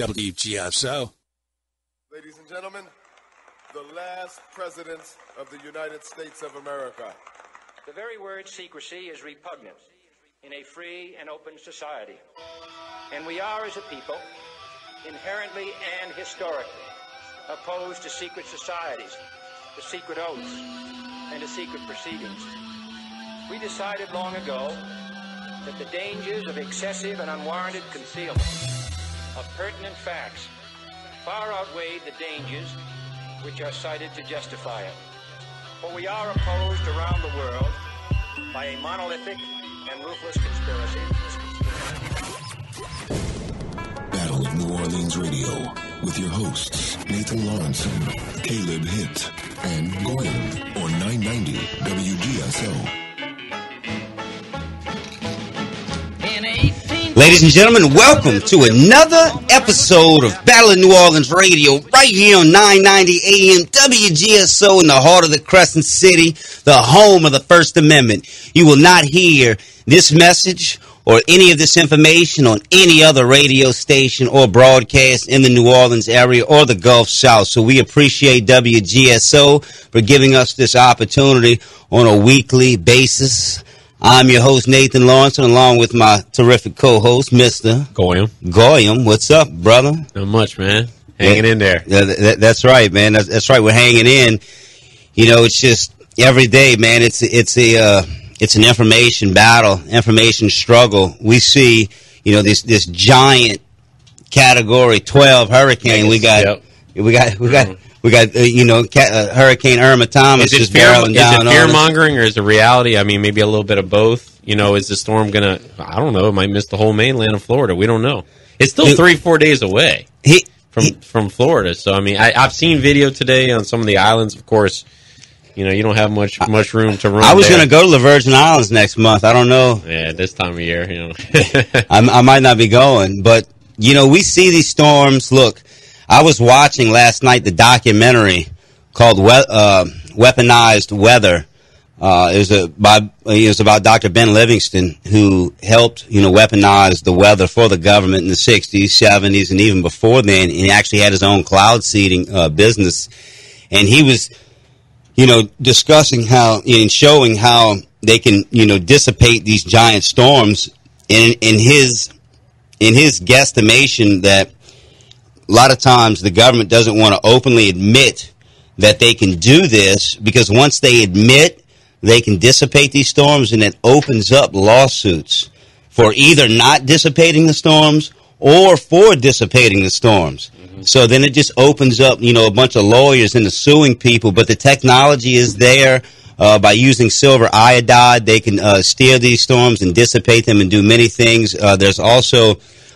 WGSO. Ladies and gentlemen, the last president of the United States of America. The very word secrecy is repugnant in a free and open society. And we are, as a people, inherently and historically opposed to secret societies, to secret oaths, and to secret proceedings. We decided long ago that the dangers of excessive and unwarranted concealment of pertinent facts far outweighed the dangers which are cited to justify it. For we are opposed around the world by a monolithic and ruthless conspiracy. Battle of New Orleans Radio with your hosts Nathan Lawrence, Caleb Hitt, and Goyam on 990 WGSO. Ladies and gentlemen, welcome to another episode of Battle of New Orleans Radio, right here on 990 AM WGSO in the heart of the Crescent City, the home of the First Amendment. You will not hear this message or any of this information on any other radio station or broadcast in the New Orleans area or the Gulf South. So we appreciate WGSO for giving us this opportunity on a weekly basis. I'm your host, Nathan Lawrence, along with my terrific co-host, Mr. Goyam. Goyam. What's up, brother? Not much, man. Hanging in there. Yeah, th- th- that's right, man. That's, that's right. We're hanging in. You know, it's just every day, man. It's it's a uh, it's an information battle, information struggle. We see, you know, this this giant category twelve hurricane. We got, Yep. we got, we got, we got, uh, you know, ca- uh, Hurricane Irma Thomas Is it just fear, barreling is down it on fear mongering or is it reality? I mean, maybe a little bit of both. You know, is the storm gonna? I don't know. It might miss the whole mainland of Florida. We don't know. It's still It- three, four days away He, from from Florida. So I mean, I, I've seen video today on some of the islands. Of course, you know, you don't have much much room to run. I was going to go to the Virgin Islands next month. I don't know. Yeah, this time of year, you know. I, I might not be going, but you know, we see these storms. Look, I was watching last night the documentary called we- uh, "Weaponized Weather." Uh, it was a by, it was about Dr. Ben Livingston who helped you know weaponize the weather for the government in the '60s, '70s, and even before then. And he actually had his own cloud seeding uh, business, and he was you know, discussing how and showing how they can, you know, dissipate these giant storms. In in his in his guesstimation that a lot of times the government doesn't want to openly admit that they can do this because once they admit they can dissipate these storms and it opens up lawsuits for either not dissipating the storms or for dissipating the storms. So then it just opens up, you know, a bunch of lawyers into suing people, but the technology is there. Uh, by using silver iodide, they can uh, steer these storms and dissipate them and do many things. Uh, there's also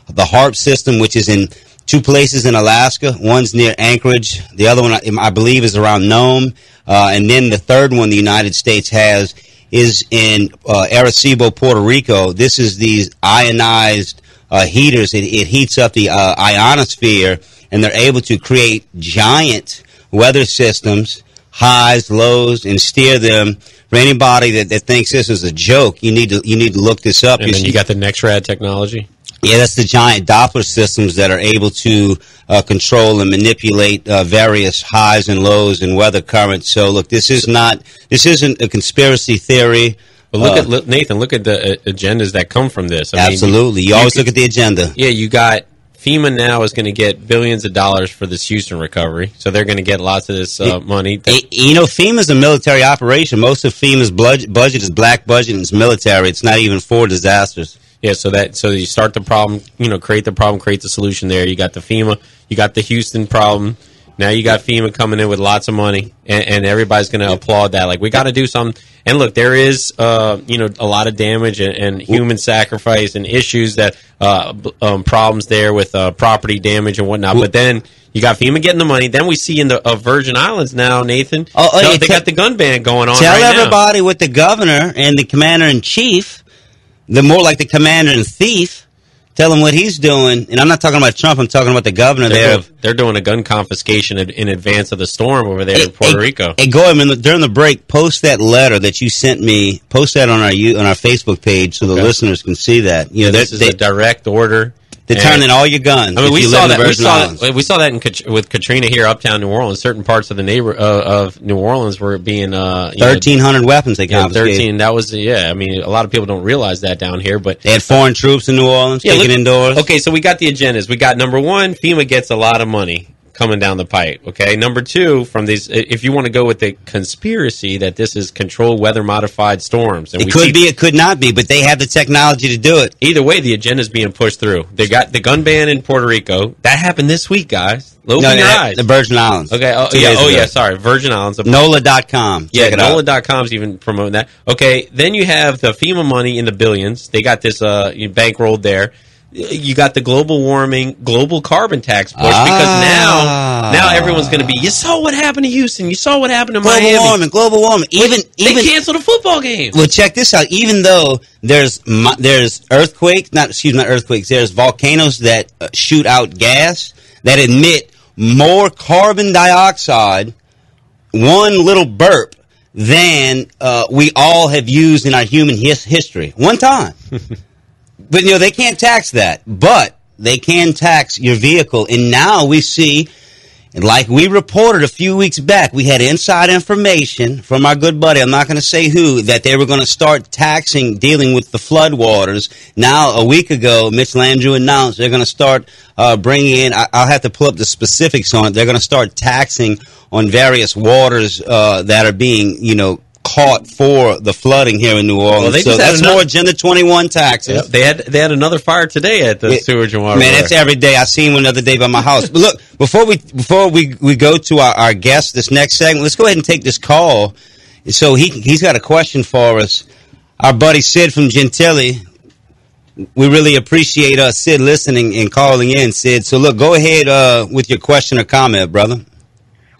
the HAARP system, which is in two places in Alaska. One's near Anchorage. The other one, I I believe, is around Nome. Uh, and then the third one the United States has is in uh, Arecibo, Puerto Rico. This is these ionized uh, heaters. It, it heats up the uh, ionosphere, and they're able to create giant weather systems, highs, lows, and steer them. For anybody that, that thinks this is a joke, you need to you need to look this up. and then you got the NEXRAD technology. Yeah, that's the giant Doppler systems that are able to uh, control and manipulate uh, various highs and lows and weather currents. So, look, this is not this isn't a conspiracy theory. But look Uh, at look, Nathan. Look at the uh, agendas that come from this. I mean, absolutely. You, always look at the agenda. Yeah, you got FEMA now is going to get billions of dollars for this Houston recovery, so they're going to get lots of this uh, money. Y- You know, FEMA's a military operation. Most of FEMA's budget, budget is black budget and it's military. It's not even for disasters. Yeah, so that so you start the problem, you know, create the problem, create the solution. There, you got the FEMA, you got the Houston problem. Now you got FEMA coming in with lots of money, and, and everybody's going to applaud that. Like we got to do something. And look, there is, uh, you know, a lot of damage and, and human sacrifice and issues that uh, um, problems there with uh, property damage and whatnot. But then you got FEMA getting the money. Then we see in the uh, Virgin Islands now, Nathan. Oh, oh, no, yeah, they te- got the gun ban going on. Tell right now. everybody what the governor and the commander in chief, the more like the commander in thief, tell him what he's doing. And I'm not talking about Trump. I'm talking about the governor They're there. doing, they're doing a gun confiscation in, in advance of the storm over there in Puerto Rico. Hey, go ahead, during the break, post that letter that you sent me. Post that on our on our Facebook page so the listeners can see that. You know, this is they, a direct order. To turn in all your guns. I mean, if we you saw that. the We saw, that we saw that in, with Katrina here, uptown New Orleans. Certain parts of the neighbor uh, of New Orleans were being uh, Thirteen hundred weapons they yeah, confiscated. thirteen. That was yeah. I mean, a lot of people don't realize that down here, but They had foreign troops in New Orleans Yeah, kicking look- indoors. Okay, so we got the agendas. We got number one, FEMA gets a lot of money coming down the pipe. Okay, number two, from these, if you want to go with the conspiracy that this is controlled weather modified storms, and It we could see- be, it could not be, but they have the technology to do it. Either way, the agenda is being pushed through. They got the gun ban in Puerto Rico. That happened this week, guys. Open No, your eyes. The Virgin Islands. Okay. Oh, yeah. Oh, ago. yeah. Sorry. Virgin Islands. NOLA.com. Yeah, Check out. NOLA.com's even promoting that. Okay, then you have the FEMA money in the billions. They got this uh bankrolled there. You got the global warming, global carbon tax push because Ah. now now everyone's going to be. You saw what happened to Houston. You saw what happened to Global Miami. warming, global warming. Even, they even, canceled a football game. well, check this out. Even though there's there's earthquakes, not excuse me, not earthquakes. There's volcanoes that uh, shoot out gas that emit more carbon dioxide, one little burp, than uh, we all have used in our human his- history. One time. but you know they can't tax that, but they can tax your vehicle. And now we see. Like we reported a few weeks back, we had inside information from our good buddy, I'm not going to say who, that they were going to start taxing, dealing with the floodwaters. Now, a week ago, Mitch Landrieu announced they're going to start uh, bringing in, I, I'll have to pull up the specifics on it, they're going to start taxing on various waters uh, that are being, you know, caught for the flooding here in New Orleans. they so that's another- more Agenda 21 taxes. Yep, they had they had another fire today at the Yeah, sewage and water. Man, that's every day. I seen one the other day by my house. But look, before we before we, we go to our, our guest this next segment, let's go ahead and take this call. So he he's got a question for us. Our buddy Sid from Gentilly. We really appreciate uh, Sid listening and calling in, Sid. So look, go ahead uh, with your question or comment, brother.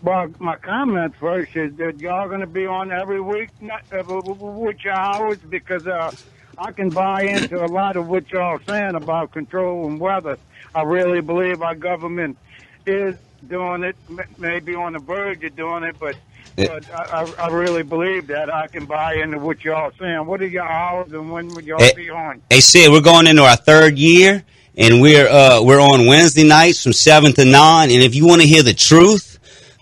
Well, my comment first is that y'all going to be on every week not, uh, w- w- your hours because uh, I can buy into a lot of what y'all saying about control and weather. I really believe our government is doing it, maybe on the verge of doing it, but. But I, I really believe that I can buy into what y'all saying. What are your hours and when would y'all be on? Hey Sid, we're going into our third year, and we're uh, we're on Wednesday nights from seven to nine. And if you want to hear the truth,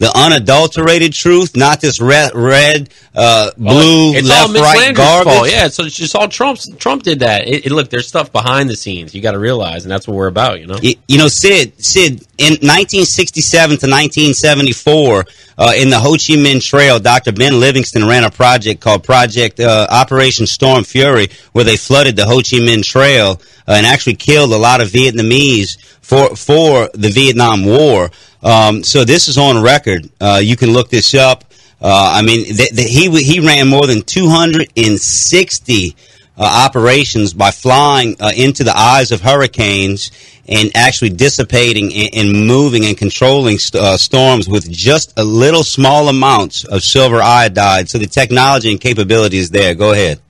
the unadulterated truth, not this red, red, uh, blue, it's left, all right garbage. fault. Yeah, so it's just all Trump's. Trump did that. It, it- look, there's stuff behind the scenes. You got to realize, and that's what we're about. You know. Y- You know, Sid, Sid, in 1967 to 1974, uh, in the Ho Chi Minh Trail, Dr. Ben Livingston ran a project called Project uh, Operation Storm Fury, where they flooded the Ho Chi Minh Trail uh, and actually killed a lot of Vietnamese for for the Vietnam War. Um, so this is on record. Uh, you can look this up. Uh, I mean, th- th- he he ran more than 260 uh, operations by flying uh, into the eyes of hurricanes and actually dissipating and, and moving and controlling st- uh, storms with just a little small amounts of silver iodide. So the technology and capability is there. Go ahead.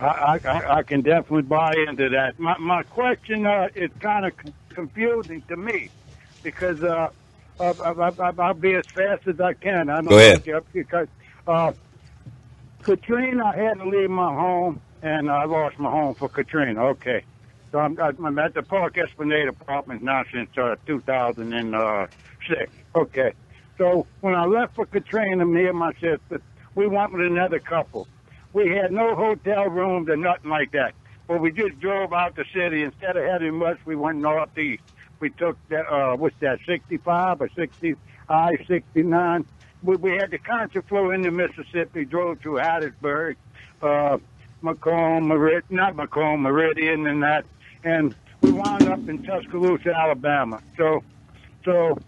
I, I, I can definitely buy into that. My, my question uh, is kind of confusing to me because uh, I, I, I, I'll be as fast as I can. I don't Go ahead. Because uh, Katrina, I had to leave my home, and I lost my home for Katrina. Okay. So I'm, I'm at the Park Esplanade apartment now since uh, 2006. Okay. So when I left for Katrina, me and my sister, we went with another couple. We had no hotel rooms or nothing like that. But we just drove out the city. Instead of heading west, we went northeast. We took that, uh, what's that, 65 or 60, I-69. We, we had the flow into Mississippi, drove through Hattiesburg, uh, McComb, Merid- not McComb, Meridian and that. And we wound up in Tuscaloosa, Alabama. So, so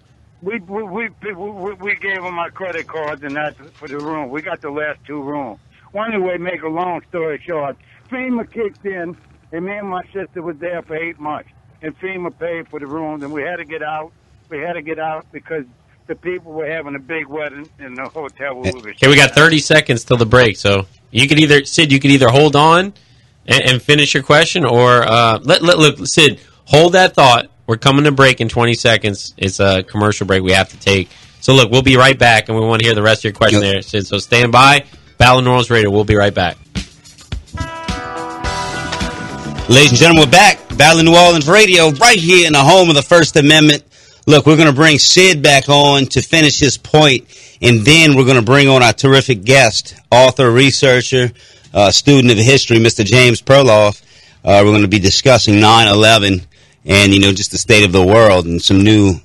we we we, we, we gave them our credit cards and that for the room. We got the last two rooms. Well, anyway, make a long story short, FEMA kicked in, and me and my sister was there for eight months, and FEMA paid for the rooms, and we had to get out. We had to get out because the people were having a big wedding in the hotel where we were. Okay, we got 30 seconds till the break, so you could either Sid, you could either hold on and, and finish your question, or uh, let, let look Sid hold that thought. We're coming to break in 20 seconds. It's a commercial break we have to take. So look, we'll be right back, and we want to hear the rest of your question Yep. there, Sid. So stand by. Battle of New Orleans Radio. We'll be right back. Ladies and gentlemen, we're back. Battle of New Orleans Radio, right here in the home of the First Amendment. Look, we're going to bring Sid back on to finish his point, and then we're going to bring on our terrific guest, author, researcher, uh, student of history, Mr. James Perloff. Uh, we're going to be discussing 9/11 and you know just the state of the world and some new,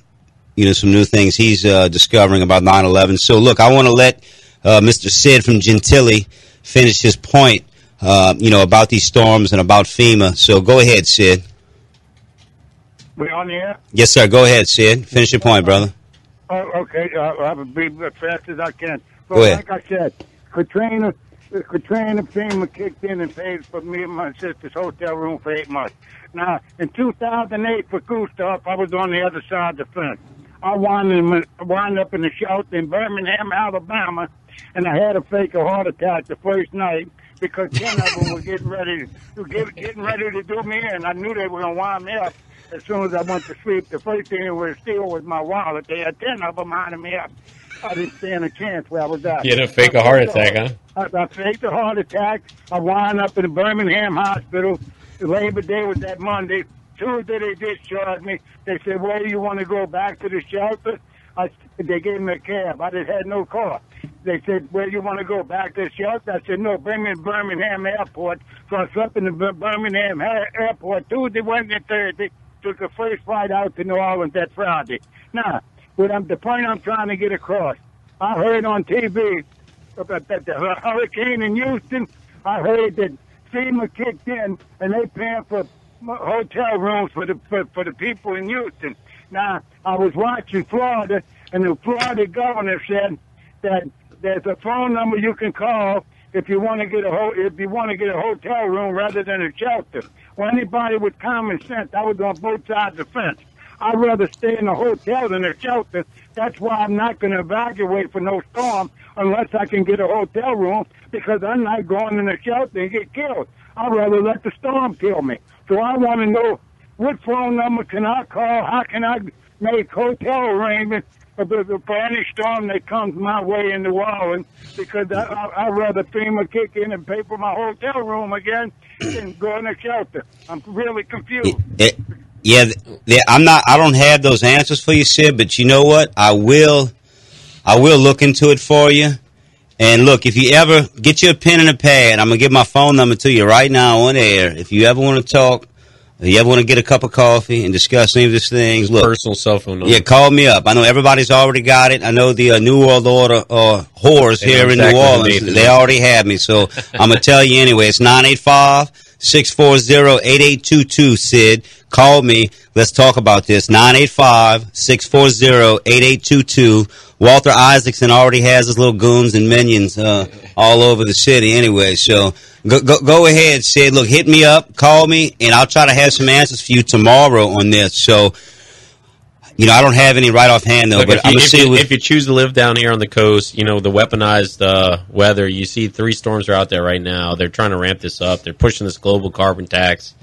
you know, some new things he's uh, discovering about 9/11. So, look, I want to let uh, Mr. Sid from Gentilly finish his point, uh, you know, about these storms and about FEMA. So, go ahead, Sid. We on the air? Yes, sir. Go ahead, Sid. Finish your point, brother. Oh, okay. Uh, I'll be as fast as I can. So, Go ahead. like I said, Katrina, Katrina FEMA kicked in and paid for me and my sister's hotel room for eight months. Now, in 2008 for Gustav, I was on the other side of the fence. I wound, in, wound up in the shelter in Birmingham, Alabama, and I had a fake a heart attack the first night because ten of them were getting ready to get, getting ready to do me and I knew they were gonna wind me up as soon as I went to sleep. The first thing they were steal was my wallet. They had ten of them winding me up. I didn't stand a chance where I was at. You had to fake a heart attack, huh? I, I faked a heart attack. I wound up in the Birmingham hospital. Labor Day was that Monday. Tuesday they discharged me. They said, "Where do you want to go back to the shelter?" I, they gave me a cab. I just had no car. They said, "Where do you want to go back to shelter?" I said, "No, bring me to Birmingham Airport." So I slept in the Bir- Birmingham Airport Tuesday, Wednesday, Thursday. Took the first flight out to New Orleans that Friday. Now, what I'm, the point I'm trying to get across, I heard on TV about that the hurricane in Houston. I heard that FEMA kicked in and they paying for hotel rooms for the for, for the people in Houston. Now I was watching Florida, and the Florida governor said that there's a phone number you can call if you want to get a ho- if you want to get a hotel room rather than a shelter. Well, anybody with common sense, I was on both sides of the fence. I'd rather stay in a hotel than a shelter. That's why I'm not going to evacuate for no storm unless I can get a hotel room because I'm not going in a shelter and get killed. I'd rather let the storm kill me. So I want to know what phone number can I call? How can I make hotel arrangements for, for any storm that comes my way in New Orleans? Because I, I, I'd rather FEMA kick in and pay for my hotel room again than go in a shelter. I'm really confused. Yeah, th- I'm not. I don't have those answers for you, Sid. But you know what? I will. I will look into it for you. And look, if you ever get your pen and a pad, I'm gonna give my phone number to you right now on air. If you ever want to talk, if you ever want to get a cup of coffee and discuss any of these things, look, Personal cell phone number. yeah, call me up. I know everybody's already got it. I know the uh, New World Order uh, whores They here in exactly New Orleans. They already have me, so I'm gonna tell you anyway. It's 985 640 8822. Sid, call me. Let's talk about this. 985 640 8822. Walter Isaacson already has his little goons and minions uh, all over the city anyway. So go, go, go ahead, Sid. Look, hit me up, call me, and I'll try to have some answers for you tomorrow on this. So, you know, I don't have any right offhand though, Look, but if, I'm you, if, see you, what. if you choose to live down here on the coast, you know the weaponized uh, weather. You see, three storms are out there right now. They're trying to ramp this up. They're pushing this global carbon tax.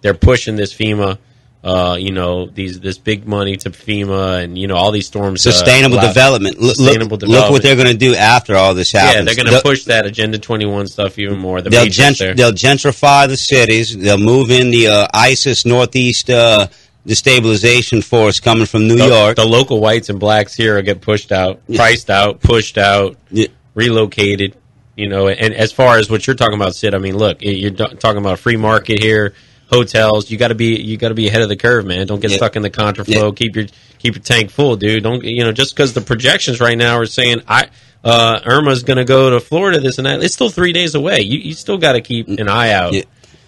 They're pushing this FEMA. Uh, you know these this big money to FEMA and you know all these storms. uh, Sustainable last- development. Look, Sustainable look, look what they're going to do after all this happens. Yeah, they're going to push that Agenda 21 stuff even more. The They'll, matrix gent- there. they'll gentrify the cities. They'll move in the uh, ISIS Northeast uh, destabilization force coming from New the, York. the local whites and blacks here get pushed out, priced out, pushed out, Yeah. relocated. You know, and as far as what you're talking about, Sid, I mean, look, you're talking about a free market here, hotels. You got to be you got to be ahead of the curve, man. Don't get Yeah. stuck in the contraflow. Keep your keep your tank full, dude. Don't you know? Just because the projections right now are saying I. Uh, Irma's going to go to Florida, this and that. It's still three days away. You, you still got to keep an eye out.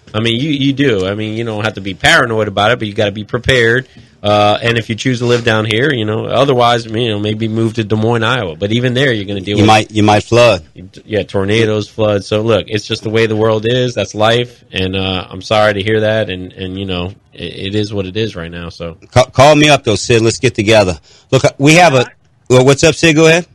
Yeah. I mean, you, you do. I mean, you don't have to be paranoid about it, but you got to be prepared. Uh, and if you choose to live down here, you know, otherwise, you know, maybe move to Des Moines, Iowa. But even there, you're going to deal You with might you might flood. yeah, tornadoes, floods. So look, it's just the way the world is. That's life, and uh, I'm sorry to hear that. And and you know, it, it is what it is right now. So Ca- call me up though, Sid. Let's get together. Look, we have a. Well, what's up, Sid? Go ahead.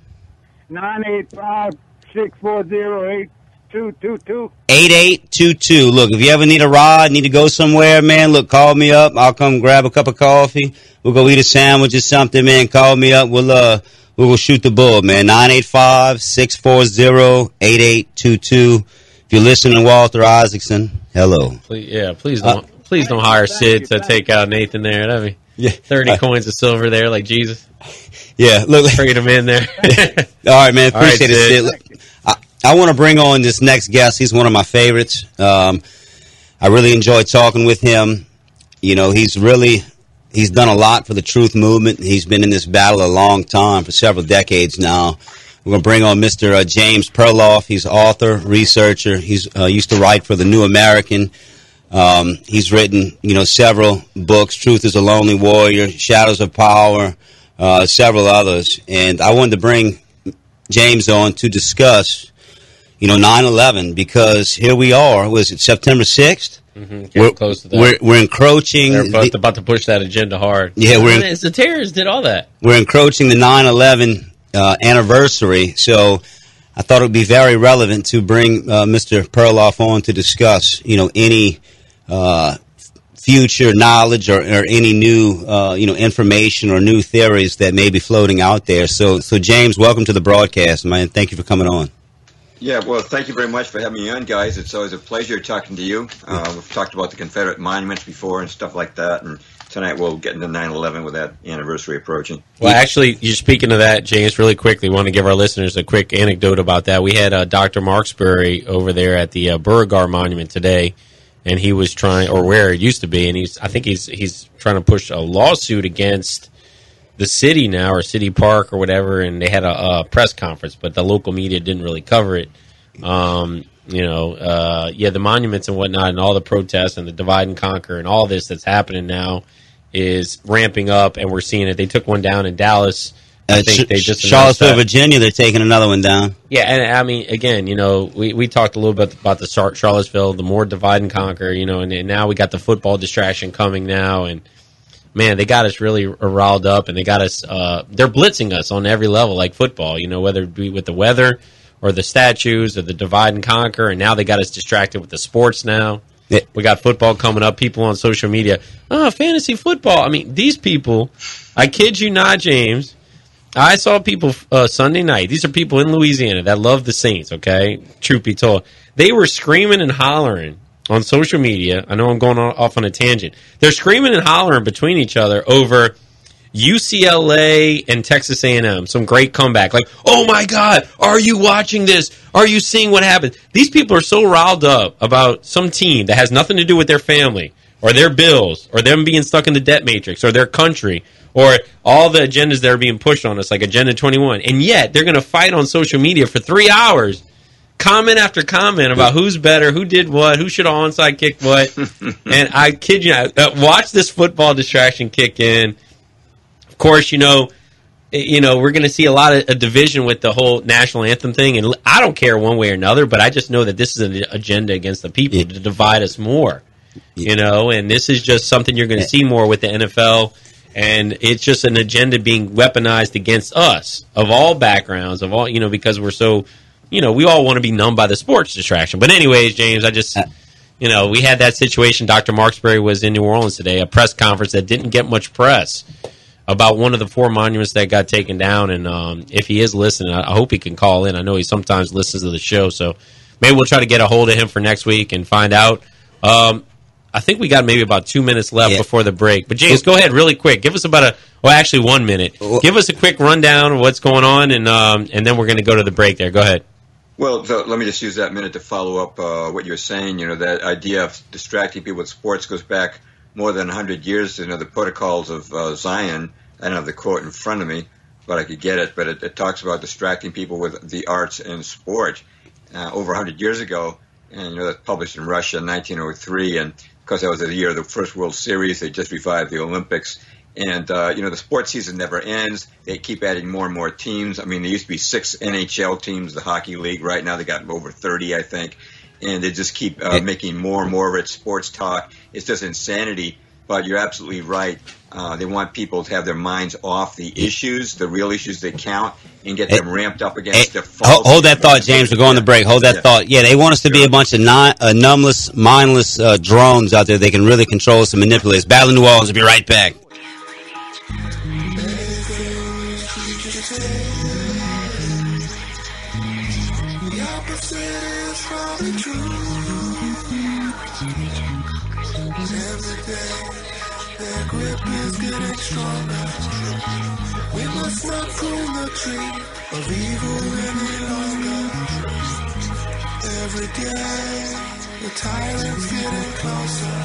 Nine eight five six four zero eight two two two. 8822. Look, if you ever need a ride, need to go somewhere, man, look, call me up. I'll come grab a cup of coffee. We'll go eat a sandwich or something, man. Call me up. We'll, uh, we will shoot the bull, man. 985 640 8822. If you're listening, Walter Isaacson, hello. Please, yeah, please don't, please don't hire Sid to take out Nathan there. That'd be Yeah, thirty Uh, coins of silver there, like Jesus. yeah. Look, Bringing him in there. All right, man. Right, Appreciate it, Sid. I, I want to bring on this next guest. He's one of my favorites. Um, I really enjoyed talking with him. You know, he's really he's done a lot for the truth movement. He's been in this battle a long time, for several decades now. We're going to bring on Mr. Uh, James Perloff. He's author, researcher. He's uh, used to write for the New American. Um, he's written, you know, several books. Truth is a Lonely Warrior, Shadows of Power, uh, several others. And I wanted to bring James on to discuss, you know, 9/11 because here we are. Was it September 6th? Getting close to that. We're, we're encroaching. They're both the- about to push that agenda hard. Yeah, we're in- it's the terrorists did all that. we're encroaching the 9/11 uh, anniversary, so I thought it would be very relevant to bring uh, Mr. Perloff on to discuss, you know, any uh, future knowledge or, or any new, uh, you know, information or new theories that may be floating out there. So, so James, welcome to the broadcast, man. Thank you for coming on. Yeah, well, thank you very much for having me on, guys. It's always a pleasure talking to you. Uh, we've talked about the Confederate monuments before and stuff like that, and tonight we'll get into 9/11 with that anniversary approaching. Well, actually, you're speaking of that, James. Really quickly, want to give our listeners a quick anecdote about that. We had uh, Dr. Marksbury over there at the uh, Beauregard Monument today, and he was trying, or where it used to be, and he's, I think he's he's trying to push a lawsuit against the city now, or City Park, or whatever. And they had a, a press conference, but the local media didn't really cover it. Um, you know, uh, yeah, the monuments and whatnot, and all the protests and the divide and conquer, and all this that's happening now is ramping up, and we're seeing it. They took one down in Dallas. I Uh, think they just Charlottesville. Virginia, they're taking another one down. Yeah, and I mean, again, you know, we, we talked a little bit about the Char- Charlottesville, the more divide and conquer, you know, and, and now we got the football distraction coming now, and man, they got us really riled up, and they got us. Uh, they're blitzing us on every level, like football, you know, whether it be with the weather or the statues or the divide and conquer, and now they got us distracted with the sports now. Yeah. We got football coming up. People on social media, oh, fantasy football. I mean, these people, I kid you not, James. I saw people uh, Sunday night. These are people in Louisiana that love the Saints. Okay, truth be told, they were screaming and hollering on social media. I know I'm going off on a tangent. They're screaming and hollering between each other over UCLA and Texas A&M. Some great comeback. Like, oh my God, are you watching this? Are you seeing what happened? These people are so riled up about some team that has nothing to do with their family or their bills or them being stuck in the debt matrix or their country or all the agendas that are being pushed on us, like Agenda 21. And yet they're going to fight on social media for three hours, comment after comment about who's better, who did what, who should have onside kicked what. and I kid you not, uh, watch this football distraction kick in. Of course, you know, you know, we're going to see a lot of a division with the whole national anthem thing, and I don't care one way or another, but I just know that this is an agenda against the people Yeah. to divide us more. You know, and this is just something you're going to see more with the NFL, and it's just an agenda being weaponized against us of all backgrounds, of all you know, because we're so, you know, we all want to be numb by the sports distraction. But anyways, James, I just. You know, we had that situation. Dr. Marksbury was in New Orleans today, a press conference that didn't get much press about one of the four monuments that got taken down. And um, if he is listening, I I hope he can call in. I know he sometimes listens to the show, so maybe we'll try to get a hold of him for next week and find out. Um, I think we got maybe about two minutes left Yeah. before the break. But James, go ahead, really quick. Give us about a well, actually one minute. Give us a quick rundown of what's going on, and um, and then we're going to go to the break. There, go ahead. Well, so let me just use that minute to follow up uh, what you were saying. You know, that idea of distracting people with sports goes back more than 100 years. You know, the protocols of uh, Zion. I don't have the quote in front of me, but I could get it. But it, it talks about distracting people with the arts and sport uh, over 100 years ago. And, you know, that's published in Russia in 1903. And because that was the year of the first World Series, they just revived the Olympics. And, uh, you know, the sports season never ends. They keep adding more and more teams. I mean, there used to be six NHL teams, the hockey league. Right now they got over 30, I think. And they just keep uh, making more and more of it sports talk. It's just insanity. But you're absolutely right. Uh, they want people to have their minds off the issues, the real issues that count, and get them ramped up against Hey, the hold, hold that thought, James. We're going to break. Hold that Yeah. thought. Yeah, they want us to be a bunch of non, uh, numbless, mindless uh, drones out there. They can really control us and manipulate us. Battle New Orleans. We'll be right back. Tyrant's getting closer.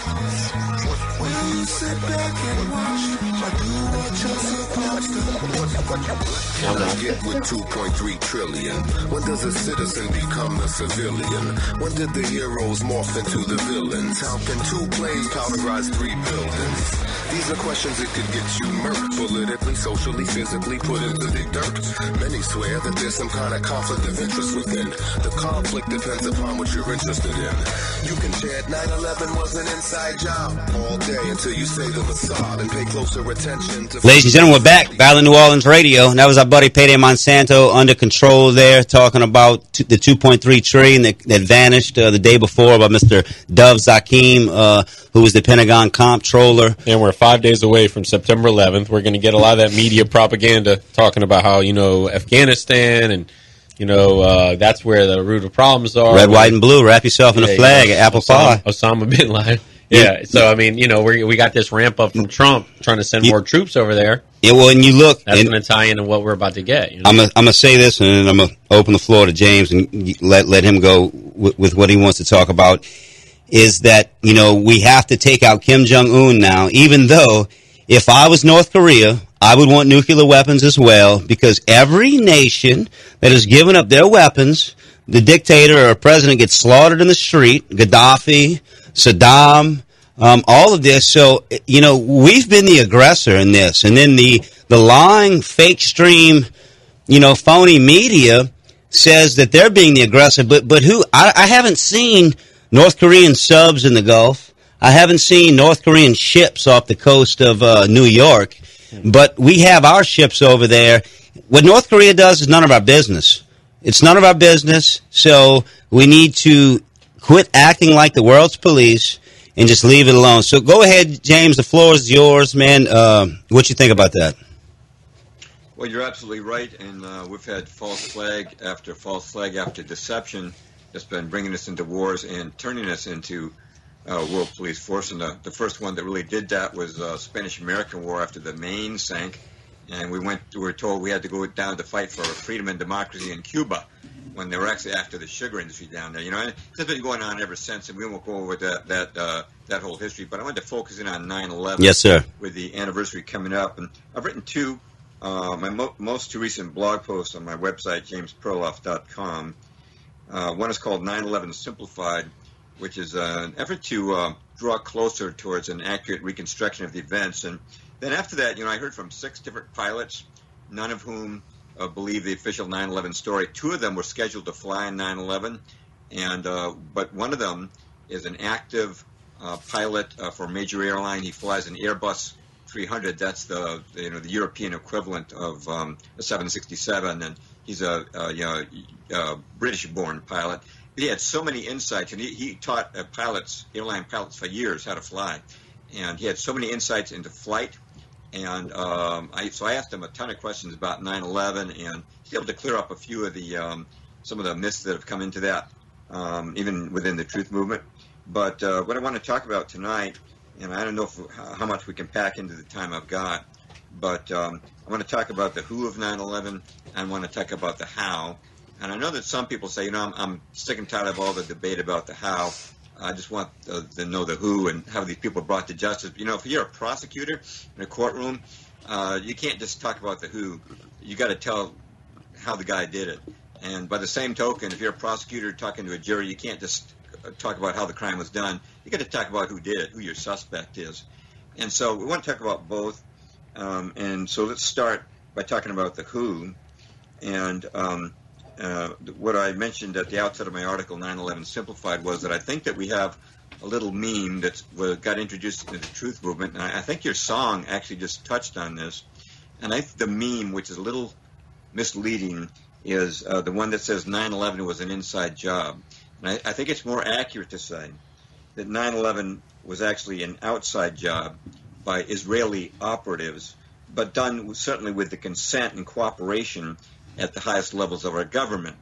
Will you sit back and watch or do what you're supposed to? Can I get with 2.3 trillion? When does a citizen become a civilian? When did the heroes morph into the villains? How can two planes powderize three buildings? These are questions that could get you murked politically, socially, physically, put into the dirt. Many swear that there's some kind of conflict of interest within. The conflict depends upon what you're interested in. You can chant 9/11 was an inside job all day until you say the facade and pay closer attention to. Ladies and gentlemen, we're back. Battle New Orleans Radio. And that was our buddy Payday Monsanto under control there, talking about t- the 2.3 trillion that, that vanished uh, the day before by Mr. Dov Zakheim, uh, who was the Pentagon comptroller. And we're five days away from September 11th. We're going to get a lot of that media propaganda talking about how, you know, Afghanistan and, you know, uh, that's where the root of problems are. Red, white, and blue. Wrap yourself in Yeah, a flag, you know, apple Osama, pie. Osama bin Laden. Yeah. So, I mean, you know, we we got this ramp up from Trump trying to send more troops over there. Yeah, well, and you look, That's going to tie into what we're about to get. You know? I'm gonna I'm gonna say this, and then I'm gonna open the floor to James and let let him go with, with what he wants to talk about. Is that you know we have to take out Kim Jong Un now, even though if I was North Korea, I would want nuclear weapons as well, because every nation that has given up their weapons, the dictator or president gets slaughtered in the street. Gaddafi, Saddam, um, all of this. So you know we've been the aggressor in this, and then the the lying fake stream you know, phony media says that they're being the aggressor, but but who? I, I haven't seen North Korean subs in the Gulf. I haven't seen North Korean ships off the coast of uh, New York, but we have our ships over there. What North Korea does is none of our business. It's none of our business. So we need to quit acting like the world's police and just leave it alone. So go ahead, James. The floor is yours, man. Uh, what you think about that? Well, you're absolutely right, and uh, we've had false flag after false flag after deception that's been bringing us into wars and turning us into uh, world police force. And the, the first one that really did that was uh, Spanish-American War after the Maine sank, and we went. We were told we had to go down to fight for freedom and democracy in Cuba when they were actually after the sugar industry down there. You know, and it's been going on ever since, and we won't go over that that uh, that whole history. But I wanted to focus in on 9/11. Yes, sir. With the anniversary coming up, and I've written two uh, my mo- most two recent blog posts on my website, jamesperloff.com. Uh, one is called 9/11 Simplified, which is uh, an effort to uh, draw closer towards an accurate reconstruction of the events. And then after that, you know, I heard from six different pilots, none of whom uh, believe the official 9/11 story. Two of them were scheduled to fly on 9/11, and uh, but one of them is an active uh, pilot uh, for a major airline. He flies an Airbus 300. That's the you know the European equivalent of um, a 767, and he's a, a you know a British-born pilot. He had so many insights, and he, he taught uh, pilots, airline pilots, for years how to fly, and he had so many insights into flight. And um, I, so I asked him a ton of questions about 9/11, and he's able to clear up a few of the um, some of the myths that have come into that, um, even within the truth movement. But uh, what I want to talk about tonight and I don't know if, how much we can pack into the time I've got, but um, I want to talk about the who of 9/11. and I want to talk about the how. And I know that some people say, you know, I'm, I'm sick and tired of all the debate about the how. I just want uh, to know the who and how these people brought to justice. You know, if you're a prosecutor in a courtroom, uh, you can't just talk about the who. You got to tell how the guy did it. And by the same token, if you're a prosecutor talking to a jury, you can't just uh, talk about how the crime was done. You got to talk about who did it, who your suspect is. And so we want to talk about both. Um, and so let's start by talking about the who. And um, uh, what I mentioned at the outset of my article, 9/11 Simplified, was that I think that we have a little meme that got introduced into the truth movement. And I, I think your song actually just touched on this. And I think the meme, which is a little misleading, is uh, the one that says 9/11 was an inside job. And I, I think it's more accurate to say that 9/11 was actually an outside job by Israeli operatives, but done certainly with the consent and cooperation at the highest levels of our government.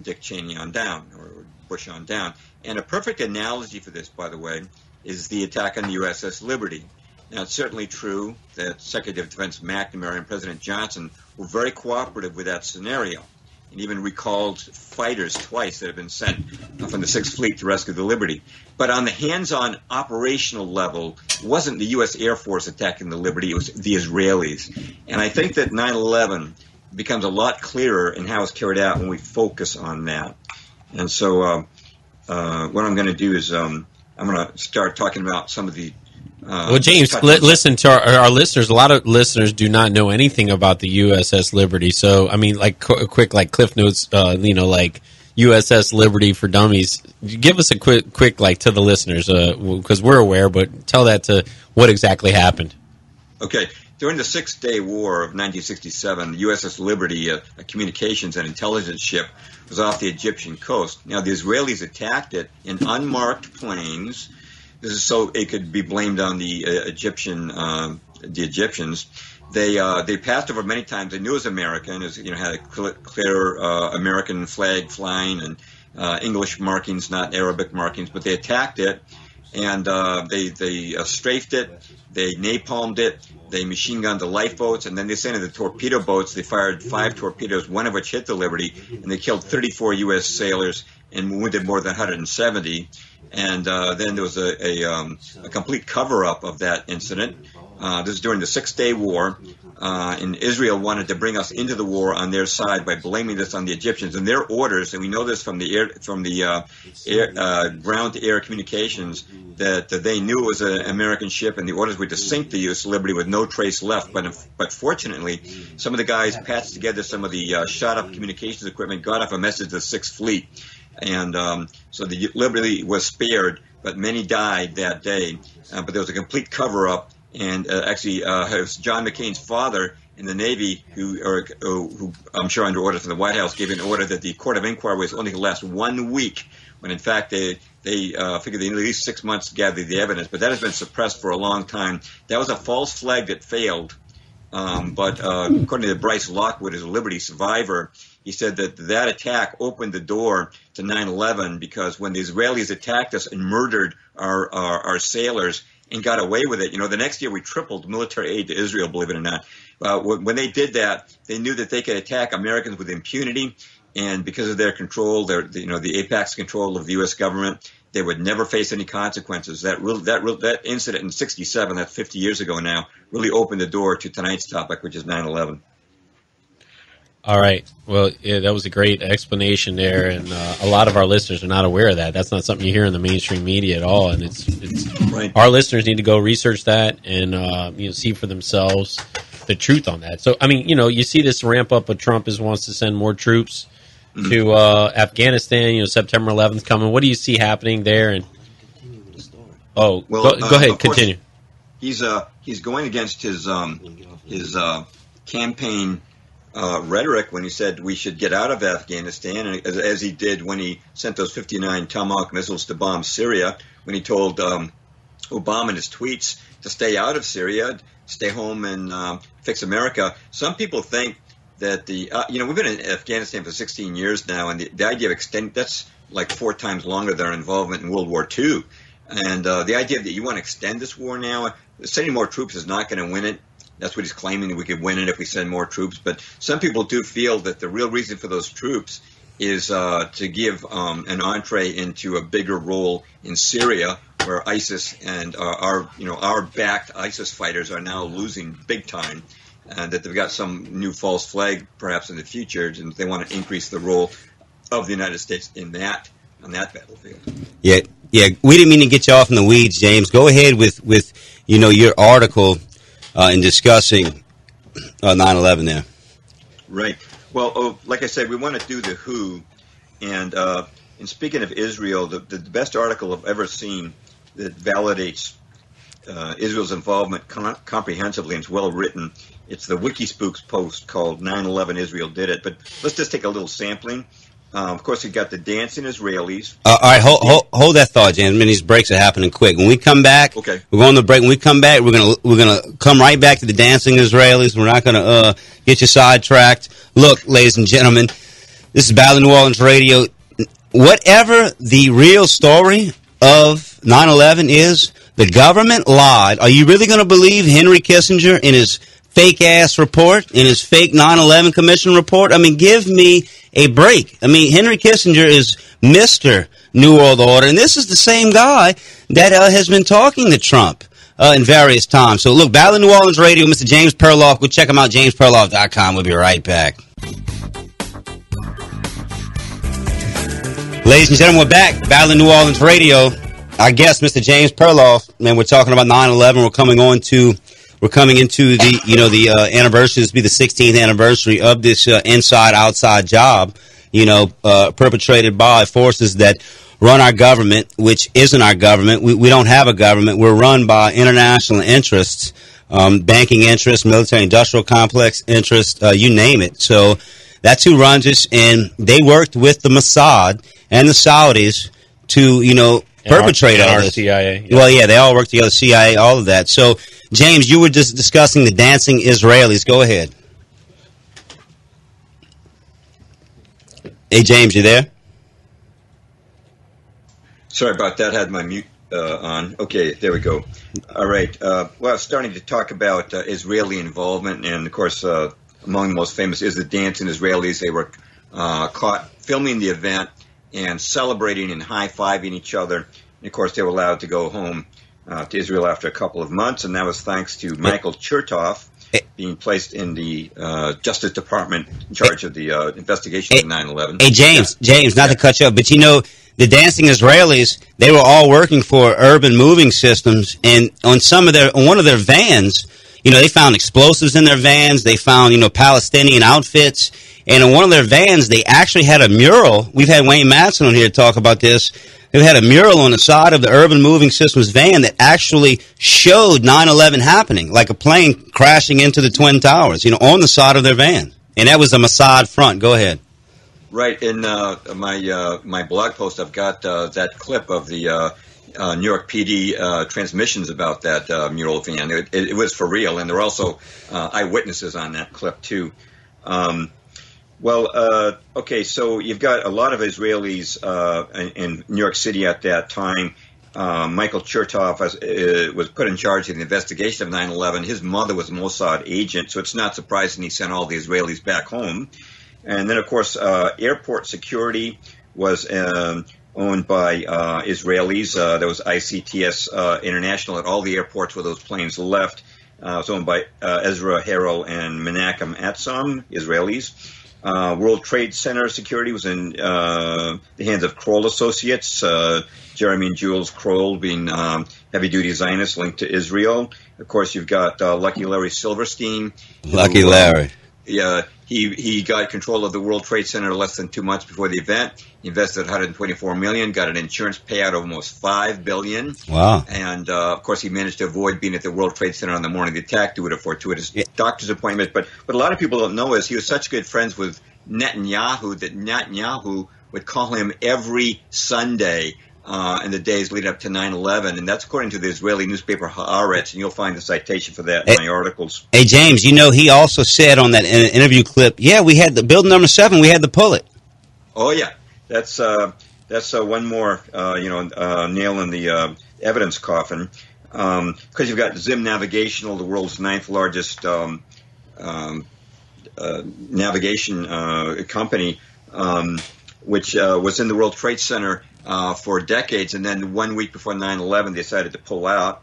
Dick Cheney on down, or Bush on down. And a perfect analogy for this, by the way, is the attack on the USS Liberty. Now, it's certainly true that Secretary of Defense McNamara and President Johnson were very cooperative with that scenario and even recalled fighters twice that have been sent from the Sixth Fleet to rescue the Liberty. But on the hands-on operational level, wasn't the U.S. Air Force attacking the Liberty; it was the Israelis. And I think that 9/11 becomes a lot clearer in how it's carried out when we focus on that. And so, uh, uh, what I'm going to do is um, I'm going to start talking about some of the. Uh, Well, James, li- listen to our, our listeners. A lot of listeners do not know anything about the USS Liberty. So, I mean, like qu- quick, like Cliff Notes, uh, you know, like USS Liberty for Dummies. Give us a quick, quick, like to the listeners, because we're aware, but tell that to what exactly happened. Okay. During the Six Day War of 1967, the USS Liberty, a, a communications and intelligence ship, was off the Egyptian coast. Now, the Israelis attacked it in unmarked planes. This is so it could be blamed on the uh, Egyptian, uh, the Egyptians. They uh, they passed over many times. They knew it was American. Was, you know had a cl- clear uh, American flag flying and uh, English markings, not Arabic markings. But they attacked it and uh, they they uh, strafed it, they napalmed it, they machine gunned the lifeboats, and then they sent in the torpedo boats. They fired five torpedoes, one of which hit the Liberty, and they killed 34 U.S. sailors and wounded more than 170. And uh, then there was a, a, um, a complete cover up of that incident. Uh, this is during the Six Day War. Uh, and Israel wanted to bring us into the war on their side by blaming this on the Egyptians. And their orders, and we know this from the air, from the uh, air, uh, ground to air communications, that, they knew it was an American ship, and the orders were to sink the U.S. Liberty with no trace left. But but fortunately, some of the guys patched together some of the uh, shot up communications equipment, got off a message to the Sixth Fleet, and um, so the Liberty was spared, but many died that day. Uh, but there was a complete cover up and uh, actually uh, John McCain's father in the Navy, who, or, who, who I'm sure under order from the White House, gave an order that the court of inquiry was only to last one week, when in fact they they uh, figured they needed at least six months to gather the evidence. But that has been suppressed for a long time. That was a false flag that failed. Um, but uh, according to Bryce Lockwood, as a Liberty survivor, he said that that attack opened the door to 9/11 because when the Israelis attacked us and murdered our, our, our sailors, and got away with it. You know, the next year we tripled military aid to Israel, believe it or not. Uh, when they did that, they knew that they could attack Americans with impunity, and because of their control, their you know the AIPAC's control of the U.S. government, they would never face any consequences. That real, that real, that incident in '67, that's 50 years ago now, really opened the door to tonight's topic, which is 9/11. All right. Well, yeah, that was a great explanation there, and uh, a lot of our listeners are not aware of that. That's not something you hear in the mainstream media at all, and it's it's Right. our listeners need to go research that and uh, you know see for themselves the truth on that. So, I mean, you know, you see this ramp up of Trump is wants to send more troops to uh, Afghanistan. You know, September 11th coming. What do you see happening there? And oh, Well, go, uh, go ahead, of course- continue. he's uh he's going against his um his uh campaign uh, rhetoric when he said we should get out of Afghanistan, and as, as he did when he sent those 59 Tomahawk missiles to bomb Syria, when he told um, Obama in his tweets to stay out of Syria, stay home and um, fix America. Some people think that the uh, you know we've been in Afghanistan for 16 years now, and the, the idea of extend that's like four times longer than our involvement in World War II. And uh, the idea that you want to extend this war now, sending more troops is not going to win it. That's what he's claiming that we could win it if we send more troops. But some people do feel that the real reason for those troops is uh, to give um, an entree into a bigger role in Syria, where ISIS and uh, our, you know, our backed ISIS fighters are now losing big time, and that they've got some new false flag perhaps in the future, and they want to increase the role of the United States in that on that battlefield. Yeah, yeah. We didn't mean to get you off in the weeds, James. Go ahead with with you know your article uh, in discussing uh, 9/11 there. Right. Well, oh, like I said, we want to do the Who, and uh, and speaking of Israel, the, the best article I've ever seen that validates uh, Israel's involvement com- comprehensively and it's well written. It's the WikiSpooks post called 9/11 Israel Did It. But let's just take a little sampling. Uh, of course, you got the dancing Israelis. Uh, all right, hold, hold, hold that thought, James. I mean, these breaks are happening quick. When we come back, Okay. we're going to break. When we come back, we're gonna we're gonna come right back to the dancing Israelis. We're not gonna uh, get you sidetracked. Look, ladies and gentlemen, This is Battle New Orleans Radio. Whatever the real story of 9 11 is, the government lied. Are you really going to believe Henry Kissinger in his fake ass report, in his fake 9 11 Commission report? I mean, give me a break. I mean, Henry Kissinger is Mr. New World Order, and this is the same guy that uh, has been talking to Trump. Uh, in various times. So, look, Battle of New Orleans Radio, Mr. James Perloff. Go check him out, jamesperloff.com. We'll be right back. Ladies and gentlemen, we're back. Battle of New Orleans Radio. Our guest, Mr. James Perloff. Man, we're talking about 9-11. We're coming on to, we're coming into the, you know, the uh, anniversary. This will be the 16th anniversary of this uh, inside-outside job, you know, uh, perpetrated by forces that run our government, which isn't our government. We, we don't have a government. We're run by international interests, um, banking interests, military industrial complex interests, uh, you name it. So that's who runs us. And they worked with the Mossad and the Saudis to, you know, And our- perpetrate and all our this. CIA, yeah. Well, yeah, they all work together, CIA, all of that. So, James, you were just discussing the dancing Israelis. Go ahead. Hey, James, you there? Sorry about that. I Had my mute uh, on. Okay, there we go. All right. Uh, well, starting to talk about uh, Israeli involvement, and of course, uh, among the most famous is the dancing Israelis. They were uh, caught filming the event and celebrating and high fiving each other. And of course, they were allowed to go home uh, to Israel after a couple of months, and that was thanks to Michael Chertoff being placed in the uh, Justice Department in charge of the uh, investigation of 9/11. Hey, James, James, not to cut you up, but you know, the dancing Israelis, they were all working for urban moving systems, and on some of their, on one of their vans, you know, they found explosives in their vans. They found, you know, Palestinian outfits. And in one of their vans, they actually had a mural. We've had Wayne Madsen on here to talk about this. They had a mural on the side of the Urban Moving Systems van that actually showed 9-11 happening, like a plane crashing into the Twin Towers, you know, on the side of their van. And that was a Mossad front. Go ahead. Right in uh, my uh, my blog post, I've got uh, that clip of the uh, New York PD uh, transmissions about that uh, mural van. It, it, it was for real, and there are also uh, eyewitnesses on that clip too. Um, well, uh, okay, so you've got a lot of Israelis uh, in, in New York City at that time. Michael Chertoff was, was put in charge of the investigation of 9/11. His mother was a Mossad agent, so it's not surprising he sent all the Israelis back home. And then, of course, airport security was um, owned by uh, Israelis. Uh, there was ICTS uh, International at all the airports where those planes left. Uh, it was owned by uh, Ezra Harel and Menachem Atzam, Israelis. Uh, World Trade Center security was in uh, the hands of Kroll Associates, uh, Jeremy and Jules Kroll being um, heavy duty Zionists linked to Israel. Of course, you've got uh, Lucky Larry Silverstein. Lucky who, Larry. yeah, he he got control of the World Trade Center less than two months before the event. He invested 124 million, got an insurance payout of almost five billion. Wow. And uh, of course, he managed to avoid being at the World Trade Center on the morning of the attack due to a fortuitous doctor's appointment. But what a lot of people don't know is he was such good friends with Netanyahu that Netanyahu would call him every Sunday. Uh, in the days leading up to 9/11, and that's according to the Israeli newspaper Haaretz, and you'll find the citation for that in my articles. Hey, James, you know, he also said on that in- interview clip, yeah, we had the building number seven, we had to pull it. Oh yeah, that's uh, that's uh, one more uh, you know uh, nail in the uh, evidence coffin because you've got Zim Navigational, the world's ninth largest um, um, uh, navigation uh, company, um, which uh, was in the World Trade Center uh, for decades, and then one week before 9/11, they decided to pull out,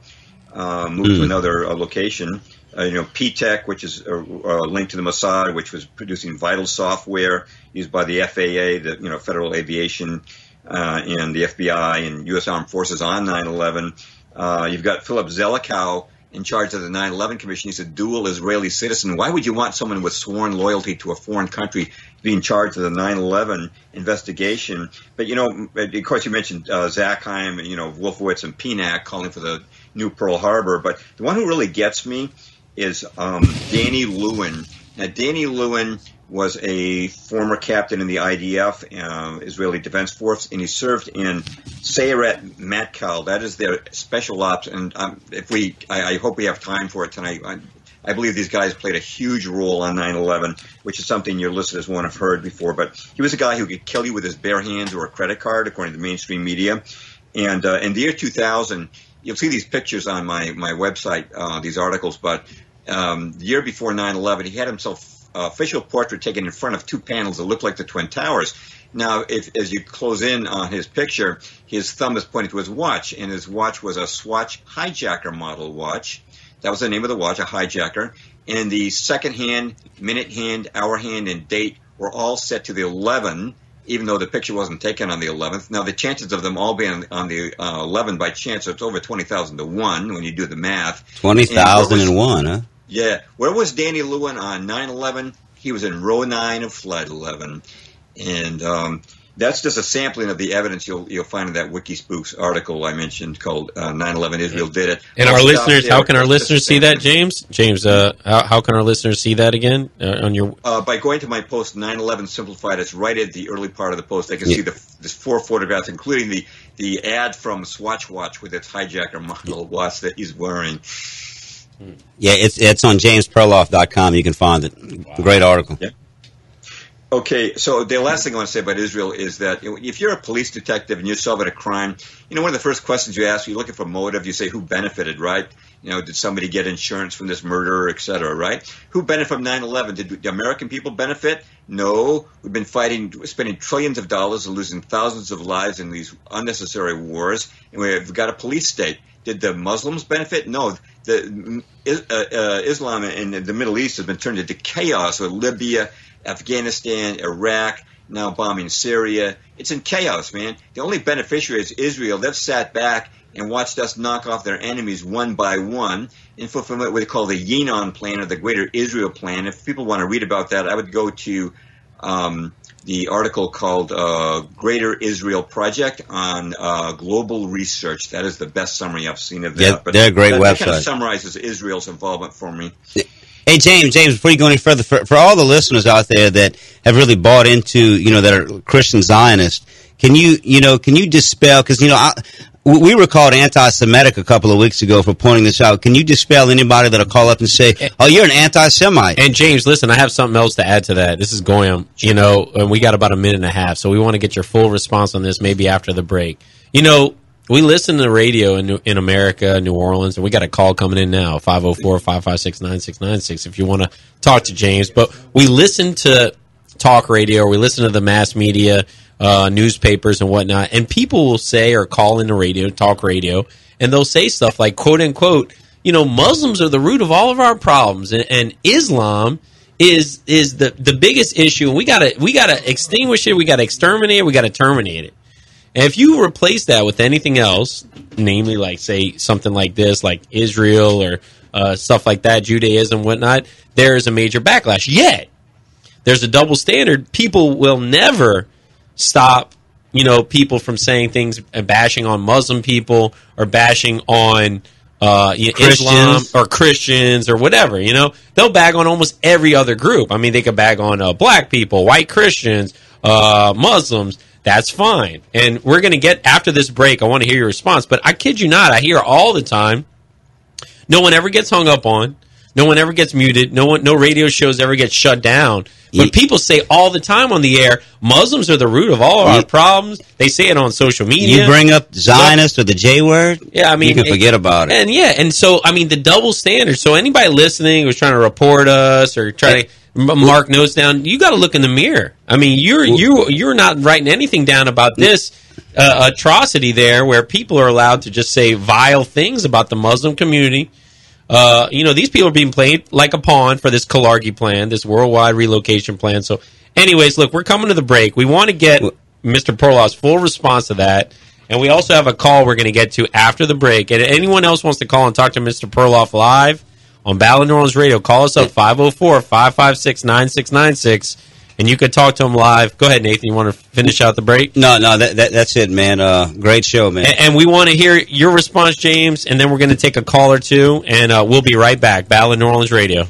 uh, move to Hmm. another uh, location. Uh, you know, P-Tech, which is uh, uh, linked to the Mossad, which was producing vital software used by the FAA, the you know Federal Aviation, uh, and the FBI and U.S. Armed Forces on 9/11. Uh, you've got Philip Zelikow in charge of the 9/11 Commission. He's a dual Israeli citizen. Why would you want someone with sworn loyalty to a foreign country to charged with the 9/11 investigation? But you know, of course, you mentioned uh, you know Wolfowitz and PNAC calling for the new Pearl Harbor. But the one who really gets me is um, Danny Lewin. Now, Danny Lewin was a former captain in the IDF, uh, Israeli Defense Force, and he served in Sayeret Matkal. That is their special ops. And um, if we, I, I hope we have time for it tonight. I, I believe these guys played a huge role on 9/11, which is something your listeners won't have heard before. But he was a guy who could kill you with his bare hands or a credit card, according to the mainstream media. And uh, in the year 2000, you'll see these pictures on my my website, uh, these articles. But um, the year before 9/11, he had himself uh, official portrait taken in front of two panels that looked like the twin towers. Now, if as you close in on his picture, his thumb is pointing to his watch, and his watch was a Swatch Hijacker model watch. That was the name of the watch, a hijacker. And the second hand, minute hand, hour hand, and date were all set to the 11, even though the picture wasn't taken on the 11th. Now, the chances of them all being on the uh, 11 by chance, so it's over 20,000 to 1 when you do the math. Twenty And was- and one, huh? yeah. Where was Danny Lewin on 9 11? He was in row 9 of Flight 11. And um, that's just a sampling of the evidence you'll, you'll find in that WikiSpooks article I mentioned called uh, 9 11 Israel Did It. And I'll our listeners, how can our listeners see that. James? James, uh, how, how can our listeners see that again uh, on your? Uh, by going to my post 9/11 simplified, it's right at the early part of the post. They can Yeah. see the this four photographs, including the the ad from Swatch Watch with its hijacker model watch that he's wearing. Yeah, it's it's on jamesperloff.com. You can find it. Great article. Yeah. Okay, so the last thing I want to say about Israel is that if you're a police detective and you're solving a crime, you know one of the first questions you ask, you're looking for motive. You say who benefited, right? You know, did somebody get insurance from this murder, et cetera, right? Who benefited from 9/11? Did the American people benefit? No. We've been fighting, spending trillions of dollars and losing thousands of lives in these unnecessary wars, and we've got a police state. Did the Muslims benefit? No. The uh, uh, Islam in the Middle East has been turned into chaos with Libya, Afghanistan, Iraq, now bombing Syria. It's in chaos, man. The only beneficiary is Israel. They've sat back and watched us knock off their enemies one by one in fulfillment of what they call the Yinon Plan or the Greater Israel Plan. If people want to read about that, I would go to um, the article called uh, Greater Israel Project on uh, Global Research. That is the best summary I've seen of that. Yeah, they're a great that, That kind of summarizes Israel's involvement for me. Hey James, James, before you go any further, for, for all the listeners out there that have really bought into, you know, that are Christian Zionists, can you, you know, can you dispel? Because you know, I, we we were called anti-Semitic a couple of weeks ago for pointing this out. Can you dispel anybody that'll call up and say, "Oh, you're an anti-Semite"? And James, listen, I have something else to add to that. This is Goyam, you know, and we got about a minute and a half, so we want to get your full response on this maybe after the break. You know, we listen to the radio in, in America, New Orleans, and we got a call coming in now, 504-556-9696 if you want to talk to James. But we listen to talk radio, we listen to the mass media, uh, newspapers and whatnot, and people will say or call in the radio, talk radio, and they'll say stuff like, quote unquote, you know, Muslims are the root of all of our problems, and, and Islam is is the the biggest issue, and we gotta we gotta extinguish it, we gotta exterminate it, we gotta terminate it. And if you replace that with anything else, namely like say something like this, like Israel or uh, stuff like that, Judaism, whatnot, there is a major backlash. Yet there's a double standard. People will never stop, you know, people from saying things and bashing on Muslim people or bashing on uh, you know, Islam Christians. or Christians or whatever. You know, they'll bag on almost every other group. I mean, they could bag on uh, black people, white Christians, uh, Muslims. That's fine. And we're going to get after this break. I want to hear your response. But I kid you not, I hear all the time. No one ever gets hung up on. No one ever gets muted. No one, no radio shows ever get shut down. But people say all the time on the air, Muslims are the root of all of our problems. They say it on social media. You bring up Zionist or the J word, Yeah, I mean, you can it- forget about it. And yeah, and so I mean, the double standard. So anybody listening who's trying to report us or trying to mark notes down, you got to look in the mirror. I mean, you're you you're not writing anything down about this uh, atrocity there, where people are allowed to just say vile things about the Muslim community. Uh, you know, these people are being played like a pawn for this Kalergi plan, this worldwide relocation plan. So, anyways, look, we're coming to the break. We want to get Mr. Perloff's full response to that. And we also have a call we're going to get to after the break. And anyone else wants to call and talk to Mr. Perloff live on Battle New Orleans Radio, call us up 504 556 9696 and you could talk to him live. Go ahead, Nathan. You want to finish out the break? No, no, that, that that's it, man. Uh, great show, man. And, and we want to hear your response, James, and then we're going to take a call or two, and uh, we'll be right back. Battle of New Orleans Radio.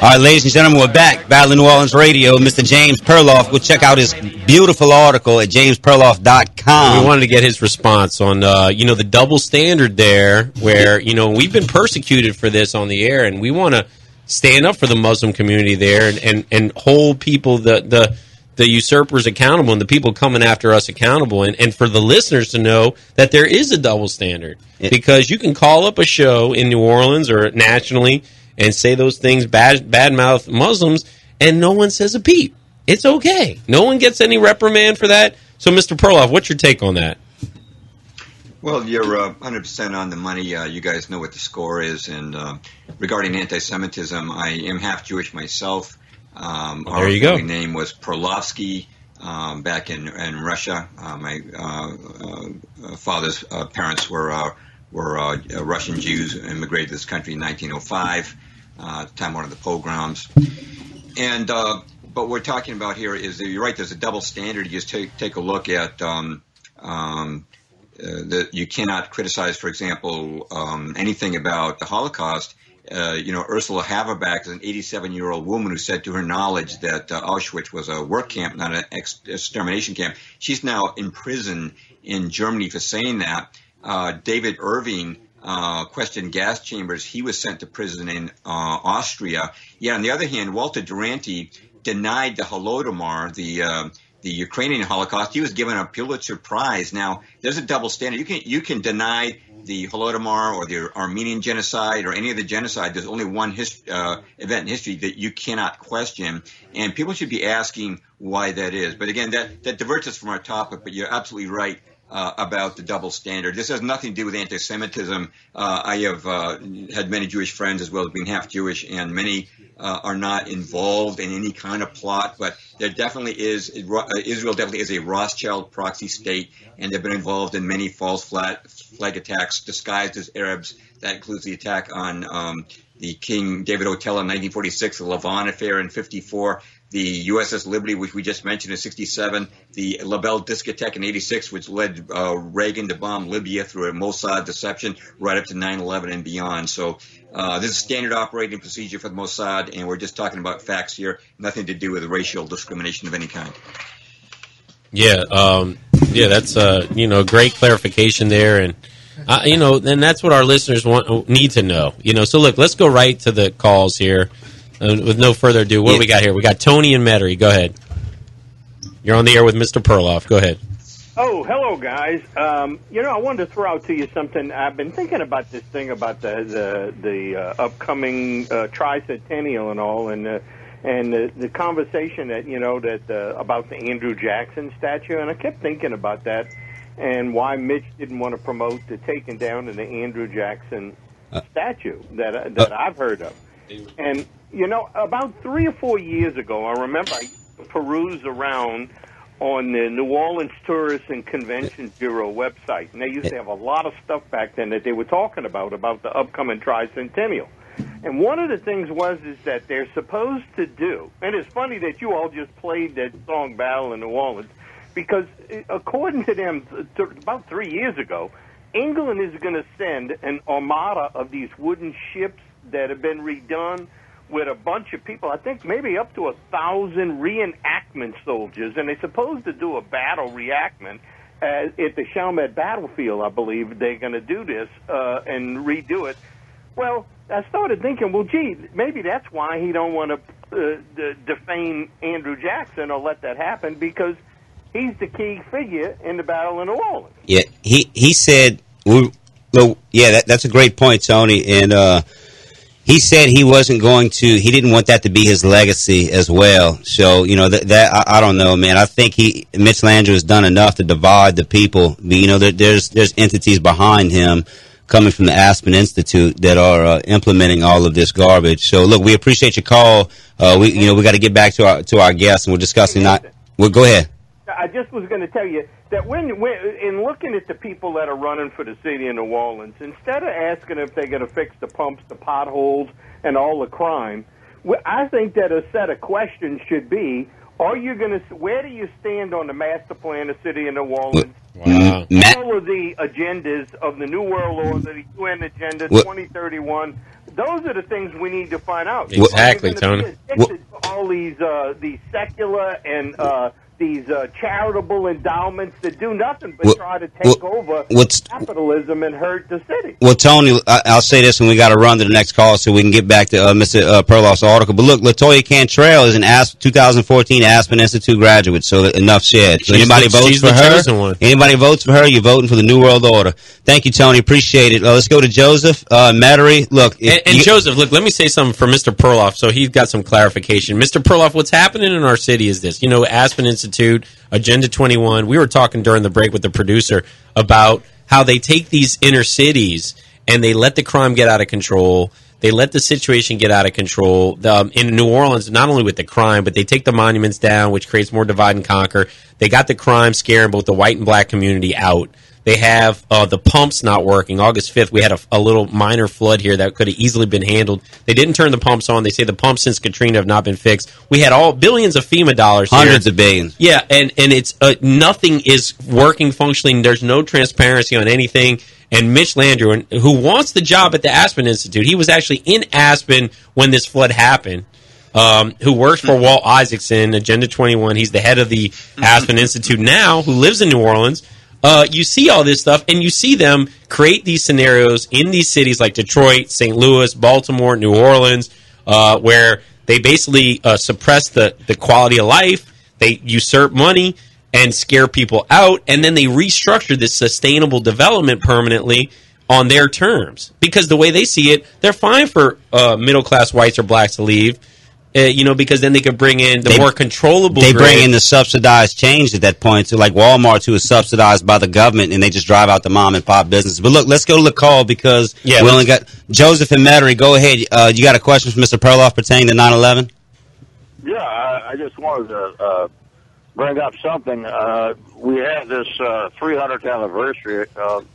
All right, ladies and gentlemen, we're back. Battle in New Orleans Radio. Mr. James Perloff. Go check out his beautiful article at jamesperloff.com. We wanted to get his response on, uh, you know, the double standard there, where you know we've been persecuted for this on the air, and we want to stand up for the Muslim community there and, and, and hold people the the the usurpers accountable and the people coming after us accountable, and, and for the listeners to know that there is a double standard because you can call up a show in New Orleans or nationally and say those things bad badmouth Muslims, and no one says a peep. It's okay. No one gets any reprimand for that. So, Mr. Perloff, what's your take on that? Well, you're uh, 100% on the money. Uh, you guys know what the score is. And uh, regarding anti Semitism, I am half Jewish myself. Um, Well, our there you go. family name was Perlovsky um, back in, in Russia. Uh, my uh, uh, father's uh, parents were, uh, were uh, Russian Jews, immigrated to this country in 1905, uh, time one of the pogroms. And uh, but what we're talking about here is that you're right. There's a double standard. You just take take a look at um, um, uh, that you cannot criticize, for example, um, anything about the Holocaust. Uh, you know, Ursula Haverbeck is an 87 year old woman who said to her knowledge that uh, Auschwitz was a work camp, not an ex- extermination camp. She's now in prison in Germany for saying that. Uh, David Irving uh, questioned gas chambers. He was sent to prison in uh, Austria. Yet, on the other hand, Walter Duranty denied the Holodomor, the uh, the Ukrainian Holocaust. He was given a Pulitzer Prize. Now, there's a double standard. You can you can deny the Holodomor or the Armenian genocide or any of the genocide. There's only one his, uh, event in history that you cannot question, and people should be asking why that is. But again, that that diverts us from our topic. But you're absolutely right. Uh, about the double standard. This has nothing to do with anti-Semitism. Uh, I have uh, had many Jewish friends as well as being half Jewish, and many uh, are not involved in any kind of plot. But there definitely is uh, Israel definitely is a Rothschild proxy state, and they've been involved in many false flag, flag attacks disguised as Arabs. That includes the attack on um, the King David Hotel in 1946, the Lavon affair in 54 the USS Liberty, which we just mentioned in 67, the La Belle Discotheque in 86, which led uh, Reagan to bomb Libya through a Mossad deception right up to 9-11 and beyond. So uh, this is standard operating procedure for the Mossad, and we're just talking about facts here, nothing to do with racial discrimination of any kind. Yeah, um, yeah, that's uh, you know great clarification there, and uh, you know, and that's what our listeners want need to know. You know, so look, let's go right to the calls here. Uh, with no further ado, what do we got here? We got Tony and Metairie. Go ahead. You're on the air with Mr. Perloff. Go ahead. Oh, hello, guys. Um, you know, I wanted to throw out to you something. I've been thinking about this thing about the the, the uh, upcoming uh, tricentennial and all, and uh, and the, the conversation that you know that uh, about the Andrew Jackson statue, and I kept thinking about that and why Mitch didn't want to promote the taking down of the Andrew Jackson statue that uh, that I've heard of. And you know, about three or four years ago, I remember I perused around on the New Orleans Tourist and Convention Bureau website, and they used to have a lot of stuff back then that they were talking about about the upcoming tricentennial. And one of the things was is that they're supposed to do, and it's funny that you all just played that song "Battle in New Orleans," because uh, according to them, th- about three years ago, England is going to send an armada of these wooden ships that have been redone with a bunch of people. I think maybe up to a thousand reenactment soldiers, and they're supposed to do a battle reenactment uh, at the Chalmette battlefield. I believe they're going to do this uh, and redo it. Well, I started thinking, well, gee, maybe that's why he don't want to uh, defame Andrew Jackson or let that happen because he's the key figure in the battle in New Orleans. Yeah, he he said, we, well, yeah, that, that's a great point, Tony. And uh, he said he wasn't going to, he didn't want that to be his legacy as well. So you know that, that I, I don't know, man. I think he Mitch Landrieu has done enough to divide the people. You know, there, there's there's entities behind him coming from the Aspen Institute that are uh, implementing all of this garbage. So look, we appreciate your call. Uh, we you know we got to get back to our to our guests, and we're discussing not. Well, go ahead. I just was going to tell you that when, when in looking at the people that are running for the city of New Orleans, instead of asking if they're going to fix the pumps, the potholes, and all the crime, I think that a set of questions should be: Are you going to? Where do you stand on the master plan of the city of New Orleans? Matt, all of the agendas of the New World Order, the UN Agenda 2031. Those are the things we need to find out. Exactly, Are Tony. to all these uh, these secular and uh, these uh, charitable endowments that do nothing but What- try to take what- over what's- capitalism and hurt the city. Well, Tony, I, I'll say this, and we got to run to the next call so we can get back to uh, Mr. Uh, Perloff's article. But look, Latoya Cantrell is an Asp- 2014 Aspen Institute graduate, so enough said. So anybody the- votes she's for her, one. anybody votes for her, you're voting for the New World Order. Thank you, Tony. Appreciate it. Uh, let's go to Joseph uh, Metairie. Look, And, and you- Joseph, look, let me say something for Mr. Perloff, so he's got some clarification. Mr. Perloff, what's happening in our city is this. You know, Aspen Institute, Agenda 21, we were talking during the break with the producer about how they take these inner cities and they let the crime get out of control. They let the situation get out of control. Um, in New Orleans, not only with the crime, but they take the monuments down, which creates more divide and conquer. They got the crime scaring both the white and black community out. They have uh, the pumps not working. August 5th, we had a, a little minor flood here that could have easily been handled. They didn't turn the pumps on. They say the pumps since Katrina have not been fixed. We had all billions of FEMA dollars here. hundreds of billions. Yeah, and and it's uh, nothing is working functioning. There's no transparency on anything. And Mitch Landrieu, who wants the job at the Aspen Institute, he was actually in Aspen when this flood happened. Um, who works for Walt Isaacson, Agenda 21. He's the head of the Aspen Institute now, who lives in New Orleans. Uh, you see all this stuff, and you see them create these scenarios in these cities like Detroit, St. Louis, Baltimore, New Orleans, uh, where they basically uh, suppress the, the quality of life, they usurp money and scare people out, and then they restructure this sustainable development permanently on their terms. Because the way they see it, they're fine for uh, middle class whites or blacks to leave. Uh, you know, because then they could bring in the They- more controllable. They bring in the subsidized change at that point to like Walmart, who is subsidized by the government, and they just drive out the mom and pop business. But look, let's go to the call because Yeah, we only got Joseph and Metairie. Go ahead. Uh, you got a question for Mr. Perloff pertaining to 9/11? Yeah, I, I just wanted to uh, bring up something. Uh, we had this uh, 300th anniversary of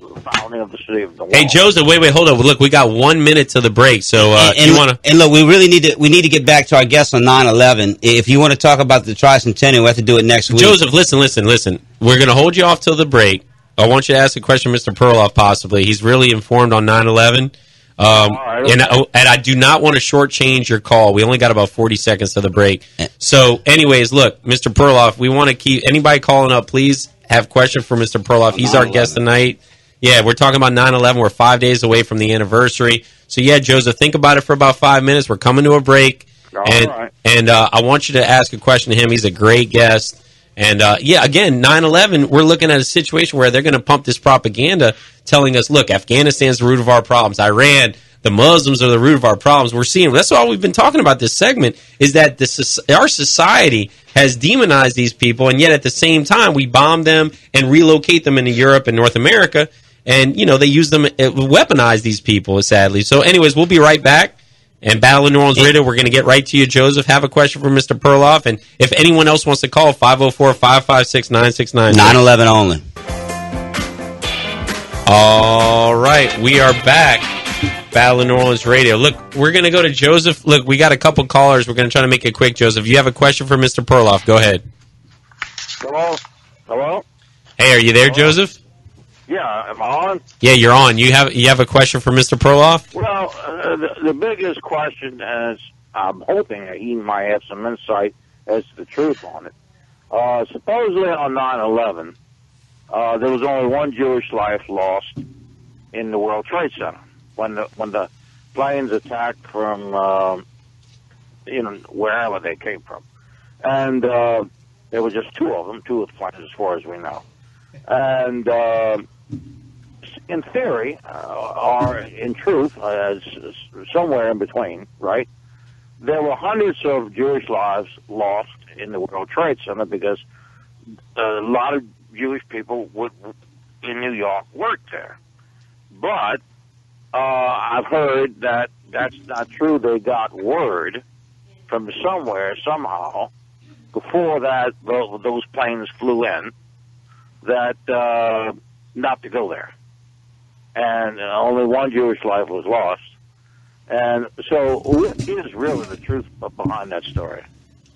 the founding of the city of New Orleans. Hey Joseph, wait, wait, hold on. Look, we got one minute to the break, so uh, and, you want to? and look, we really need to we need to get back to our guests on 9/11. If you want to talk about the tricentennial, we have to do it next week. Joseph, listen, listen, listen. We're going to hold you off till the break. I want you to ask a question, Mr. Perloff, possibly. He's really informed on 9/11. Um, right, and. I, and I do not want to shortchange your call. We only got about 40 seconds to the break. So, anyways, look, Mr. Perloff, we want to keep anybody calling up, please have questions for Mr. Perloff. He's our guest tonight. Yeah, we're talking about 9 11. We're five days away from the anniversary. So, yeah, Joseph, think about it for about five minutes. We're coming to a break. All and right. and uh, I want you to ask a question to him. He's a great guest. And uh, yeah, again, 9 11, we're looking at a situation where they're going to pump this propaganda telling us, look, Afghanistan's the root of our problems. Iran, the Muslims are the root of our problems. We're seeing that's all we've been talking about this segment is that the, our society has demonized these people, and yet at the same time, we bomb them and relocate them into Europe and North America. And, you know, they use them, uh, weaponize these people, sadly. So, anyways, we'll be right back. And Battle of New Orleans Radio, we're going to get right to you, Joseph. Have a question for Mr. Perloff. And if anyone else wants to call, 504 556 9699. 9/11 only. All right, we are back. Battle of New Orleans Radio. Look, we're going to go to Joseph. Look, we got a couple callers. We're going to try to make it quick, Joseph. You have a question for Mr. Perloff. Go ahead. Hello? Hello? Hey, are you there, Joseph? Yeah, am I on? Yeah, you're on. You have you have a question for Mr. Perloff? Well, uh, the, the biggest question is I'm hoping that he might have some insight as to the truth on it. Uh, supposedly on 9/11, uh, there was only one Jewish life lost in the World Trade Center when the when the planes attacked from um, you know wherever they came from, and uh, there were just two of them, two of the planes as far as we know, and. Uh, in theory, uh, or in truth, uh, s- somewhere in between, right? There were hundreds of Jewish lives lost in the World Trade Center because a lot of Jewish people would, in New York worked there. But uh, I've heard that that's not true. They got word from somewhere, somehow, before that tho- those planes flew in, that uh, not to go there and uh, only one Jewish life was lost. And so, what is really the truth behind that story?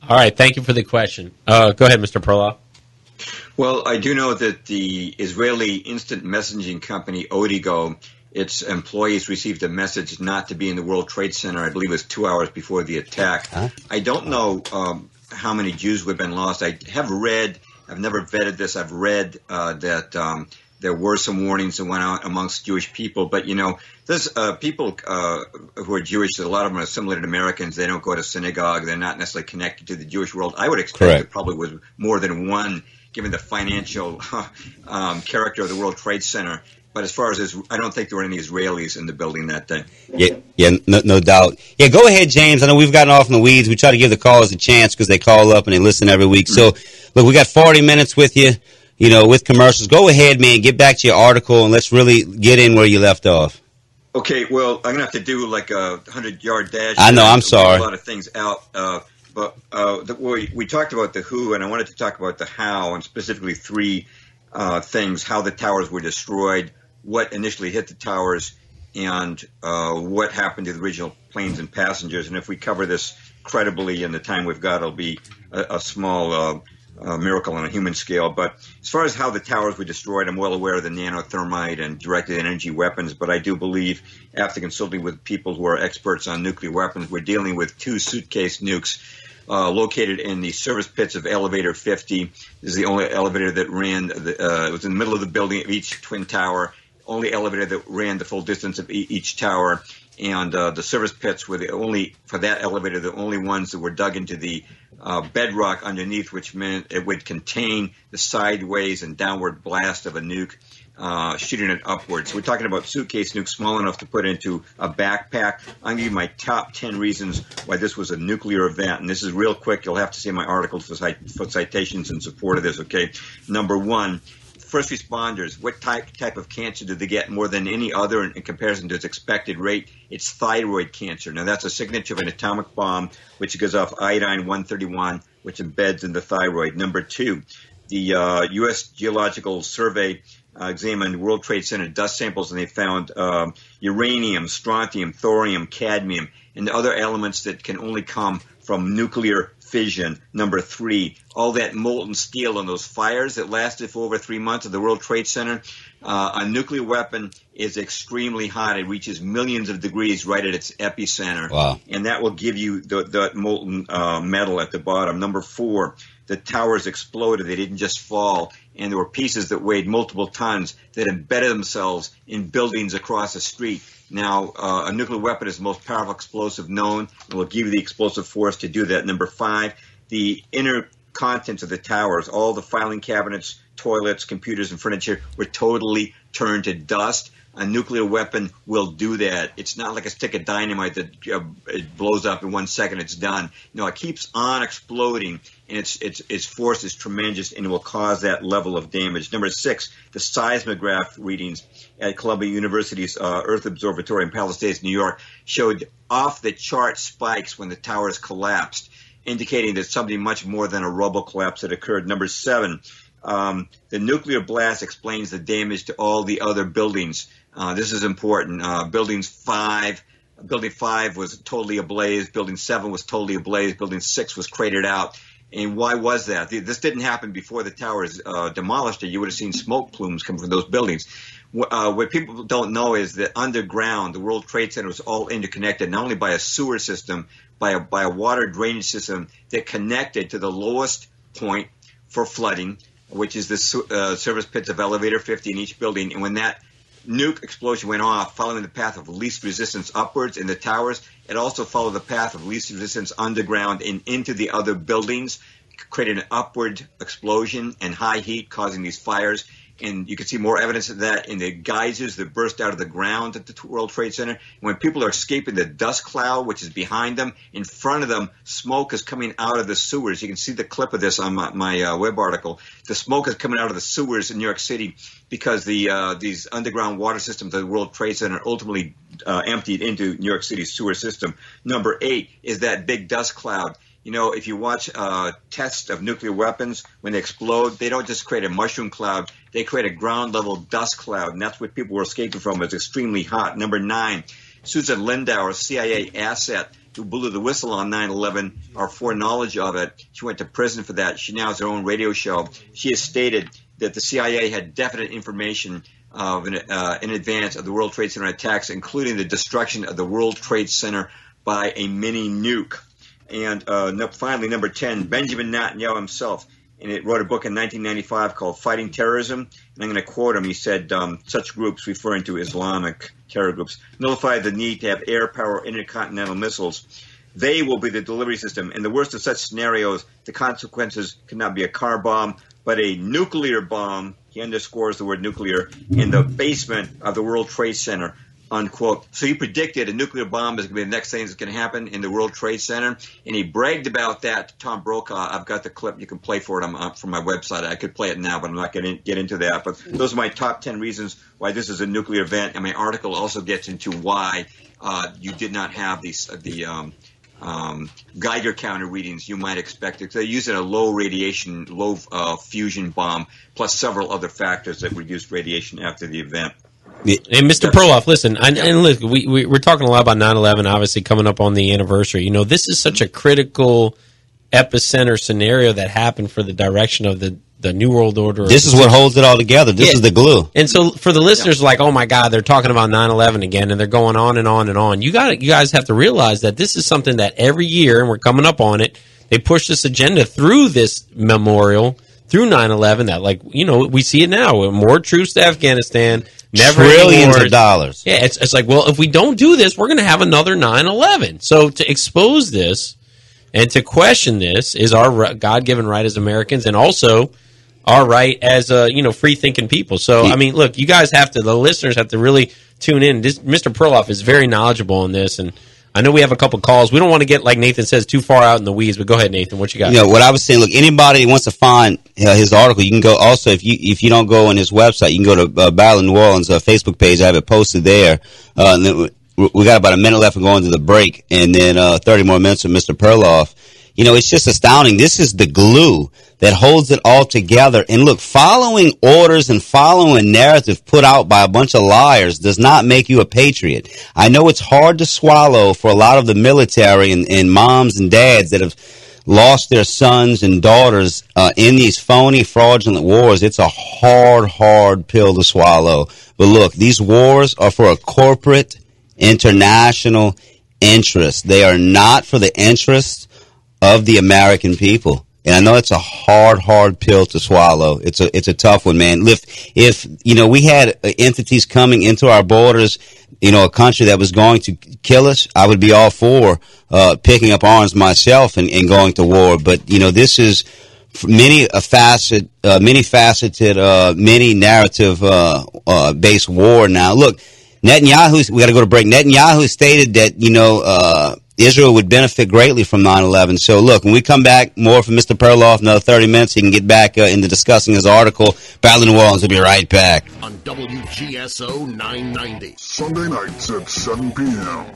All right, thank you for the question. Uh, go ahead, Mr. Perloff. Well, I do know that the Israeli instant messaging company Odigo, its employees received a message not to be in the World Trade Center. I believe it was two hours before the attack. I don't know um, how many Jews would have been lost. I have read, I've never vetted this. I've read uh, that um, there were some warnings that went out amongst Jewish people, but you know, there's uh, people uh, who are Jewish. A lot of them are assimilated Americans. They don't go to synagogue. They're not necessarily connected to the Jewish world. I would expect Correct. there probably was more than one, given the financial um, character of the World Trade Center. But as far as I don't think there were any Israelis in the building that day. Yeah, yeah, no, no doubt. Yeah, go ahead, James. I know we've gotten off in the weeds. We try to give the callers a chance because they call up and they listen every week. So, look, we got 40 minutes with you, you know, with commercials. Go ahead, man. Get back to your article and let's really get in where you left off. Okay, well, I'm gonna have to do like a hundred yard dash. I know, I'm sorry. A lot of things out, uh, but uh, the, we, we talked about the who, and I wanted to talk about the how, and specifically three uh, things: how the towers were destroyed, what initially hit the towers, and uh, what happened to the original planes and passengers. And if we cover this credibly in the time we've got, it'll be a, a small. Uh, miracle on a human scale. But as far as how the towers were destroyed, I'm well aware of the nanothermite and directed energy weapons. But I do believe, after consulting with people who are experts on nuclear weapons, we're dealing with two suitcase nukes. Uh, located in the service pits of Elevator 50. This is the only elevator that ran. The, uh, it was in the middle of the building of each twin tower. Only elevator that ran the full distance of e- each tower. And uh, the service pits were the only for that elevator, the only ones that were dug into the uh, bedrock underneath, which meant it would contain the sideways and downward blast of a nuke, uh, shooting it upwards. So we're talking about suitcase nukes small enough to put into a backpack. I'm going to give you my top 10 reasons why this was a nuclear event. And this is real quick. You'll have to see my articles for citations in support of this, okay? Number one, first responders, what type type of cancer do they get more than any other in, in comparison to its expected rate? It's thyroid cancer. Now that's a signature of an atomic bomb, which gives off iodine 131, which embeds in the thyroid. Number two, the uh, U.S. Geological Survey uh, examined World Trade Center dust samples, and they found um, uranium, strontium, thorium, cadmium, and other elements that can only come from nuclear fission. Number three, all that molten steel and those fires that lasted for over three months at the World Trade Center. Uh, a nuclear weapon is extremely hot. It reaches millions of degrees right at its epicenter. Wow. And that will give you the, the molten uh, metal at the bottom. Number four, the towers exploded. They didn't just fall. And there were pieces that weighed multiple tons that embedded themselves in buildings across the street. Now, uh, a nuclear weapon is the most powerful explosive known and will give you the explosive force to do that. Number five, the inner contents of the towers, all the filing cabinets, toilets, computers, and furniture were totally turned to dust. A nuclear weapon will do that. It's not like a stick of dynamite that uh, it blows up in one second. It's done. No, it keeps on exploding, and its its its force is tremendous, and it will cause that level of damage. Number six, the seismograph readings at Columbia University's uh, Earth Observatory in Palisades, New York, showed off the chart spikes when the towers collapsed, indicating that something much more than a rubble collapse had occurred. Number seven, um, the nuclear blast explains the damage to all the other buildings. Uh, this is important. Uh, buildings five, building five was totally ablaze. Building seven was totally ablaze. Building six was cratered out. And why was that? This didn't happen before the towers uh, demolished it. You would have seen smoke plumes come from those buildings. Uh, what people don't know is that underground, the World Trade Center was all interconnected, not only by a sewer system, by a, by a water drainage system that connected to the lowest point for flooding, which is the uh, service pits of elevator 50 in each building. And when that nuke explosion went off, following the path of least resistance upwards in the towers, it also followed the path of least resistance underground and into the other buildings, creating an upward explosion and high heat, causing these fires. And you can see more evidence of that in the geysers that burst out of the ground at the World Trade Center. When people are escaping the dust cloud, which is behind them, in front of them, smoke is coming out of the sewers. You can see the clip of this on my, my uh, web article. The smoke is coming out of the sewers in New York City because the uh, these underground water systems at the World Trade Center ultimately uh, emptied into New York City's sewer system. Number eight is that big dust cloud. You know, if you watch uh, tests of nuclear weapons, when they explode, they don't just create a mushroom cloud, they create a ground level dust cloud. And that's what people were escaping from. It's extremely hot. Number nine, Susan Lindauer, CIA asset, who blew the whistle on 9/11 our foreknowledge of it. She went to prison for that. She now has her own radio show. She has stated that the CIA had definite information of in, uh, in advance of the World Trade Center attacks, including the destruction of the World Trade Center by a mini nuke. And uh, no, finally, number 10, Benjamin Netanyahu himself. And it wrote a book in 1995 called Fighting Terrorism. And I'm going to quote him. He said, um, such groups, referring to Islamic terror groups, nullify the need to have air power intercontinental missiles. They will be the delivery system. In the worst of such scenarios, the consequences cannot be a car bomb, but a nuclear bomb. He underscores the word nuclear in the basement of the World Trade Center unquote. So he predicted a nuclear bomb is going to be the next thing that's going to happen in the World Trade Center, and he bragged about that to Tom Brokaw. I've got the clip; you can play for it on, on from my website. I could play it now, but I'm not going to get into that. But those are my top ten reasons why this is a nuclear event, and my article also gets into why uh, you did not have these uh, the um, um, Geiger counter readings you might expect. They're using a low radiation, low uh, fusion bomb, plus several other factors that reduced radiation after the event. And Mr. Perloff, listen, and, and look, we, we we're talking a lot about 9/11, obviously coming up on the anniversary. You know, this is such a critical epicenter scenario that happened for the direction of the the New World Order. This is what holds it all together. This Yeah. is the glue. And so for the listeners, like, oh my God, they're talking about 9-11 again, and they're going on and on and on. You got you guys have to realize that this is something that every year, and we're coming up on it. They push this agenda through this memorial, through 9-11, That like you know we see it now. More troops to Afghanistan, never Trillions wars. of dollars. Yeah, it's it's like well, if we don't do this, we're going to have another 9-11. So to expose this and to question this is our God given right as Americans, and also our right as uh, you know free thinking people. So I mean, look, you guys have to, the listeners have to really tune in. This, Mr. Perloff is very knowledgeable on this, and I know we have a couple calls. We don't want to get like Nathan says too far out in the weeds, but go ahead, Nathan. What you got? You know what I was saying. Look, anybody wants to find uh, his article, you can go. Also, if you if you don't go on his website, you can go to uh, Battle of New Orleans uh, Facebook page. I have it posted there. Uh, we, got about a minute left and going to the break, and then uh, thirty more minutes with Mr. Perloff. You know, it's just astounding. This is the glue that holds it all together. And look, following orders and following a narrative put out by a bunch of liars does not make you a patriot. I know it's hard to swallow for a lot of the military and, and moms and dads that have lost their sons and daughters uh, in these phony, fraudulent wars. It's a hard, hard pill to swallow. But look, these wars are for a corporate, international interest. They are not for the interest of the American people. And I know it's a hard, hard pill to swallow. It's a, it's a tough one, man. If, if, you know, we had entities coming into our borders, you know, a country that was going to kill us, I would be all for, uh, picking up arms myself and, and going to war. But, you know, this is many a facet, uh, many faceted, uh, many narrative, uh, uh, based war now. Look, Netanyahu, we got to go to break. Netanyahu stated that, you know, uh, Israel would benefit greatly from 9/11. So look, when we come back, more from Mr. Perloff, another 30 minutes, he can get back uh, into discussing his article. Battle of New Orleans. We'll be right back. on WGSO 990. Sunday nights at 7 p.m.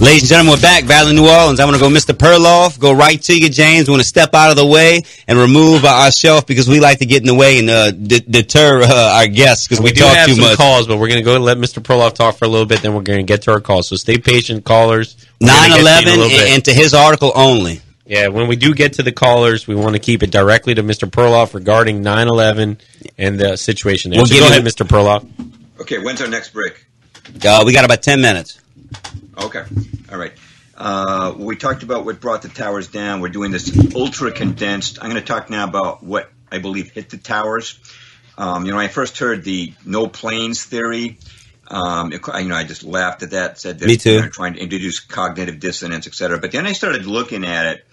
Ladies and gentlemen, we're back. Battle of New Orleans. I want to go Mr. Perloff, go right to you, James. We want to step out of the way and remove our our shelf because we like to get in the way and uh, d- deter uh, our guests because we, we do talk have too some much. calls, but we're going to go let Mr. Perloff talk for a little bit, then we're going to get to our calls. So stay patient, callers. We're gonna get to you in a 9/11 little and, and to his article only. Yeah, when we do get to the callers, we want to keep it directly to Mr. Perloff regarding 9/11 and the situation there. We'll so go you- ahead, Mr. Perloff. Okay, when's our next break? Uh, we got about 10 minutes. Okay, all right. Uh, we talked about what brought the towers down. We're doing this ultra condensed. I'm going to talk now about what I believe hit the towers. Um, you know, when I first heard the no planes theory. Um, it- you know, I just laughed at that. Said that Me too. they're trying to introduce cognitive dissonance, et cetera. But then I started looking at it,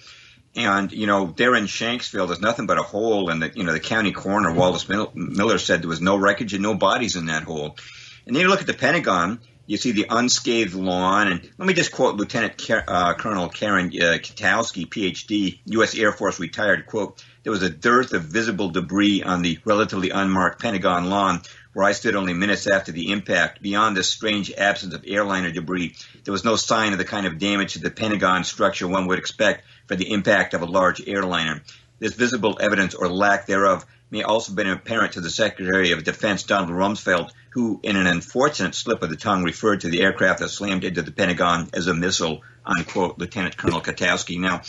and you know, there in Shanksville, there's nothing but a hole, and the you know the county coroner Wallace Mil- Miller said there was no wreckage and no bodies in that hole. And then you look at the Pentagon, you see the unscathed lawn. And let me just quote Lieutenant Car- uh, Colonel Karen uh, Kwiatkowski, PhD, U.S. Air Force retired, quote, there was a dearth of visible debris on the relatively unmarked Pentagon lawn where I stood only minutes after the impact. Beyond this strange absence of airliner debris, there was no sign of the kind of damage to the Pentagon structure one would expect for the impact of a large airliner. This visible evidence or lack thereof may also have been apparent to the Secretary of Defense, Donald Rumsfeld, who, in an unfortunate slip of the tongue, referred to the aircraft that slammed into the Pentagon as a missile, unquote, Lieutenant Colonel Kwiatkowski. Now,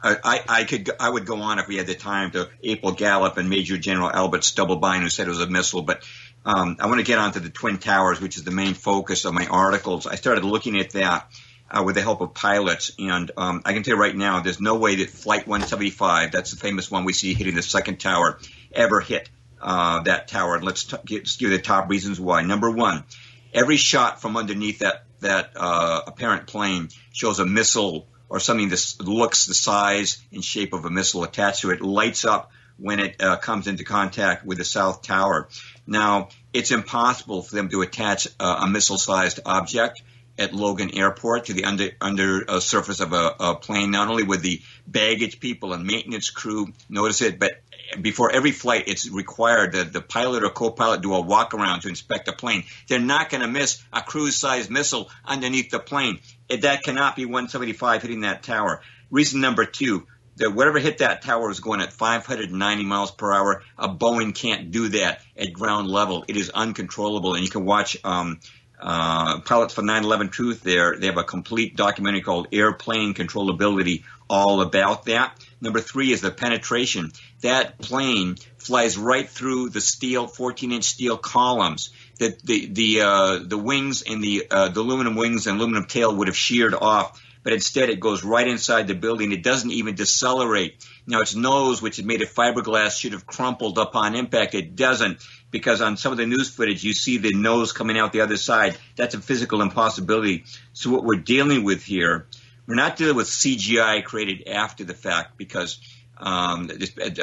I, I could I would go on if we had the time to April Gallop and Major General Albert Stubblebine who said it was a missile, but um, I want to get onto the Twin Towers, which is the main focus of my articles. I started looking at that uh, with the help of pilots, and um, I can tell you right now, there's no way that Flight 175, that's the famous one we see hitting the second tower, ever hit uh, that tower. Let's, t- give you the top reasons why. Number one, every shot from underneath that that uh, apparent plane shows a missile or something that looks the size and shape of a missile attached to it, lights up when it uh, comes into contact with the south tower. Now, it's impossible for them to attach uh, a missile-sized object at Logan Airport to the under under uh, surface of a, a plane. Not only would the baggage people and maintenance crew notice it, but before every flight, it's required that the pilot or co-pilot do a walk around to inspect the plane. They're not going to miss a cruise-sized missile underneath the plane. It, that cannot be 175 hitting that tower. Reason number two, that whatever hit that tower was going at 590 miles per hour. A Boeing can't do that at ground level. It is uncontrollable, and you can watch um, uh, pilots for 9/11 Truth. There, they have a complete documentary called Airplane Controllability, all about that. Number three is the penetration. That plane flies right through the steel, 14-inch steel columns. The the the uh, the wings and the uh, the aluminum wings and aluminum tail would have sheared off but instead it goes right inside the building. It doesn't even decelerate. Now its nose, which is made of fiberglass, should have crumpled upon impact. It doesn't because on some of the news footage you see the nose coming out the other side. That's a physical impossibility. So what we're dealing with here, we're not dealing with CGI created after the fact because um,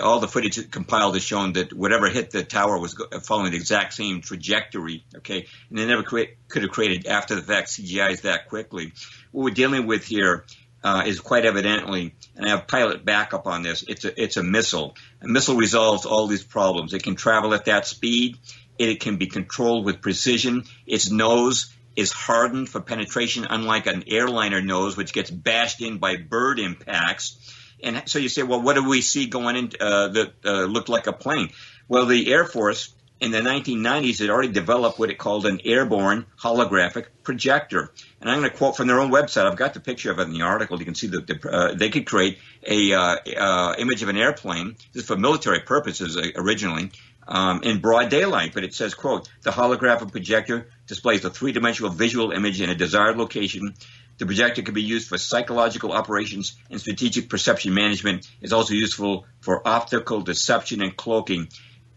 all the footage compiled has shown that whatever hit the tower was following the exact same trajectory. Okay, and they never create, could have created after the fact CGI's that quickly. What we're dealing with here uh, is quite evidently, and I have pilot backup on this. It's a it's a missile. A missile resolves all these problems. It can travel at that speed. It can be controlled with precision. Its nose is hardened for penetration, unlike an airliner nose, which gets bashed in by bird impacts and so you say, well, what do we see going in uh, that uh, looked like a plane? Well, the Air Force in the 1990s had already developed what it called an airborne holographic projector. And I'm going to quote from their own website. I've got the picture of it in the article. You can see that the, uh, they could create a uh, uh, image of an airplane. This is for military purposes uh, originally. Um, in broad daylight, but it says, quote, the holographic projector displays a three-dimensional visual image in a desired location the projector can be used for psychological operations and strategic perception management. It's also useful for optical deception and cloaking.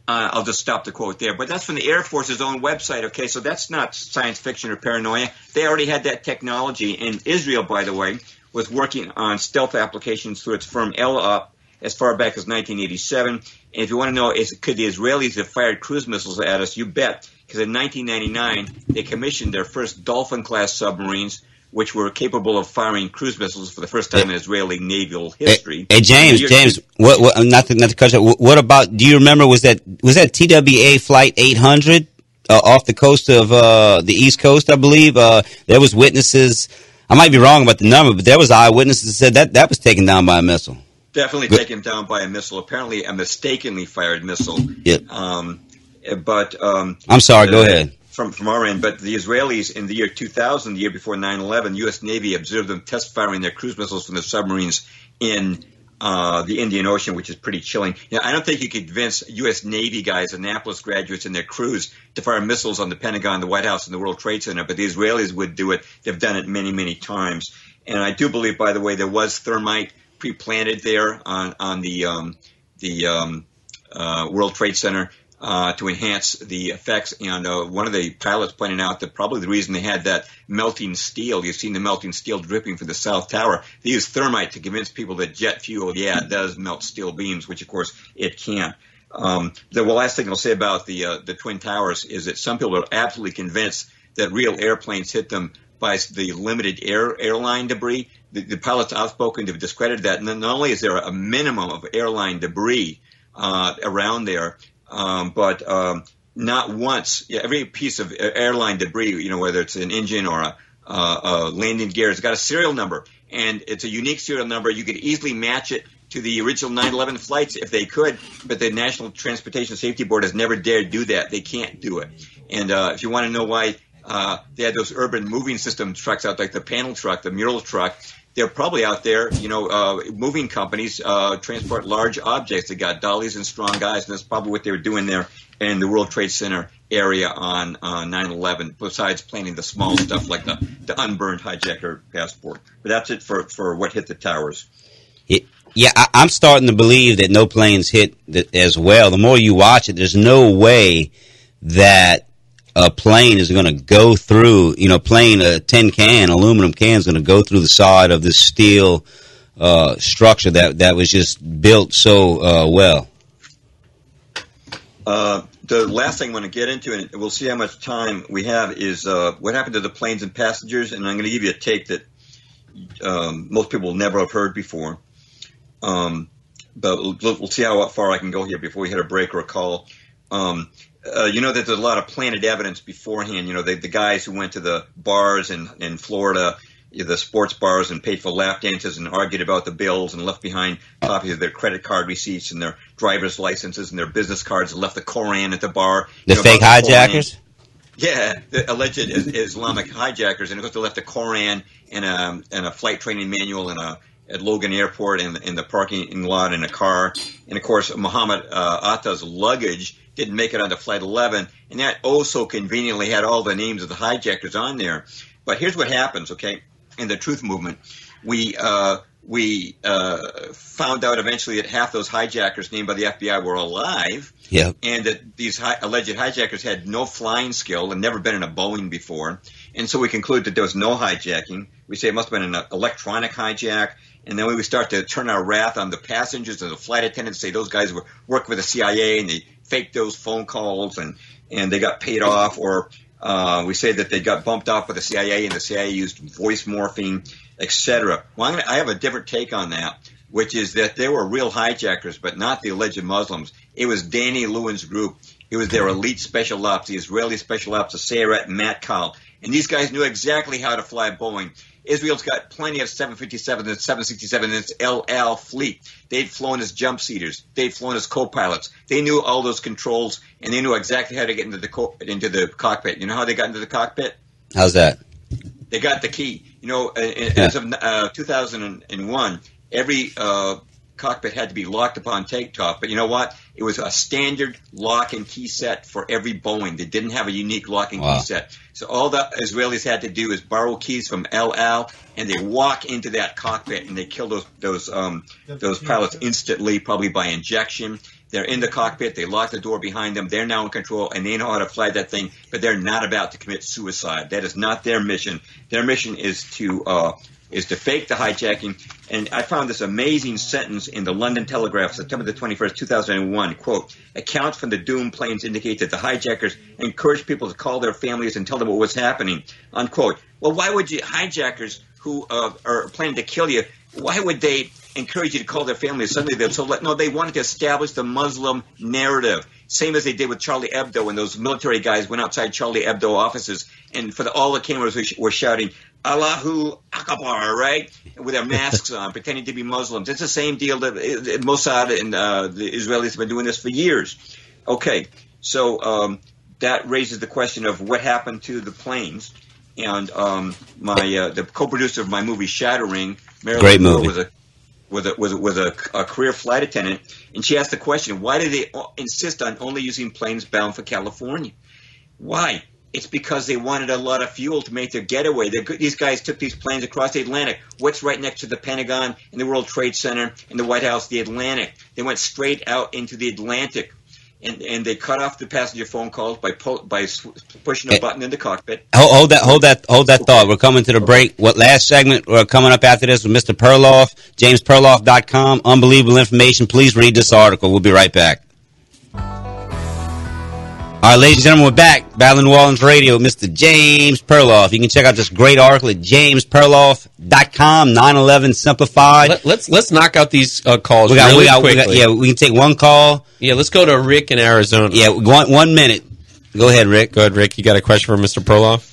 Uh, I'll just stop the quote there. But that's from the Air Force's own website. Okay, so that's not science fiction or paranoia. They already had that technology. And Israel, by the way, was working on stealth applications through its firm Elop as far back as 1987. And if you want to know, is, could the Israelis have fired cruise missiles at us? You bet. Because in 1999, they commissioned their first Dolphin class submarines which were capable of firing cruise missiles for the first time in Israeli naval history. Hey, hey James, James, what, what, not to, not to cut you. What about? Do you remember? Was that was that TWA flight 800 uh, off the coast of uh, the East Coast? I believe uh, there was witnesses. I might be wrong about the number, but there was eyewitnesses that said that that was taken down by a missile. Definitely but, taken down by a missile. Apparently, a mistakenly fired missile. Yeah. Um, but um, I'm sorry. Go ahead from, from our end, but the Israelis in the year 2000, the year before 9/11, U.S. Navy observed them test firing their cruise missiles from their submarines in uh, the Indian Ocean, which is pretty chilling. Know, I don't think you could convince U.S. Navy guys, Annapolis graduates, and their crews to fire missiles on the Pentagon, the White House, and the World Trade Center, but the Israelis would do it. They've done it many, many times. And I do believe, by the way, there was thermite pre-planted there on on the um, the um, uh, World Trade Center uh, to enhance the effects. And uh, one of the pilots pointed out that probably the reason they had that melting steel, you've seen the melting steel dripping from the South Tower, they used thermite to convince people that jet fuel, yeah, does melt steel beams, which of course it can't. Um, the last thing I'll say about the uh, the twin towers is that some people are absolutely convinced that real airplanes hit them by the limited air airline debris. The, the pilots outspoken have discredited that. And not only is there a minimum of airline debris uh, around there, um, but um, not once. Yeah, every piece of airline debris, you know, whether it's an engine or a, uh, a landing gear, has got a serial number, and it's a unique serial number. You could easily match it to the original 9/11 flights if they could, but the National Transportation Safety Board has never dared do that. They can't do it. And uh, if you want to know why uh, they had those urban moving system trucks out, like the panel truck, the mural truck, they're probably out there, you know, uh, moving companies uh, transport large objects. They got dollies and strong guys, and that's probably what they were doing there in the World Trade Center area on uh, 9/11. Besides planning the small stuff like the, the unburned hijacker passport, but that's it for for what hit the towers. It, yeah, I, I'm starting to believe that no planes hit th- as well. The more you watch it, there's no way that a plane is going to go through, you know, plane a tin can, aluminum can is going to go through the side of this steel uh, structure that that was just built so uh, well. Uh, the last thing I want to get into, and we'll see how much time we have, is uh, what happened to the planes and passengers. And I'm going to give you a take that um, most people will never have heard before. Um, but we'll, we'll see how far I can go here before we hit a break or a call. Um, uh, you know that there's a lot of planted evidence beforehand. You know, the, the guys who went to the bars in, in Florida, the sports bars, and paid for lap dances and argued about the bills and left behind copies of their credit card receipts and their driver's licenses and their business cards and left the Koran at the bar. The You know, fake the Koran. hijackers. Yeah, the alleged Islamic hijackers, and of course they left the Koran and a and a flight training manual and a at Logan Airport in, in the parking lot in a car, and of course Muhammad uh, Atta's luggage didn't make it onto Flight 11, and that oh so conveniently had all the names of the hijackers on there. But here's what happens, okay? In the Truth Movement, we uh, we uh, found out eventually that half those hijackers named by the FBI were alive Yeah. and that these hi- alleged hijackers had no flying skill and never been in a Boeing before. And so we conclude that there was no hijacking. We say it must have been an electronic hijack. And then we would start to turn our wrath on the passengers and the flight attendants, say those guys were working with the CIA and they faked those phone calls and, and they got paid off. Or uh, we say that they got bumped off by the CIA and the CIA used voice morphing, etc. Well, gonna, I have a different take on that which is that they were real hijackers, but not the alleged Muslims. It was Danny Lewin's group. It was their elite special ops, the Israeli special ops, the Sayeret Matkal. And these guys knew exactly how to fly Boeing. Israel's got plenty of 757 and 767 in its El Al fleet. They'd flown as jump seaters. They'd flown as co-pilots. They knew all those controls, and they knew exactly how to get into the co- into the cockpit. You know how they got into the cockpit? How's that? They got the key. You know, Yeah. as of uh, 2001, every uh, cockpit had to be locked upon takeoff. But you know what? It was a standard lock and key set for every Boeing. They didn't have a unique lock and Wow. key set. So all the Israelis had to do is borrow keys from El Al, and they walk into that cockpit and they kill those those um, those pilots instantly, probably by injection. They're in the cockpit. They lock the door behind them. They're now in control, and they know how to fly that thing. But they're not about to commit suicide. That is not their mission. Their mission is to uh, is to fake the hijacking. And I found this amazing sentence in the London Telegraph, September the 21st, 2001. Quote, accounts from the doomed planes indicate that the hijackers encouraged people to call their families and tell them what was happening. Unquote. Well, why would you, hijackers who uh, are planning to kill you, why would they encourage you to call their families? Suddenly they're so, let- no, they wanted to establish the Muslim narrative. Same as they did with Charlie Hebdo when those military guys went outside Charlie Hebdo offices and for the, all the cameras were, were shouting, Allahu Akbar, right? With their masks on, pretending to be Muslims. It's the same deal that Mossad and uh, the Israelis have been doing this for years. Okay, so um, that raises the question of what happened to the planes. And um, my uh, the co-producer of my movie Shattering, Marilyn Great movie. was a was a was a, was a, a career flight attendant, and she asked the question, why do they insist on only using planes bound for California? Why? It's because they wanted a lot of fuel to make their getaway. Good- These guys took these planes across the Atlantic. What's right next to the Pentagon and the World Trade Center and the White House? The Atlantic. They went straight out into the Atlantic. And, and they cut off the passenger phone calls by by sw- pushing a button in the cockpit. Hold, hold that, hold that, hold that thought. We're coming to the break. What last segment? We're coming up after this with Mr. Perloff, JamesPerloff.com. Unbelievable information. Please read this article. We'll be right back. All right, ladies and gentlemen, we're back. Battle of New Orleans Radio, Mr. James Perloff. You can check out this great article at jamesperloff.com. 9/11 simplified. Let, let's let's knock out these uh, calls we got, really we got, we got, yeah, we can take one call. Yeah, let's go to Rick in Arizona. Yeah, one one minute. Go ahead, Rick. Go ahead, Rick. You got a question for Mr. Perloff?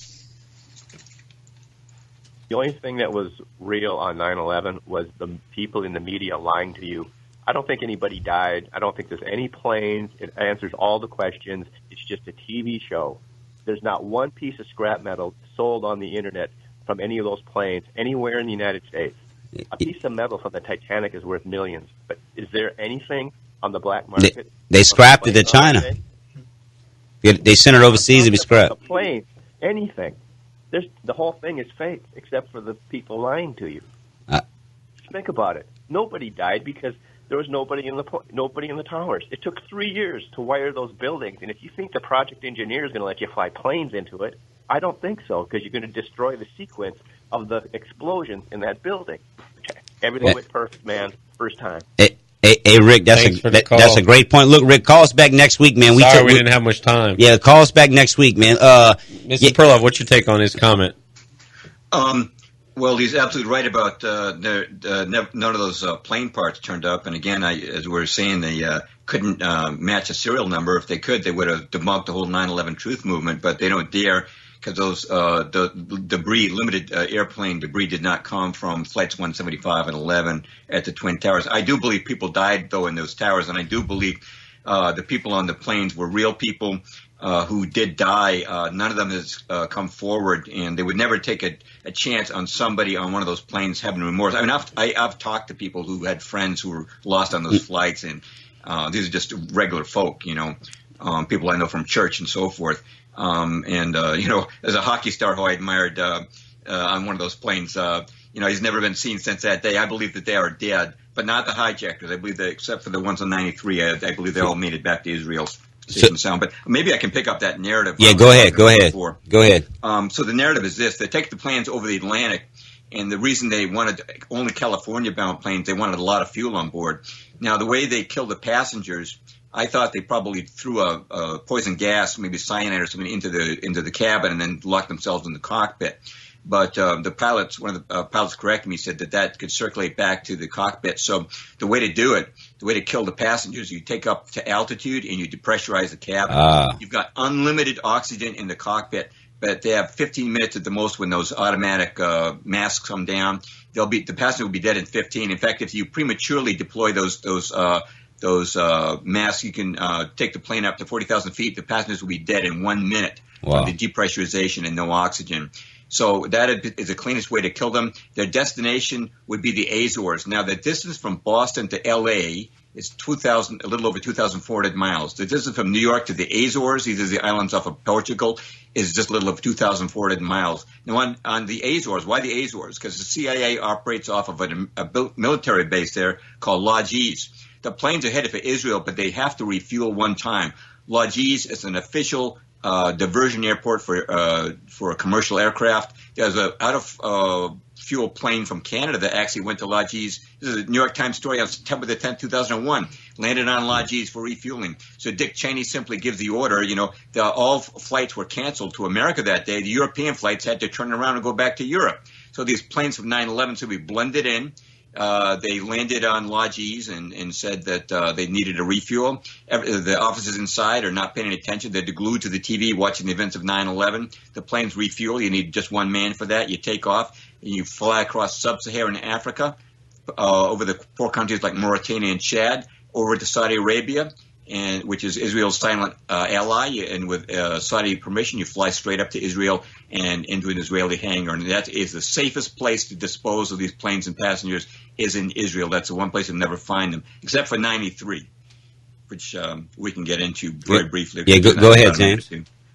The only thing that was real on 9/11 was the people in the media lying to you. I don't think anybody died. I don't think there's any planes. It answers all the questions. It's just a TV show. There's not one piece of scrap metal sold on the internet from any of those planes anywhere in the United States. A piece of metal from the Titanic is worth millions, but is there anything on the black market? they scrapped it to China. Yeah, They sent it overseas to be The scrapped. plane, anything. There's the whole thing is fake, except for the people lying to you. Uh, Just think about it. Nobody died because there was nobody in the nobody in the towers. It took three years to wire those buildings, and if you think the project engineer is going to let you fly planes into it, I don't think so because you're going to destroy the sequence of the explosions in that building. Everything Yeah. went perfect, man. First time. Hey, hey, hey, Rick, that's Thanks a that- that's a great point. Look, Rick, call us back next week, man. Sorry, took- we didn't have much time. Yeah, call us back next week, man. Uh, Mr. Perloff, what's your take on his comment? Um, well, he's absolutely right about uh, there, uh, none of those uh, plane parts turned up. And again, I, as we were saying, they uh, couldn't uh, match a serial number. If they could, they would have debunked the whole 9/11 truth movement. But they don't dare because those uh, the debris, limited uh, airplane debris, did not come from flights 175 and 11 at the Twin Towers. I do believe people died though in those towers, and I do believe uh, the people on the planes were real people uh, who did die. Uh, none of them has uh, come forward, and they would never take a, a chance on somebody on one of those planes having remorse. I mean, I've, I, I've talked to people who had friends who were lost on those flights, and uh, these are just regular folk, you know, um, people I know from church and so forth. Um, and uh, you know, as a hockey star who I admired uh, uh, on one of those planes, uh, you know, he's never been seen since that day. I believe that they are dead, but not the hijackers. I believe that, except for the ones on 93, I, I believe they all made it back to Israel and sound. But maybe I can pick up that narrative. yeah, go ahead, go ahead, before. go ahead. Um, so the narrative is this: they take the planes over the Atlantic, and the reason they wanted only California-bound planes, they wanted a lot of fuel on board. Now, the way they killed the passengers, I thought they probably threw a, a poison gas, maybe cyanide or something, into the into the cabin, and then locked themselves in the cockpit. But uh, the pilots, one of the uh, pilots corrected me, said that that could circulate back to the cockpit. So the way to do it, the way to kill the passengers, you take up to altitude and you depressurize the cabin. Ah. You've got unlimited oxygen in the cockpit, but they have 15 minutes at the most when those automatic uh, masks come down. They'll be the passenger will be dead in 15. In fact, if you prematurely deploy those those uh, those uh, masks, you can uh, take the plane up to 40,000 feet. The passengers will be dead in one minute Wow. of the depressurization and no oxygen. So that is the cleanest way to kill them. Their destination would be the Azores. Now, the distance from Boston to L.A. is 2,000, a little over 2,400 miles. The distance from New York to the Azores, these are the islands off of Portugal, is just a little over 2,400 miles. Now, on, on the Azores, why the Azores? Because the CIA operates off of a, a military base there called Lajes. The planes are headed for Israel, but they have to refuel one time. Lajes is an official uh, diversion airport for uh, for a commercial aircraft. There's a out of uh, fuel plane from Canada that actually went to Lajes. This is a New York Times story on September the 10th, 2001. Landed on Lajes for refueling. So Dick Cheney simply gives the order. You know, the, all flights were canceled to America that day. The European flights had to turn around and go back to Europe. So these planes from 9/11 should be blended in. Uh, they landed on Lajes and, and said that uh, they needed a refuel. Every, the officers inside are not paying attention. They're glued to the TV watching the events of 9/11. The planes refuel. You need just one man for that. You take off and you fly across sub-Saharan Africa uh, over the four countries like Mauritania and Chad, over to Saudi Arabia, and which is Israel's silent uh, ally. And with uh, Saudi permission, you fly straight up to Israel and into an Israeli hangar. And that is the safest place to dispose of these planes and passengers is in Israel. That's the one place you'll never find them, except for 93, which um, we can get into very briefly. Yeah, go- go ahead, James.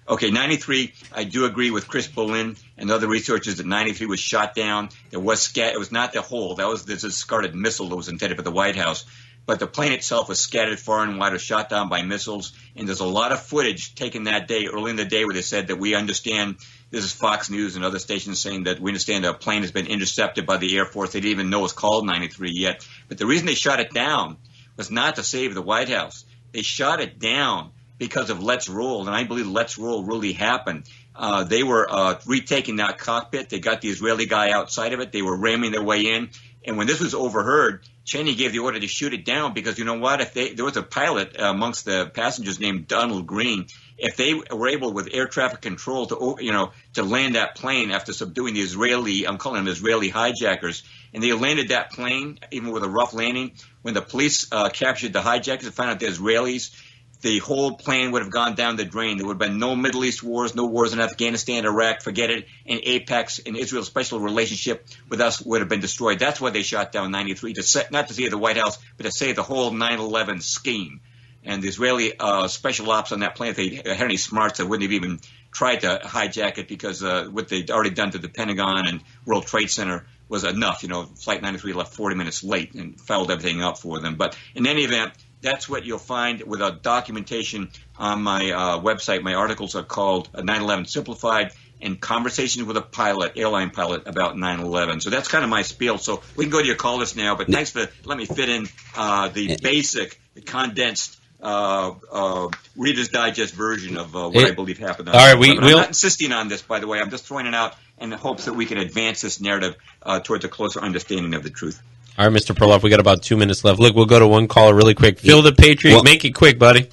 Okay, 93. I do agree with Chris Bollyn and other researchers that 93 was shot down. There was scat. It was not the hole. That was the discarded missile that was intended for the White House. But the plane itself was scattered far and wide, was shot down by missiles. And there's a lot of footage taken that day, early in the day, where they said that we understand. This is Fox News and other stations saying that we understand a plane has been intercepted by the Air Force. They didn't even know it's called 93 yet. But the reason they shot it down was not to save the White House. They shot it down because of Let's Roll, and I believe Let's Roll really happened. Uh, they were uh, retaking that cockpit. They got the Israeli guy outside of it. They were ramming their way in. And when this was overheard, Cheney gave the order to shoot it down because you know what? If they there was a pilot uh, amongst the passengers named Donald Greene. If they were able with air traffic control to you know to land that plane after subduing the Israeli, I'm calling them Israeli hijackers, and they landed that plane even with a rough landing. When the police uh, captured the hijackers and found out they're Israelis, the whole plan would have gone down the drain. There would have been no Middle East wars, no wars in Afghanistan, Iraq, forget it. And AIPAC and Israel's special relationship with us would have been destroyed. That's why they shot down 93, to set, not to save the White House, but to save the whole 9/11 scheme. And the Israeli uh, special ops on that plane, if they had any smarts, they wouldn't have even tried to hijack it because uh, what they'd already done to the Pentagon and World Trade Center was enough. You know, Flight 93 left 40 minutes late and fouled everything up for them. But in any event, that's what you'll find with a documentation on my uh, website. My articles are called 9/11 Simplified and Conversations with a Pilot, airline pilot about 9/11. So that's kind of my spiel. So we can go to your call list now. But thanks for let me fit in uh, the basic, the condensed. Uh, uh, Reader's Digest version of uh, what It- I believe happened. All right, we- I'm not insisting on this, by the way. I'm just throwing it out in the hopes that we can advance this narrative uh, towards a closer understanding of the truth. All right, Mr. Perloff, we got about two minutes left. Look, we'll go to one caller really quick. Phil the Patriot, make it quick, buddy.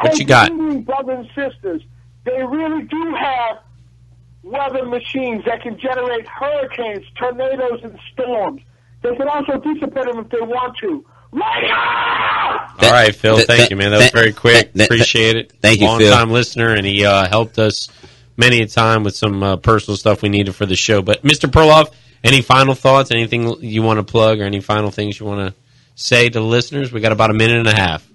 What Hey, you got? good evening, brothers and sisters. They really do have weather machines that can generate hurricanes, tornadoes, and storms. They can also dissipate them if they want to. Right All right, Phil. th- Thank th- you, man. That was very quick. th- th- Appreciate it. thank you, Long Phil. time listener, and he uh, helped us many a time with some uh, personal stuff we needed for the show. But Mr. Perloff, any final thoughts? Anything you want to plug, or any final things you want to say to the listeners? We got about a minute and a half.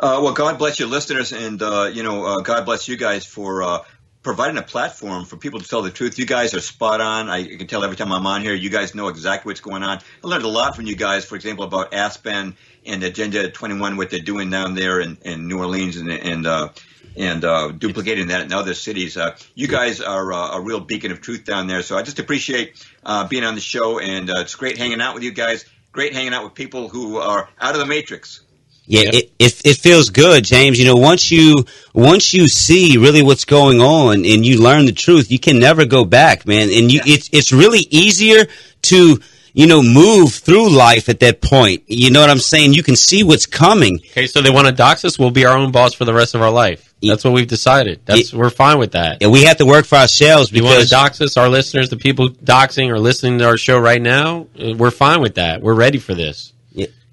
Uh, well, God bless your listeners, and uh, you know, uh, God bless you guys for uh, providing a platform for people to tell the truth. You guys are spot on. I can tell every time I'm on here, you guys know exactly what's going on. I learned a lot from you guys. For example, about Aspen and Agenda 21, what they're doing down there in, in New Orleans, and and uh, and uh, duplicating that in other cities. Uh, you guys are uh, a real beacon of truth down there. So I just appreciate uh, being on the show, and uh, it's great hanging out with you guys. Great hanging out with people who are out of the matrix. Yeah, it, it it feels good, James. You know, once you once you see really what's going on and you learn the truth, you can never go back, man. And you it's it's really easier to you know move through life at that point. You know what I'm saying? You can see what's coming. Okay, so they want to dox us. We'll be our own boss for the rest of our life. That's what we've decided. That's we're fine with that. And we have to work for ourselves You want to dox us, our listeners, the people doxing or listening to our show right now, uh, we're fine with that. We're ready for this.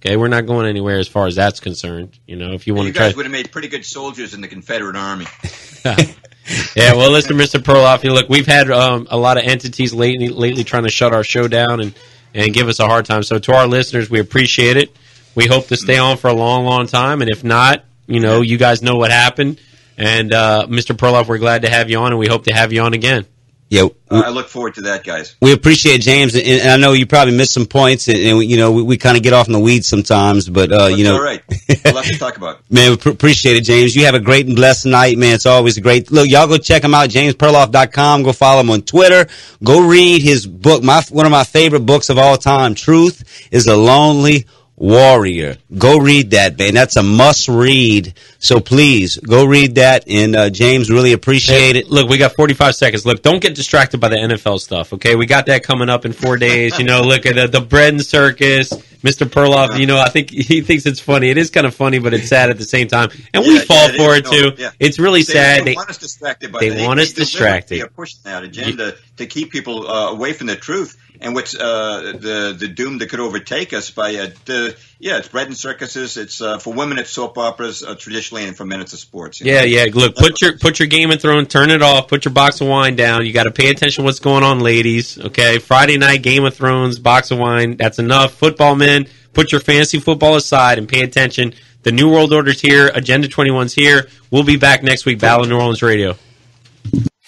Okay, we're not going anywhere as far as that's concerned. You know, if you want You to try, guys would have made pretty good soldiers in the Confederate Army. yeah. Well, listen, Mr. Perloff, you look, we've had um, a lot of entities lately lately trying to shut our show down and and give us a hard time. So to our listeners, we appreciate it. We hope to stay on for a long, long time, and if not, you know, you guys know what happened. And uh, Mr. Perloff, we're glad to have you on, and we hope to have you on again. Yeah, Uh, I look forward to that, guys. we appreciate James, and, and I know you probably missed some points, and, and you know we, we kind of get off in the weeds sometimes, but uh, you know, all right. We'll have to talk about. it. Man, we pr- appreciate it, James. You have a great and blessed night, man. It's always a great look. Y'all go check him out, jamesperloff.com. Go follow him on Twitter. Go read his book. My one of my favorite books of all time. Truth is a lonely warrior. Go read that, man. That's a must read. So please go read that. And uh, James, really appreciate it. Look, we got 45 seconds. Look, don't get distracted by the NFL stuff, okay? We got that coming up in four days. You know, look at the, the bread and circus. Mr. Perloff, you know, I think he thinks it's funny. It is kind of funny, but it's sad at the same time. And we Yeah, fall yeah, for is. it No, too. yeah. It's really They- sad. They, want us distracted, but they want us distracted. They are pushing that agenda to keep people uh, away from the truth and what's uh, the the doom that could overtake us by uh, the yeah, it's bread and circuses. It's uh, for women, it's soap operas uh, traditionally, and for men, it's a sports. you Yeah, know? yeah. Look, put your put your Game of Thrones, turn it off, put your box of wine down. You got to pay attention to what's going on, ladies. Okay, Friday night Game of Thrones, box of wine. That's enough. Football men, put your fantasy football aside and pay attention. The New World Order's here. Agenda 21's here. We'll be back next week. Battle of New Orleans Radio.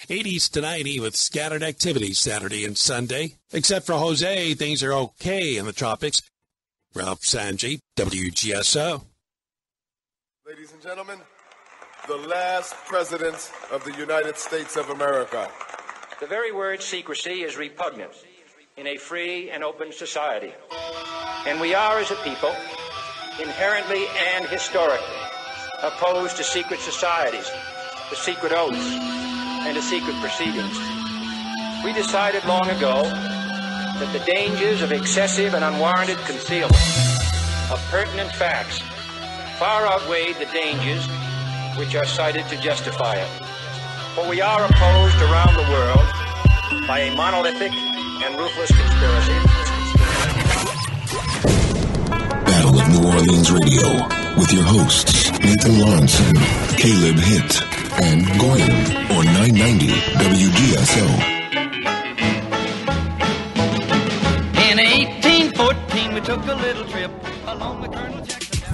80s to 90 with scattered activity Saturday and Sunday. Except for Jose, things are okay in the tropics. Ralph Sanji, WGSO. Ladies and gentlemen, the last president of the United States of America. The very word secrecy is repugnant in a free and open society. And we are, as a people, inherently and historically opposed to secret societies, to secret oaths, and to secret proceedings. We decided long ago that the dangers of excessive and unwarranted concealment of pertinent facts far outweighed the dangers which are cited to justify it. For we are opposed around the world by a monolithic and ruthless conspiracy. Battle of New Orleans Radio with your hosts, Nathan Lawrenson, Caleb Hitt, and Goyen on 990 WGSO. Took a little trip along with Colonel Jackson.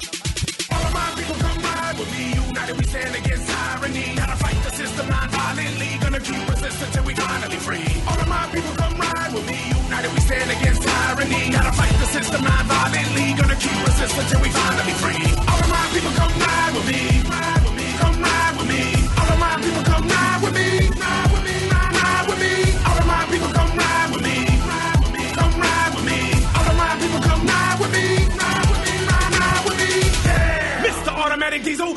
All of my people come ride with me. United we stand against tyranny. Gotta fight the system non-violently. Gonna keep resisting till we finally free. All of my people come ride with me. United we stand against tyranny. Gotta fight the system non-violently. Gonna keep resisting till we finally free.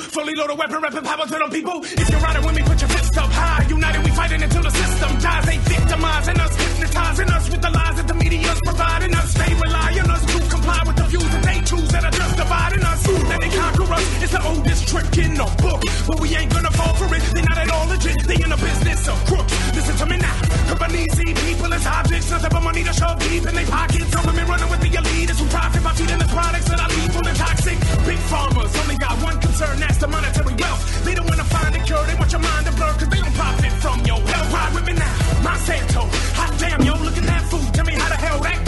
Fully loaded weapon, rapping power to the people. If you're riding with me, put your fists up high. United, we fighting until the system dies. They victimizing us, hypnotizing us with the lies that the media's providing us. They rely on us to comply with the views that they choose that are just dividing us. That they conquer us. It's the oldest trick in the book, but we ain't gonna fall for it. They're not at all legit. They in the business of crooks. Listen to me now. Companies see people as objects, nothing but money to shove deep in their pockets. Government running with the elitists who profit by feeding the products that are lethal and toxic. Big farmers only monetary wealth. They don't wanna find a cure, they want your mind to cause they don't profit from. Ride with me now, Monsanto. Hot damn, yo, look at that food. Tell me how the hell that.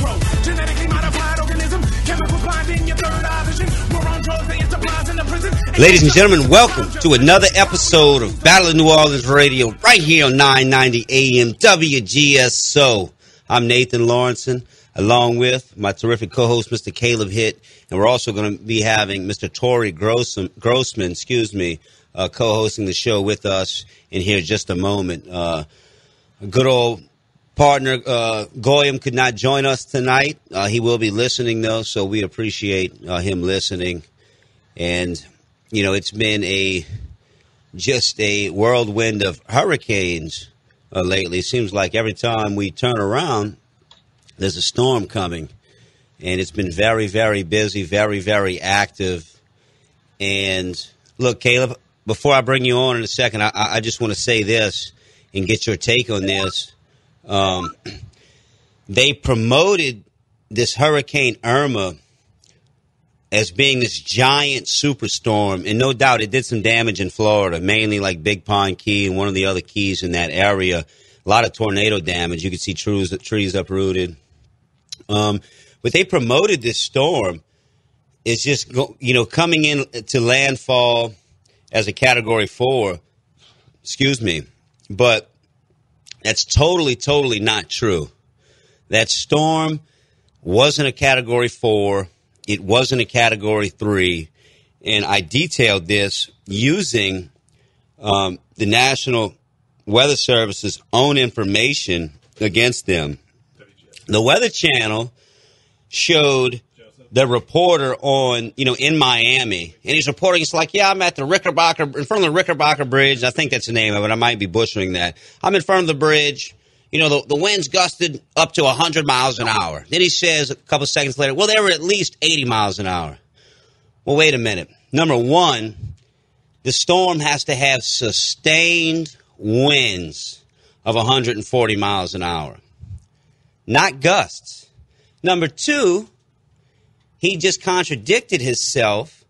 Genetically modified organism, chemical blinding your third eye vision. We're on drugs, in the prison. Ladies and gentlemen, welcome to another episode of Battle of New Orleans Radio, right here on 990 AM WGSO. I'm Nathan Lawrenson, along with my terrific co-host, Mr. Caleb Hitt, and we're also going to be having Mr. Torrey Grossman, Grossman excuse me, uh, co-hosting the show with us in here just a moment. Uh, good old partner uh, Goyam could not join us tonight. Uh, he will be listening though, so we appreciate uh, him listening. And you know, it's been a just a whirlwind of hurricanes uh, lately. It seems like every time we turn around, there's a storm coming, and it's been very, very busy, very, very active. And look, Caleb, before I bring you on in a second, I, I just want to say this and get your take on this. Um, they promoted this Hurricane Irma as being this giant superstorm, and no doubt it did some damage in Florida, mainly like Big Pine Key and one of the other keys in that area. A lot of tornado damage. You could see trees, trees uprooted. Um, but they promoted this storm is just you know coming in to landfall as a Category Four. Excuse me, but that's totally, totally not true. That storm wasn't a Category Four. It wasn't a Category Three, and I detailed this using um, the National Weather Service's own information against them. The Weather Channel showed the reporter on, you know, in Miami, and he's reporting. It's like, yeah, I'm at the Rickenbacker, in front of the Rickenbacker Bridge. I think that's the name of it. I might be butchering that. I'm in front of the bridge. You know, the, the winds gusted up to 100 miles an hour. Then he says a couple seconds later, well, they were at least 80 miles an hour. Well, wait a minute. Number one, the storm has to have sustained winds of 140 miles an hour, not gusts. Number two, he just contradicted himself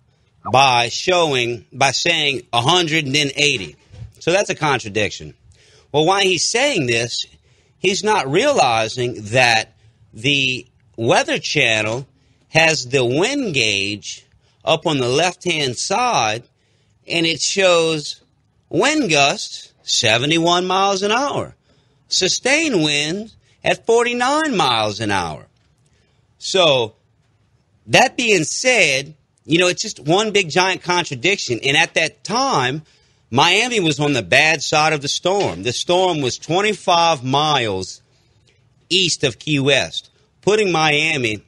by showing, by saying 100 and then 80. So that's a contradiction. Well, why he's saying this, he's not realizing that the Weather Channel has the wind gauge up on the left hand side and it shows wind gusts 71 miles an hour, sustained winds at 49 miles an hour. So, that being said, you know, it's just one big giant contradiction. And at that time, Miami was on the bad side of the storm. The storm was 25 miles east of Key West, putting Miami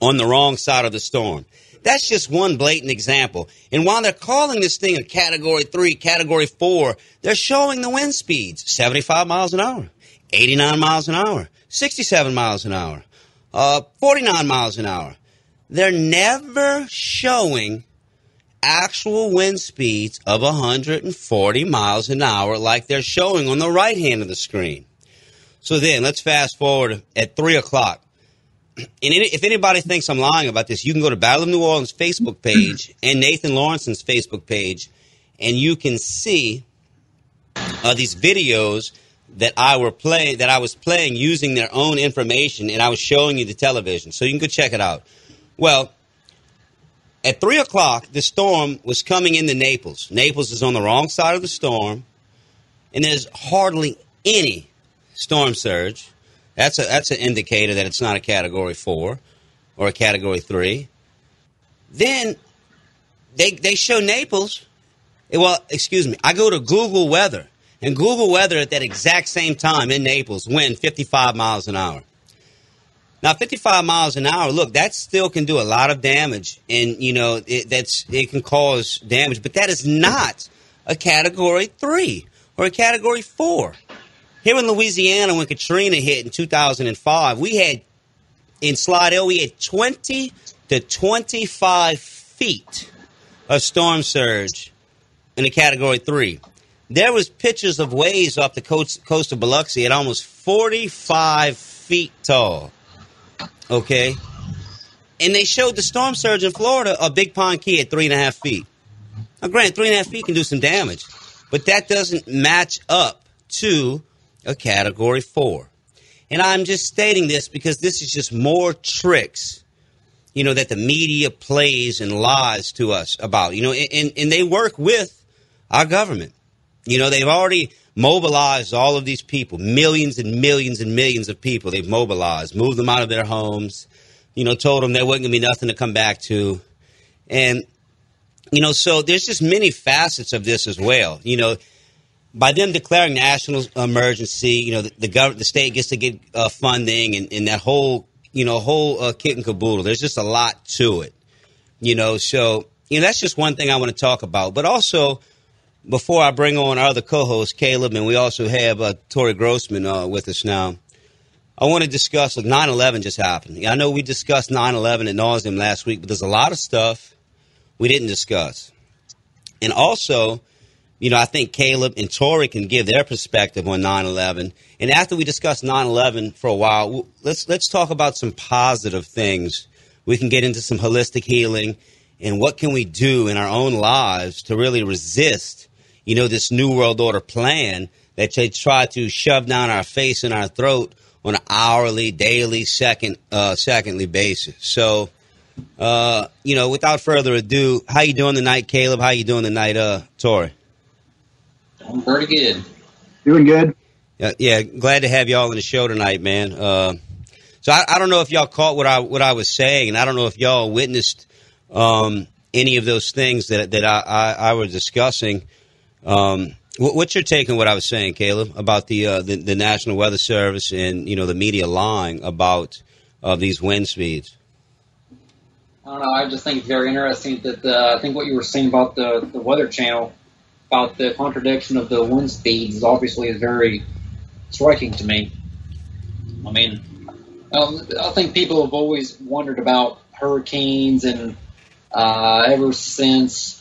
on the wrong side of the storm. That's just one blatant example. And while they're calling this thing a category three, category four, they're showing the wind speeds 75 miles an hour, 89 miles an hour, 67 miles an hour, uh, 49 miles an hour. They're never showing actual wind speeds of 140 miles an hour like they're showing on the right hand of the screen. So then let's fast forward at 3 o'clock. And if anybody thinks I'm lying about this, you can go to Battle of New Orleans Facebook page and Nathan Lawrence's Facebook page, and you can see uh, these videos that I were playing that I was playing using their own information, and I was showing you the television, so you can go check it out. Well, at three o'clock, the storm was coming into Naples. Naples is on the wrong side of the storm, and there's hardly any storm surge. That's a that's an indicator that it's not a category four or a category three. Then they they show Naples. Well, excuse me. I go to Google Weather, and Google Weather at that exact same time in Naples wind 55 miles an hour. Now, 55 miles an hour. Look, that still can do a lot of damage, and you know it, that's it can cause damage, but that is not a Category Three or a Category Four. Here in Louisiana, when Katrina hit in 2005, we had in Slidell we had 20 to 25 feet of storm surge in a Category Three. There was pictures of waves off the coast, coast of Biloxi at almost 45 feet tall. Okay. And they showed the storm surge in Florida of Big Pine Key at three and a half feet. Now, granted, three and a half feet can do some damage, but that doesn't match up to a category four. And I'm just stating this because this is just more tricks, you know, that the media plays and lies to us about, you know, and, and they work with our government. You know, they've already mobilized all of these people, millions and millions and millions of people they've mobilized, moved them out of their homes, you know, told them there wasn't going to be nothing to come back to. And, you know, so there's just many facets of this as well. You know, by them declaring national emergency, you know, the, the government, the state gets to get uh, funding and, and that whole, you know, whole uh, kit and caboodle. There's just a lot to it, you know. So, you know, that's just one thing I want to talk about. But also, before I bring on our other co-host Caleb, and we also have uh, Torrey Grossman uh, with us now. I want to discuss. Look, 9/11 just happened. I know we discussed 9/11 at nauseum last week, but there's a lot of stuff we didn't discuss. And also, you know, I think Caleb and Torrey can give their perspective on 9/11. And after we discuss 9/11 for a while, let's let's talk about some positive things. We can get into some holistic healing and what can we do in our own lives to really resist, you know, this new world order plan that they try to shove down our face and our throat on an hourly, daily, second, uh, secondly basis. So, uh, you know, without further ado, how you doing tonight, Caleb? How you doing tonight, uh, Torrey? I'm pretty good. Doing good. Yeah, yeah, glad to have y'all on the show tonight, man. Uh, so I, I don't know if y'all caught what I what I was saying, and I don't know if y'all witnessed um, any of those things that that I, I, I was discussing. Um, what, what's your take on what I was saying, Caleb, about the, uh, the the National Weather Service and you know the media lying about uh, these wind speeds? I don't know. I just think it's very interesting that uh, I think what you were saying about the, the Weather Channel about the contradiction of the wind speeds is obviously is very striking to me. I mean, um, I think people have always wondered about hurricanes, and uh, ever since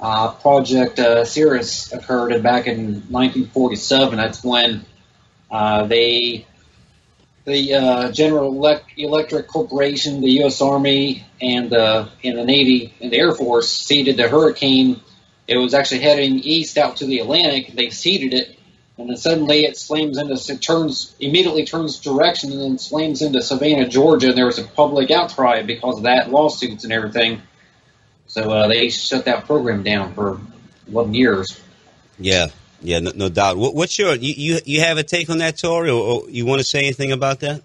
uh, Project uh, Cirrus occurred back in 1947, that's when uh, they the uh, General Elec- Electric Corporation, the U.S. Army, and the and the Navy and the Air Force seeded the hurricane. It was actually heading east out to the Atlantic. They seeded it, and then suddenly it slams into it turns immediately turns direction and then slams into Savannah, Georgia. And there was a public outcry because of that, lawsuits and everything. So uh, they shut that program down for 11 years. Yeah, yeah, no, no doubt. What, what's your you, you you have a take on that, Torrey, or, or you want to say anything about that?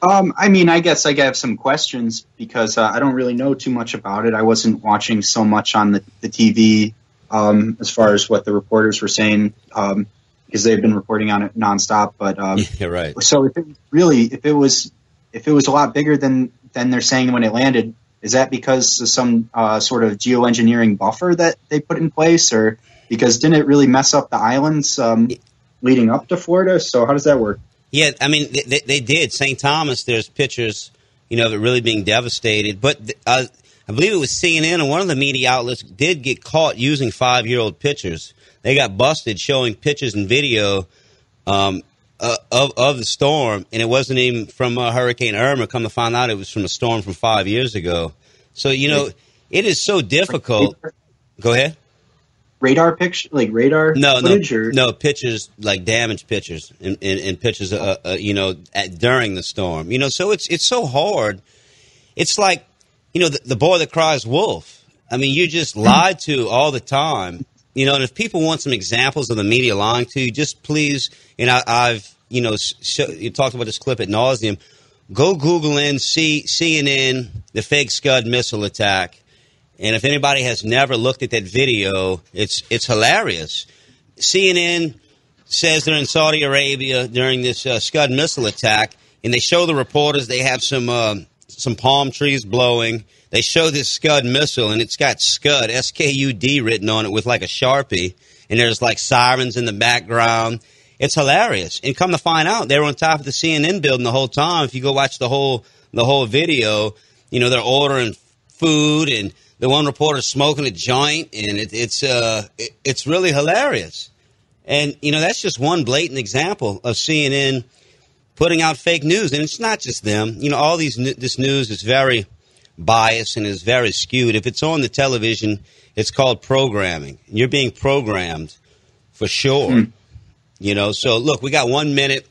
Um, I mean, I guess I have some questions because uh, I don't really know too much about it. I wasn't watching so much on the, the TV um, as far as what the reporters were saying um, because they've been reporting on it nonstop. But um, yeah, right. So if it really, if it was, if it was a lot bigger than than they're saying when it landed, is that because of some uh, sort of geoengineering buffer that they put in place, or because didn't it really mess up the islands um, leading up to Florida? So how does that work? Yeah, I mean they, they, did. St. Thomas, there's pictures, you know, of it really being devastated. But uh, I believe it was CNN and one of the media outlets did get caught using five year old pictures. They got busted showing pictures and video um, uh, of of the storm, and it wasn't even from uh, Hurricane Irma. Come to find out, it was from a storm from five years ago. So you know, it is so difficult. Go ahead. Radar picture, like radar No, no, or no pictures like damaged pictures and, and, and pictures, uh, uh, you know, at, during the storm. You know, so it's it's so hard. It's like, you know, the, the boy that cries wolf. I mean, you just lied to all the time. You know, and if people want some examples of the media lying to you, just please. And I, I've, you know, you talked about this clip at nauseum. Go Google in C- CNN, the fake Scud missile attack. And if anybody has never looked at that video, it's it's hilarious. CNN says they're in Saudi Arabia during this uh, Scud missile attack, and they show the reporters they have some uh, some palm trees blowing. They show this Scud missile, and it's got Scud S K U D written on it with like a sharpie, and there's like sirens in the background. It's hilarious. And come to find out, they were on top of the CNN building the whole time. If you go watch the whole the whole video, you know they're ordering food and the one reporter smoking a joint, and it, it's uh, it, it's really hilarious. And you know that's just one blatant example of CNN putting out fake news, and it's not just them. You know, all these this news is very biased and is very skewed. If it's on the television, it's called programming. You're being programmed for sure. Hmm. You know, so look, we got one minute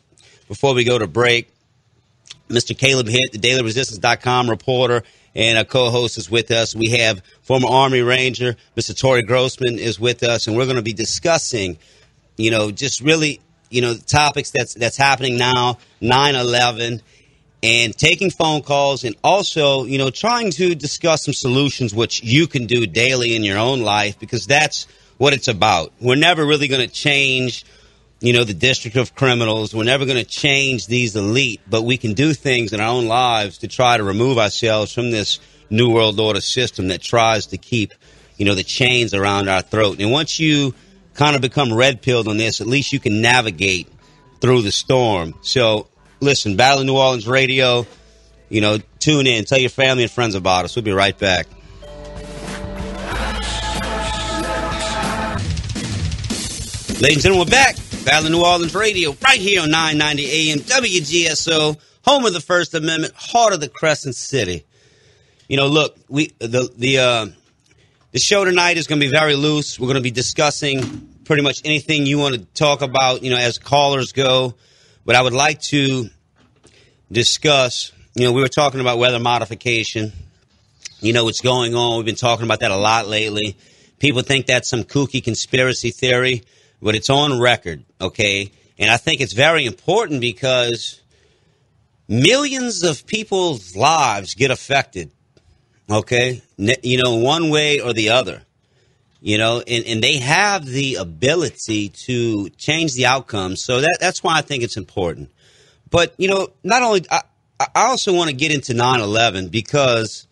before we go to break. Mr. Caleb Hitt, the dailyresistance.com reporter and a co-host is with us. We have former Army Ranger, Mr. Torrey Grossman is with us, and we're going to be discussing, you know, just really, you know, topics that's that's happening now, 9/11, and taking phone calls, and also, you know, trying to discuss some solutions which you can do daily in your own life because that's what it's about. We're never really going to change you know, the district of criminals. We're never going to change these elite, but we can do things in our own lives to try to remove ourselves from this new world order system that tries to keep, you know, the chains around our throat. And once you kind of become red pilled on this, at least you can navigate through the storm. So listen, Battle of New Orleans Radio, you know, tune in, tell your family and friends about us. We'll be right back. Ladies and gentlemen, we're back. Battle of New Orleans Radio, right here on 990 AM WGSO, home of the First Amendment, heart of the Crescent City. You know, look, we the the uh, the show tonight is going to be very loose. We're going to be discussing pretty much anything you want to talk about, you know, as callers go. But I would like to discuss. You know, we were talking about weather modification. You know what's going on. We've been talking about that a lot lately. People think that's some kooky conspiracy theory but it's on record, okay? And I think it's very important because millions of people's lives get affected, okay? You know, one way or the other, you know, and, and they have the ability to change the outcome. So that, that's why I think it's important. But, you know, not only, I, I also want to get into 9 11 because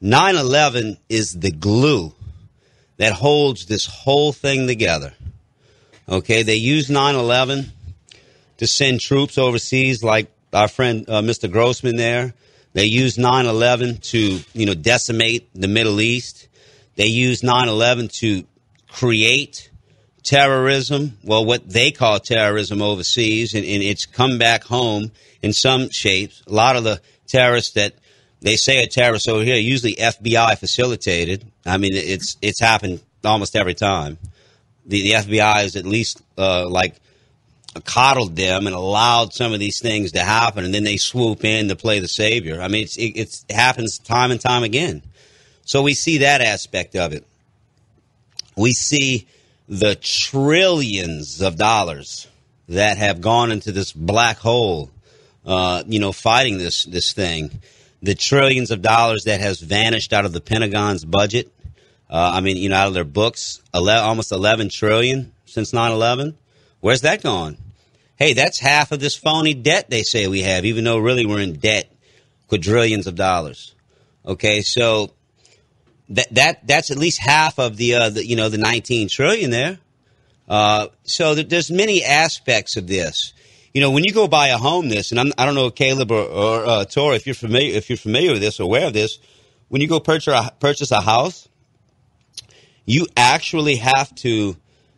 9 11 is the glue that holds this whole thing together. Okay, they used 9 11 to send troops overseas, like our friend uh, Mr. Grossman there. They used 9 11 to, you know, decimate the Middle East. They used 9 11 to create terrorism, well, what they call terrorism overseas, and, and it's come back home in some shapes. A lot of the terrorists that they say are terrorists over here usually FBI facilitated. I mean, it's it's happened almost every time the, the FBI has at least uh, like coddled them and allowed some of these things to happen, and then they swoop in to play the savior. I mean, it's, it, it's, it happens time and time again. So we see that aspect of it. We see the trillions of dollars that have gone into this black hole, uh, you know, fighting this this thing. The trillions of dollars that has vanished out of the Pentagon's budget uh, I mean, you know, out of their books, 11, almost 11 trillion since 9/11. Where's that gone? Hey, that's half of this phony debt they say we have, even though really we're in debt, quadrillions of dollars. Okay, so that that that's at least half of the, uh, the you know the 19 trillion there. Uh, so there's many aspects of this. You know, when you go buy a home, this and I'm, I do not know Caleb or, or uh, Tor, if you're familiar if you're familiar with this aware of this, when you go purchase a, purchase a house, you actually have to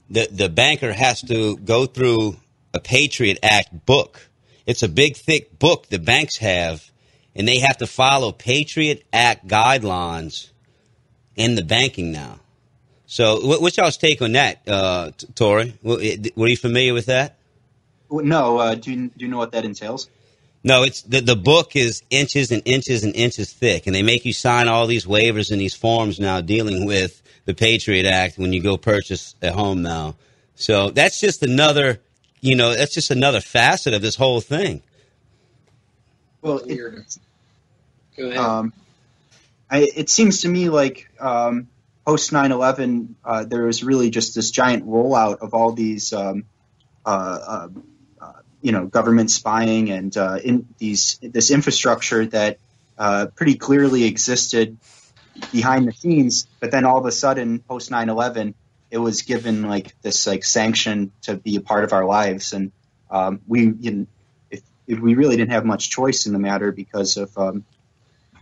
the the banker has to go through a Patriot Act book. It's a big, thick book the banks have, and they have to follow Patriot Act guidelines in the banking now. So, what, what's y'all's take on that, uh, Torrey? Were were you familiar with that? No, uh, do you, do you know what that entails? No, it's the the book is inches and inches and inches thick, and they make you sign all these waivers and these forms now dealing with the Patriot Act when you go purchase a home now. So that's just another, you know, that's just another facet of this whole thing. Well, it, Um, I, it seems to me like um, post 9/11, uh, there was really just this giant rollout of all these, um, uh, uh, uh, you know, government spying and uh, in these this infrastructure that uh, pretty clearly existed behind the scenes, but then all of a sudden, post 9/11, it was given like this like sanction to be a part of our lives, and um, we, you know, if, if we really didn't have much choice in the matter because of um,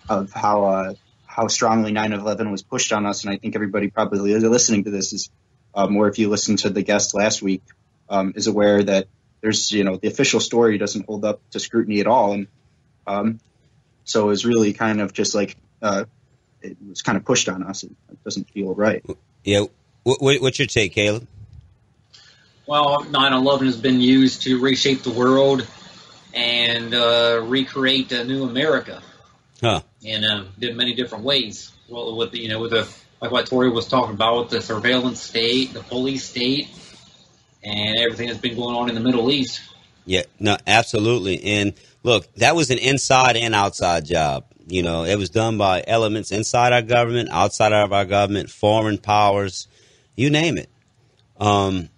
of how uh, how strongly 9/11 was pushed on us, and I think everybody probably listening to this is, um, or if you listened to the guest last week, um, is aware that there's you know the official story doesn't hold up to scrutiny at all, and um, so it was really kind of just like uh, it was kind of pushed on us. It, it doesn't feel right. Yeah. What, what, what's your take, Caleb? Well, 9/11 has been used to reshape the world and uh, recreate a new America Huh. In uh, in many different ways. Well, with the, you know, with the like what Torrey was talking about with the surveillance state, the police state, and everything that's been going on in the Middle East. Yeah, no, absolutely. And look, that was an inside and outside job. You know, it was done by elements inside our government, outside of our government, foreign powers, you name it. Um,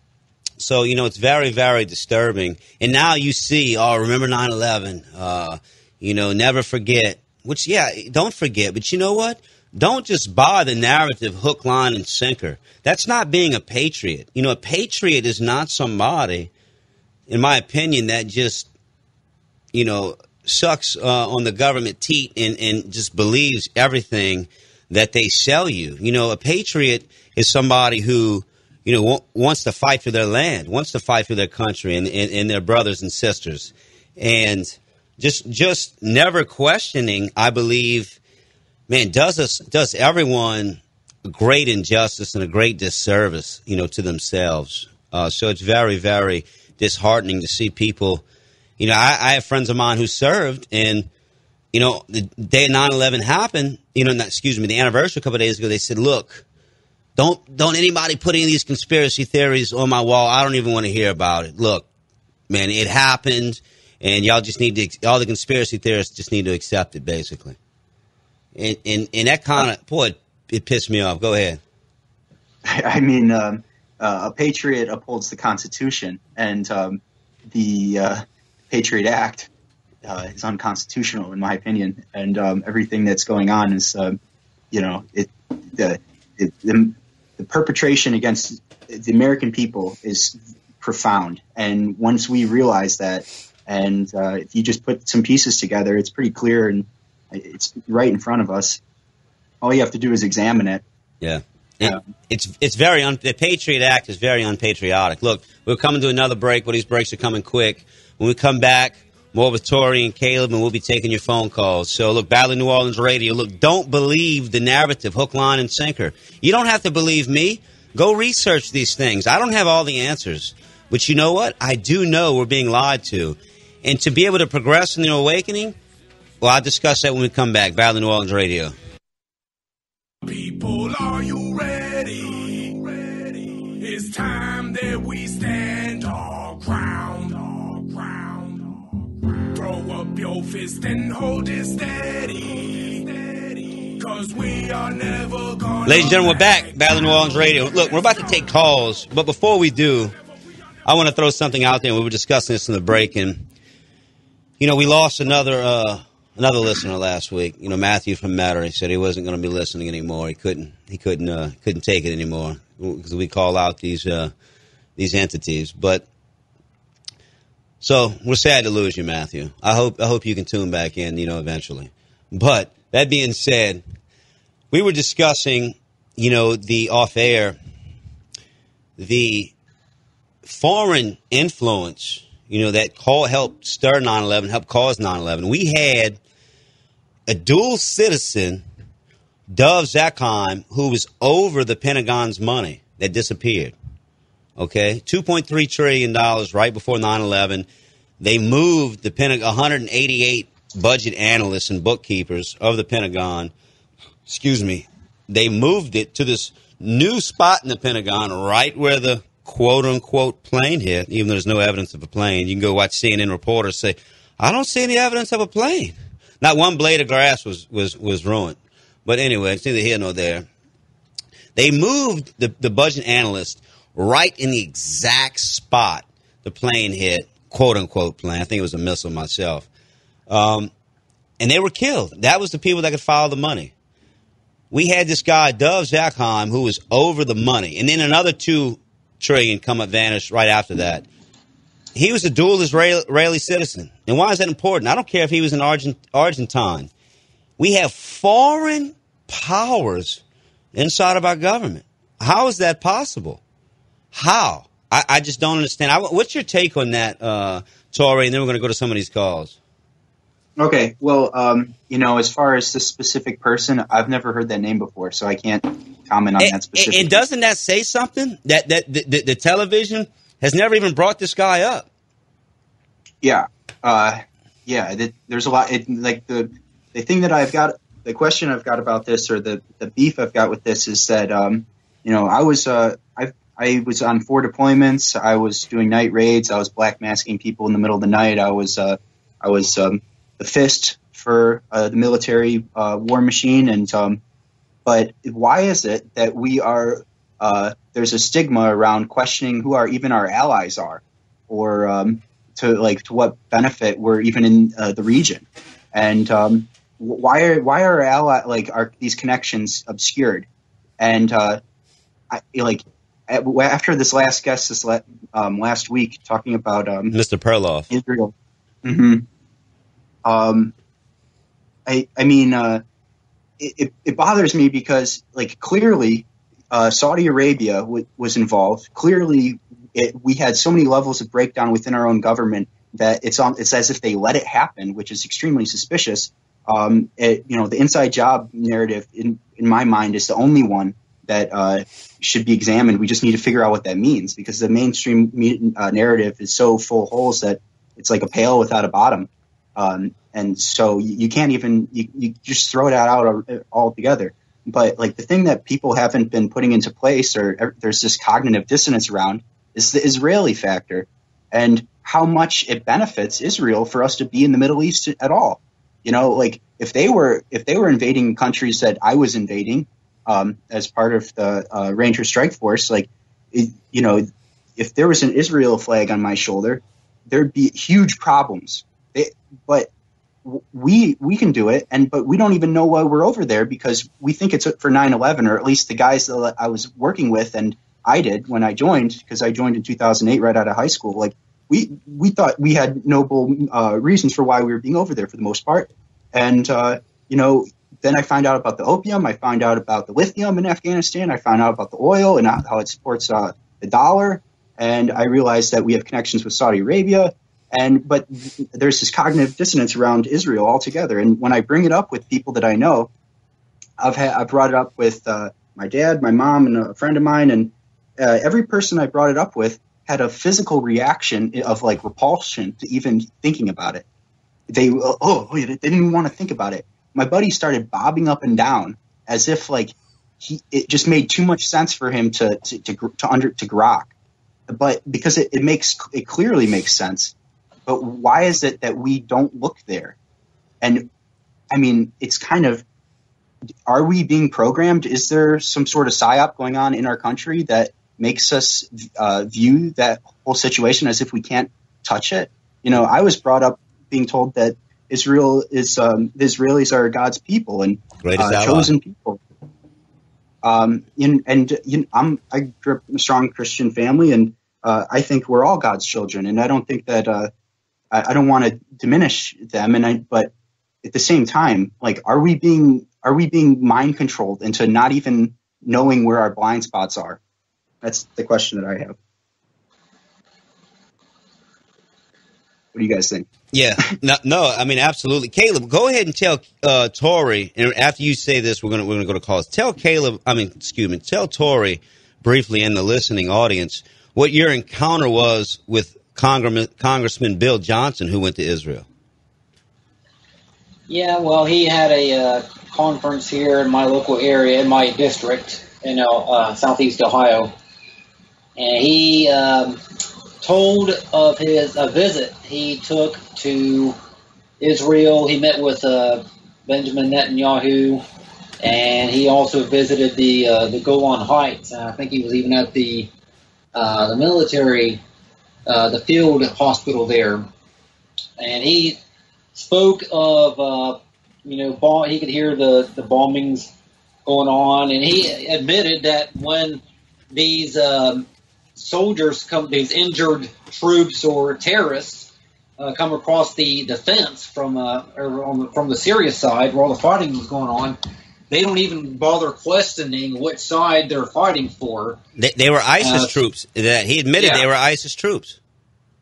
so, you know, it's very, very disturbing. And now you see, oh, remember 9 11, uh, you know, never forget, which, yeah, don't forget. But you know what? Don't just buy the narrative hook, line, and sinker. That's not being a patriot. You know, a patriot is not somebody, in my opinion, that just, you know, sucks uh, on the government teat and, and just believes everything that they sell you. You know, a patriot is somebody who, you know, wa- wants to fight for their land, wants to fight for their country and, and, and their brothers and sisters. And just just never questioning, I believe, man, does us does everyone a great injustice and a great disservice, you know, to themselves. Uh, so it's very, very disheartening to see people. You know, I, I have friends of mine who served, and you know, the day 9-11 happened. You know, not, excuse me, the anniversary a couple of days ago. They said, "Look, don't don't anybody put any of these conspiracy theories on my wall. I don't even want to hear about it. Look, man, it happened, and y'all just need to all the conspiracy theorists just need to accept it, basically." And and, and that kind of boy, it, it pissed me off. Go ahead. I mean, um, uh, a patriot upholds the Constitution, and um, the uh, Patriot Act uh, is unconstitutional, in my opinion. And um, everything that's going on is, um, you know, it the, it, the the perpetration against the American people is profound. And once we realize that, and uh, if you just put some pieces together, it's pretty clear and it's right in front of us. All you have to do is examine it. Yeah. It, it's it's very un, the Patriot Act is very unpatriotic. Look, we're coming to another break, but these breaks are coming quick. When we come back, more with Torrey and Caleb, and we'll be taking your phone calls. So look, Battle of New Orleans Radio. Look, don't believe the narrative, hook, line, and sinker. You don't have to believe me. Go research these things. I don't have all the answers, but you know what? I do know we're being lied to, and to be able to progress in the awakening, well, I'll discuss that when we come back. Battle of New Orleans Radio. People, are you ready? It's time that we stand our ground. Throw up your fist and hold it steady. Cause we are never. Ladies and gentlemen, we're back. Battle of New Orleans Radio. Look, we're about to take calls, but before we do, I want to throw something out there. We were discussing this in the break, and you know, we lost another uh, another listener last week. You know, Matthew from Matter. He said he wasn't going to be listening anymore. He couldn't he couldn't uh, couldn't take it anymore because we call out these uh, these entities. But so we're sad to lose you, Matthew. I hope I hope you can tune back in. You know, eventually. But that being said, we were discussing, you know, the off air, the foreign influence, you know, that call helped stir 9/11, helped cause 9/11. We had a dual citizen, Dov Zakheim, who was over the Pentagon's money that disappeared. Okay, 2.3 trillion dollars right before 9/11. They moved the Pentagon 188 budget analysts and bookkeepers of the Pentagon. Excuse me. They moved it to this new spot in the Pentagon, right where the quote unquote plane hit. Even though there's no evidence of a plane, you can go watch CNN reporters say, "I don't see any evidence of a plane." Not one blade of grass was was was ruined. But anyway, it's neither here nor there. They moved the, the budget analyst right in the exact spot the plane hit, quote unquote plane. I think it was a missile myself. Um, and they were killed. That was the people that could follow the money. We had this guy, Dov Zakheim, who was over the money. And then another two trillion come up vanished right after that. He was a dual Israeli, Israeli citizen. And why is that important? I don't care if he was an Argent, Argentine. We have foreign powers inside of our government. How is that possible? How? I, I just don't understand. I, what's your take on that, uh? And then we're going to go to some of these calls. Okay, well, um, you know, as far as this specific person, I've never heard that name before, so I can't comment on and, that specific. And doesn't that say something? That that the, the, the television has never even brought this guy up. Yeah, uh, yeah. The, there's a lot. It, like the the thing that I've got, the question I've got about this, or the the beef I've got with this, is that um, you know, I was uh, I I was on four deployments. I was doing night raids. I was black masking people in the middle of the night. I was uh, I was um, the fist for uh, the military uh, war machine. And um, but why is it that we are uh, there's a stigma around questioning who our even our allies are, or um, to like to what benefit we're even in uh, the region, and um, why are why are ally like are these connections obscured, and uh, I, like after this last guest this um, last week talking about um, Mr. Perloff Israel. Mm-hmm. Um, I I mean, uh, it, it bothers me because like clearly, uh, Saudi Arabia w- was involved. Clearly, it, we had so many levels of breakdown within our own government that it's on. It's as if they let it happen, which is extremely suspicious. Um, it, you know, the inside job narrative in in my mind is the only one that uh, should be examined. We just need to figure out what that means because the mainstream me- uh, narrative is so full holes that it's like a pail without a bottom. Um, and so you, you can't even you, you just throw that out altogether. But like the thing that people haven't been putting into place, or there's this cognitive dissonance around, is the Israeli factor, and how much it benefits Israel for us to be in the Middle East at all. You know, like if they were if they were invading countries that I was invading um, as part of the uh, Ranger Strike Force, like it, you know, if there was an Israel flag on my shoulder, there'd be huge problems but we we can do it, and but we don't even know why we're over there because we think it's for 9/11, or at least the guys that I was working with and I did when I joined because I joined in 2008 right out of high school. Like we we thought we had noble uh, reasons for why we were being over there for the most part, and uh, you know then I find out about the opium. I find out about the lithium in Afghanistan. I found out about the oil and how it supports uh, the dollar. And I realized that we have connections with Saudi Arabia. And but there's this cognitive dissonance around Israel altogether. And when I bring it up with people that I know, I've had I brought it up with uh, my dad, my mom, and a friend of mine, and uh, every person I brought it up with had a physical reaction of like repulsion to even thinking about it. They oh, oh they didn't want to think about it. My buddy started bobbing up and down as if like he it just made too much sense for him to to to, to under to grok. But because it, it makes it clearly makes sense but why is it that we don't look there? And I mean, it's kind of are we being programmed? Is there some sort of psyop going on in our country that makes us uh, view that whole situation as if we can't touch it? You know, I was brought up being told that Israel is um, the Israelis are God's people and uh, chosen people. Um, and, and you know, I'm I grew up in a strong Christian family, and uh, I think we're all God's children. And I don't think that uh, I, I don't want to diminish them, and I but at the same time, like, are we being are we being mind controlled into not even knowing where our blind spots are? That's the question that I have. What do you guys think? Yeah, no, no, I mean absolutely. Caleb, go ahead and tell uh, Torrey, and after you say this, we're gonna we're gonna go to calls. Tell Caleb, I mean, excuse me, tell Torrey briefly in the listening audience what your encounter was with Congressman, Congressman Bill Johnson, who went to Israel. Yeah, well, he had a uh, conference here in my local area, in my district, in uh, uh, southeast Ohio, and he um, told of his a visit he took to Israel. He met with uh, Benjamin Netanyahu, and he also visited the uh, the Golan Heights. And I think he was even at the uh, the military, uh, the field hospital there, and he spoke of uh, you know he could hear the the bombings going on, and he admitted that when these um, soldiers come, these injured troops or terrorists uh, come across the, the fence from uh, the, from the Syria side where all the fighting was going on, they don't even bother questioning which side they're fighting for. They, they were ISIS Uh, troops. That he admitted yeah. they were ISIS troops.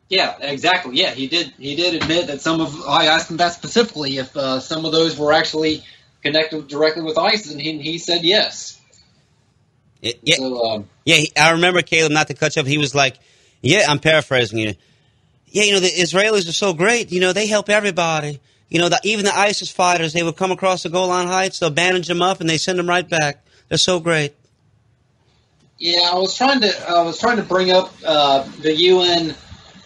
Yeah, exactly. Yeah, he did. He did admit that some of. I asked him that specifically if uh, some of those were actually connected directly with ISIS, and he, he said yes. It- yeah, So, um, yeah. He, I remember Caleb. Not to cut you off. He was like, "Yeah, I'm paraphrasing you. Yeah, you know the Israelis are so great. You know they help everybody. You know the, even the ISIS fighters. They would come across the Golan Heights. They'll bandage them up and they send them right back. They're so great. Yeah, I was trying to I was trying to bring up uh, the UN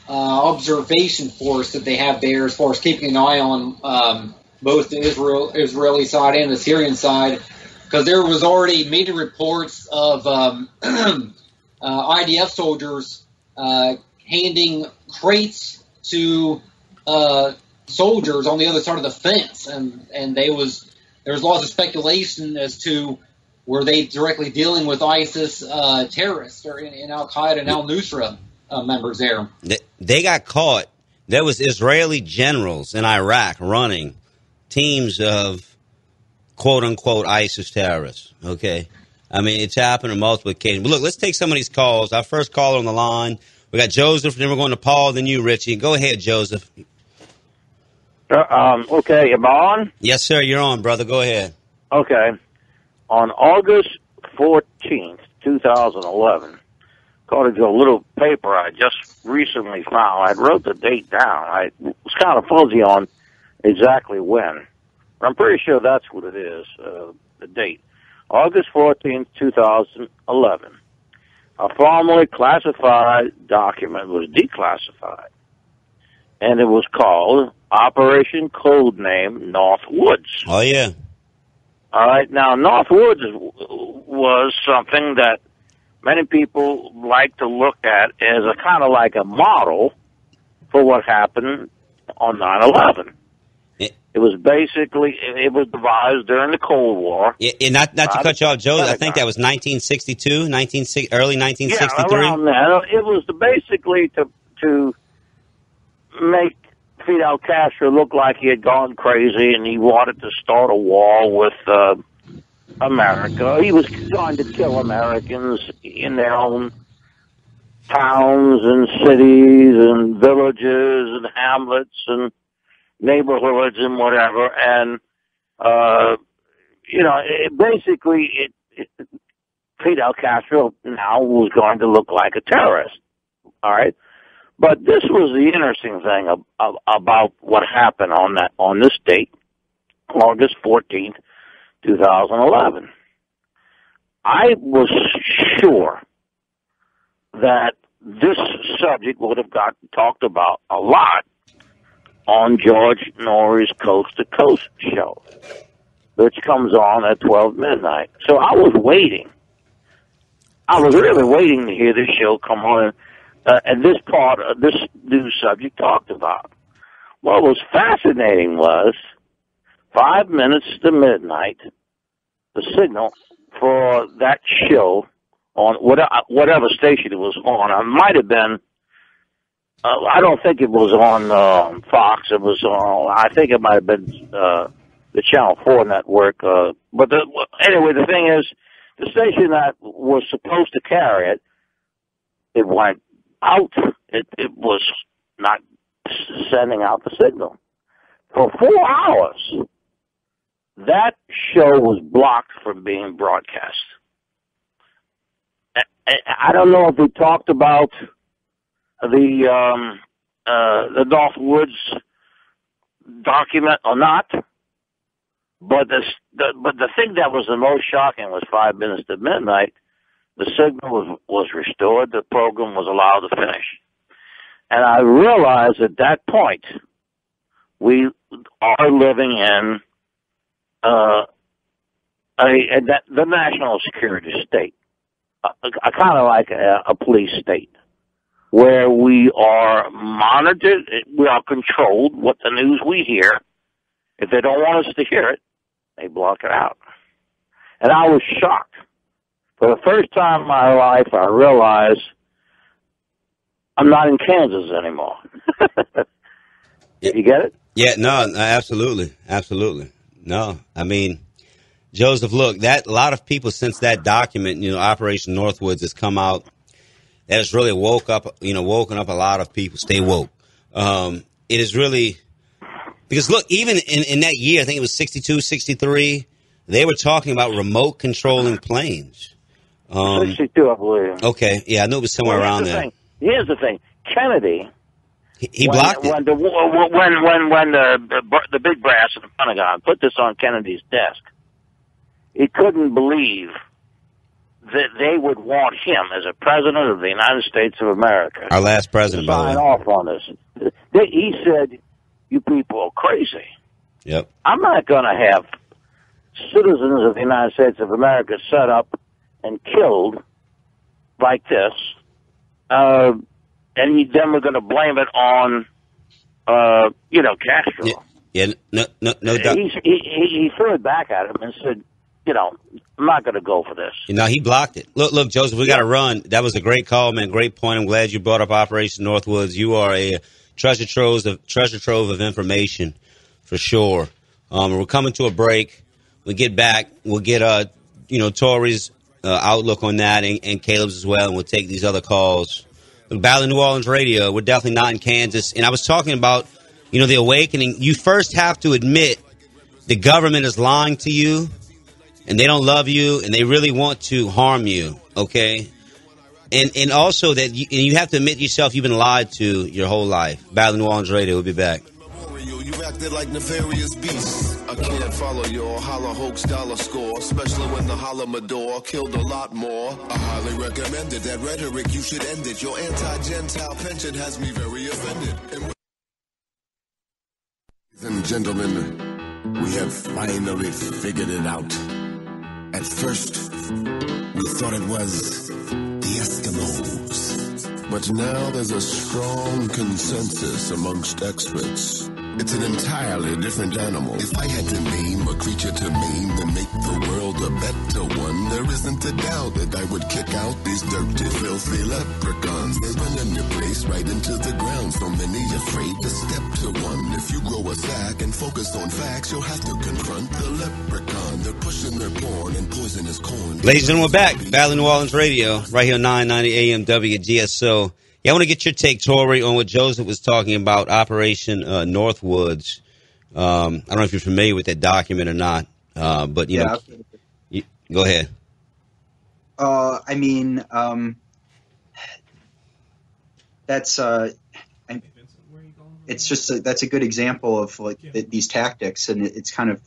uh, observation force that they have there as far as keeping an eye on um, both the Israel Israeli side and the Syrian side because there was already media reports of um, uh, IDF soldiers uh, handing crates to uh, soldiers on the other side of the fence, and and they was there was lots of speculation as to were they directly dealing with ISIS uh, terrorists or in, in Al Qaeda and Al Nusra uh, members there. They, got caught. There was Israeli generals in Iraq running teams of quote unquote ISIS terrorists. Okay, I mean it's happened on multiple occasions. But look, let's take some of these calls. Our first caller on the line. We got Joseph, then we're going to Paul, then you, Richie. Go ahead, Joseph. Uh, um, okay, am I on? Yes, sir. You're on, brother. Go ahead. Okay. On August 14th, 2011, according to a little paper I just recently found, I wrote the date down. I was kind of fuzzy on exactly when. But I'm pretty sure that's what it is, uh, the date. August 14th, 2011. A formerly classified document was declassified, and it was called Operation Codename North Woods. Oh yeah. All right. Now, North Woods was something that many people like to look at as a kind of like a model for what happened on 9/11. It was basically it was devised during the Cold War. Yeah, and not not to cut you off, Joe. I think that was 1962, 19, early Yeah, 1963. around that. It was basically to to make Fidel Castro looked like he had gone crazy and he wanted to start a war with uh, America. He was trying to kill Americans in their own towns and cities and villages and hamlets and neighborhoods and whatever. And uh, you know, it, basically, it, it Fidel Castro now was going to look like a terrorist. All right. But this was the interesting thing ab- ab- about what happened on that on this date, August fourteenth, two thousand eleven. I was sure that this subject would have got talked about a lot on George Noory's Coast to Coast show, which comes on at twelve midnight. So I was waiting. I was really waiting to hear this show come on uh, and this part of this new subject talked about. What was fascinating was five minutes to midnight, the signal for that show on whatever, whatever station it was on. It might have been. Uh, I don't think it was on uh, Fox. It was on. I think it might have been uh, the Channel Four network. Uh, but the, anyway, the thing is, the station that was supposed to carry it, it went out. It, it was not sending out the signal. For four hours, that show was blocked from being broadcast. I- don't know if we talked about the um, uh, the North Woods document or not, but the, the but the thing that was the most shocking was five minutes to midnight. The signal was was restored. The program was allowed to finish, and I realized at that point we are living in uh, a, a the national security state, a, a kind of like a, a police state, where we are monitored, we are controlled. What the news we hear, if they don't want us to hear it, they block it out. And I was shocked. For the first time in my life, I realized I'm not in Kansas anymore. you get it? Yeah, no, no, absolutely, absolutely. No, I mean, Joseph, look, that a lot of people since that document, you know, Operation Northwoods has come out, that has really woke up, you know, woken up a lot of people. Stay woke. Um, it is really because look, even in, in that year, I think it was 62, 63, they were talking about remote controlling planes. Um, 62, I believe. okay, yeah, I knew it was somewhere Well, around the there. thing. Here's the thing. Kennedy. He, he when, blocked it. when the when when when the, the the big brass in the Pentagon put this on Kennedy's desk. He couldn't believe that they would want him as a president of the United States of America Our last president, by the way. off on this. They- He said, "You people are crazy. Yep. I'm not going to have citizens of the United States of America set up and killed like this, uh, and you- then we're going to blame it on, uh, you know, Castro." Yeah, no, no, no doubt. He, he, he he threw it back at him and said, "You know, I'm not going to go for this." You know, he blocked it. Look, look, Joseph, we got to run. That was a great call, man. Great point. I'm glad you brought up Operation Northwoods. You are a treasure trove of treasure trove of information for sure. Um, we're coming to a break. We get back. We'll get uh, you know, Tori's uh, outlook on that and, and Caleb's as well, and we'll take these other calls. Battle of New Orleans Radio. We're definitely not in Kansas, and I was talking about, you know, the awakening. You first have to admit the government is lying to you and they don't love you and they really want to harm you okay and and also that you, and you have to admit yourself you've been lied to your whole life battle new orleans radio we'll be back You acted like nefarious beasts. I can't follow your holla hoax dollar score, especially when the Holodomor killed a lot more. I highly recommend. That rhetoric, you should end it. Your anti-Gentile penchant has me very offended. And Ladies and gentlemen, we have finally figured it out. At first, we thought it was the Eskimos. But now there's a strong consensus amongst experts. It's an entirely different animal. If I had to name a creature to maim to make the world a better one, there isn't a doubt that I would kick out these dirty, filthy leprechauns. They run in your place right into the ground, so many afraid to step to one. If you grow a sack and focus on facts, you'll have to confront the leprechaun. They're pushing their porn and poisonous corn. ladies and gentlemen we're back of new orleans radio right here on 990 am wgso yeah i want to get your take torrey on what joseph was talking about operation uh, northwoods um, i don't know if you're familiar with that document or not uh, but you Yeah. know you, go ahead Uh, I mean, um, that's uh, I, it's just a, that's a good example of like th- these tactics, and it, it's kind of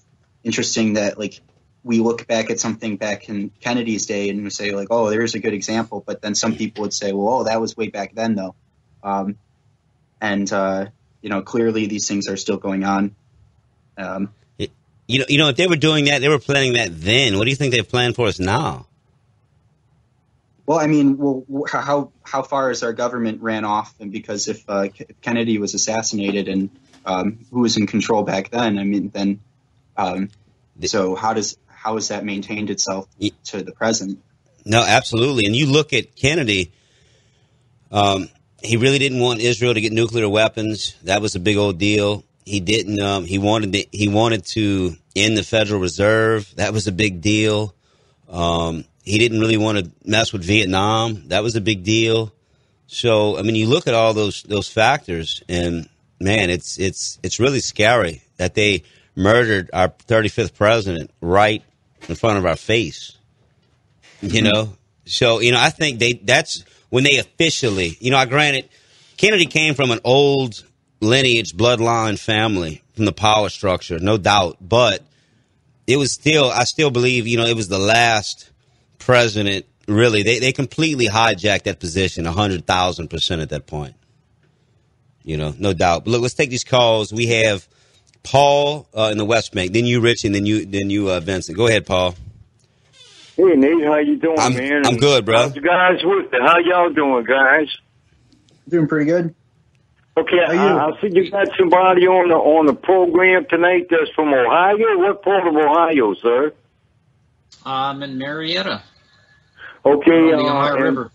interesting that like we look back at something back in Kennedy's day and we say like, oh, there's a good example, but then some people would say, well, oh, that was way back then though, um, and uh, you know, clearly these things are still going on. Um, you know you know if they were doing that they were planning that then. What do you think they've planned for us now? Well, I mean, well, how how far has our government ran off? And because if uh, Kennedy was assassinated and um, who was in control back then, I mean, then um, so how does how has that maintained itself to the present? No, absolutely. And you look at Kennedy, um, he really didn't want Israel to get nuclear weapons. That was a big old deal. He didn't. Um, he wanted. To, he wanted to end the Federal Reserve. That was a big deal. Um, he didn't really want to mess with Vietnam. That was a big deal. So, I mean, you look at all those those factors, and man, it's it's it's really scary that they murdered our 35th president right in front of our face. You mm-hmm. know, so you know, I think they that's when they officially, you know, I granted Kennedy came from an old lineage, bloodline family from the power structure, no doubt, but it was still, I still believe, you know, it was the last president. Really, they they completely hijacked that position, hundred thousand percent at that point. You know, no doubt. But look, let's take these calls. We have Paul uh, in the West Bank, then you, Rich, and then you, then you, uh, Vincent. Go ahead, Paul. Hey Nate, how you doing, I'm- man? I'm good, bro. How's you guys with it? How y'all doing, guys? Doing pretty good. Okay, How you? I, I see you got somebody on the on the program tonight that's from Ohio. What part of Ohio, sir? I'm in Marietta. Okay, on the uh, Ohio and- River.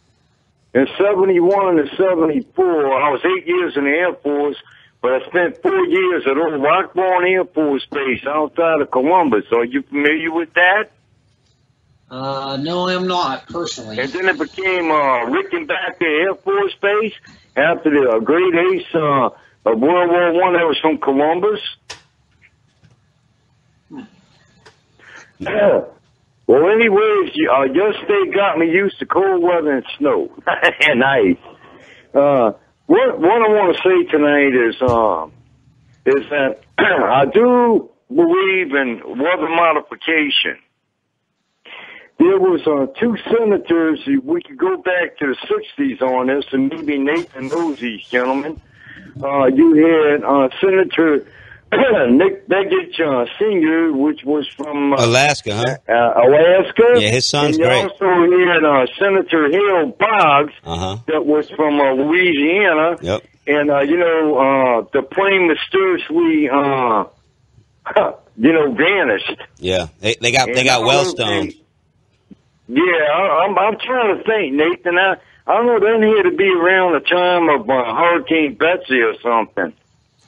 In 71 and 74, I was eight years in the Air Force, but I spent four years at Old Lockbourne Air Force Base outside of Columbus. Are you familiar with that? Uh, no, I'm not personally. And then it became uh, Rickenbacker Air Force Base after the uh, Great Ace uh, of World War One. That was from Columbus. Yeah. Well, anyways, you- uh, your state got me used to cold weather and snow and ice. Uh, what what I want to say tonight is um is that I do believe in weather modification. There was uh, two senators. We could go back to the '60s on this, and maybe Nathan knows these gentlemen. Uh, you had uh, Senator Nick Begich uh, Sr., which was from uh, Alaska, huh? uh, Alaska. Yeah, his son's and great. also had uh, Senator Hale Boggs, Uh huh. that was from uh, Louisiana. Yep. And, uh, you know, uh, the plane mysteriously, uh, you know, vanished. Yeah, they, they got they got I well don't stoned. think- Yeah, I, I'm, I'm trying to think, Nathan. I, I don't know, doesn't had to be around the time of uh, Hurricane Betsy or something.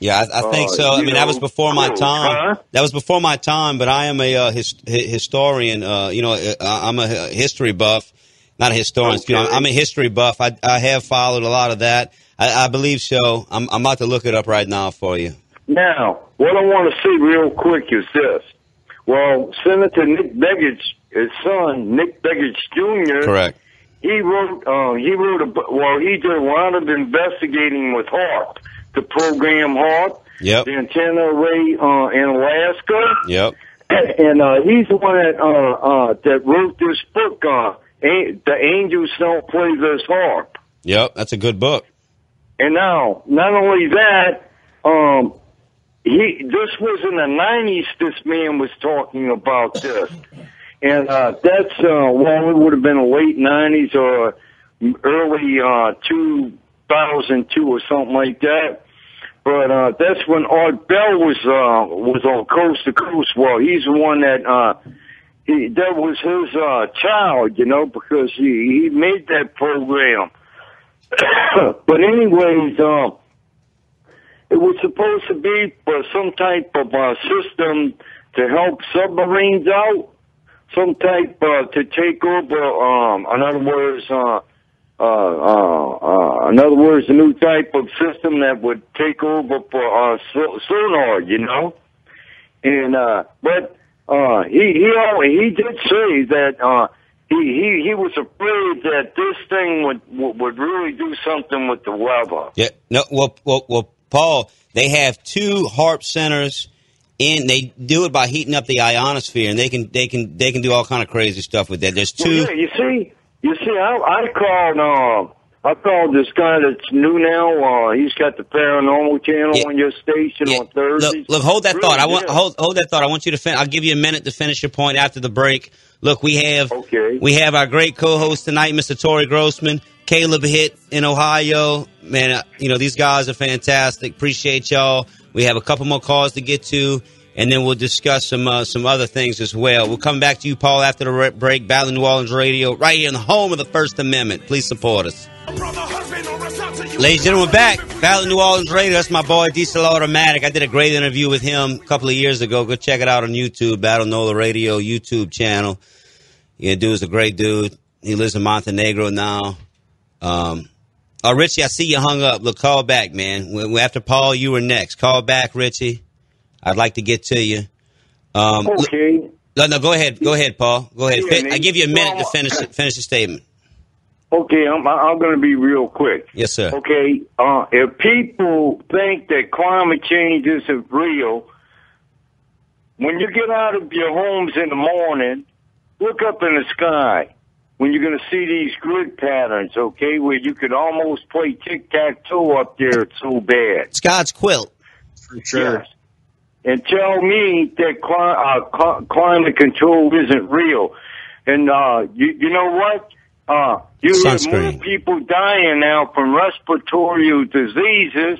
Yeah, I, I think Uh, so. I mean, that was before my time. huh? That was before my time. But I am a uh, his, hi- historian. Uh, you know, uh, I'm a history buff, not a historian. Okay. I'm a history buff. I, I have followed a lot of that. I, I believe so. I'm, I'm about to look it up right now for you. Now, what I want to say real quick is this. Well, Senator Nick Begich, his son, Nick Begich Jr., Correct. he wrote, uh, he wrote a, well, he did a lot of investigating with HAARP, the program HAARP, Yep. the antenna array, uh, in Alaska. Yep. And, uh, he's the one that, uh, uh, that wrote this book, uh, The Angels Don't Play This HAARP. Yep. That's a good book. And now, not only that, um, he this was in the nineties. This man was talking about this, and uh, that's uh, well, it would have been late nineties or early uh, two thousand two or something like that. But uh, that's when Art Bell was uh, was on Coast to Coast. Well, he's the one that uh, he that was his uh, child, you know, because he he made that program. but anyways, um, it was supposed to be for some type of uh, system to help submarines out, some type uh, to take over. Um, in other words, uh, uh, uh, uh, in other words, a new type of system that would take over for uh, so- sonar, you know. And uh, but uh, he he always, he did say that uh, he he he was afraid that this thing would would really do something with the weather. Yeah. No. Well, well, well, Paul. They have two HAARP centers in. They do it by heating up the ionosphere, and they can they can they can do all kind of crazy stuff with that. There's Well, two. yeah, you see, you see, I, I called, uh, I called this guy that's new now. Uh, he's got the paranormal channel on your station on Thursdays. Look, look, hold that Really thought. I want hold hold that thought. I want you to. Fin- I'll give you a minute to finish your point after the break. Look, we have okay. we have our great co-host tonight, Mr. Torrey Grossman, Caleb Hit in Ohio. Man, uh, you know these guys are fantastic. Appreciate y'all. We have a couple more calls to get to, and then we'll discuss some uh, some other things as well. We'll come back to you, Paul, after the re- break. Battle New Orleans Radio, right here in the home of the First Amendment. Please support us. Ladies and gentlemen, back. Battle New Orleans Radio. That's my boy Diesel Automatic. I did a great interview with him a couple of years ago. Go check it out on YouTube, Battle Nola Radio YouTube channel. Yeah, dude's a great dude. He lives in Montenegro now. Um, Oh, Richie, I see you hung up. Look, call back, man. After Paul, you were next. Call back, Richie. I'd like to get to you. Um, Okay. No, no, go ahead. Go ahead, Paul. Go ahead. Yeah, I give you a minute to finish finish the statement. Okay, I'm I'm going to be real quick. Yes, sir. Okay, uh, if people think that climate change isn't real, when you get out of your homes in the morning, look up in the sky. When you're going to see these grid patterns, okay, where you could almost play tic tac toe up there, it's so bad. It's God's quilt. For sure. Yes. And tell me that cli- uh, cli- climate control isn't real. And uh, you, you know what? Uh, you have more people dying now from respiratory diseases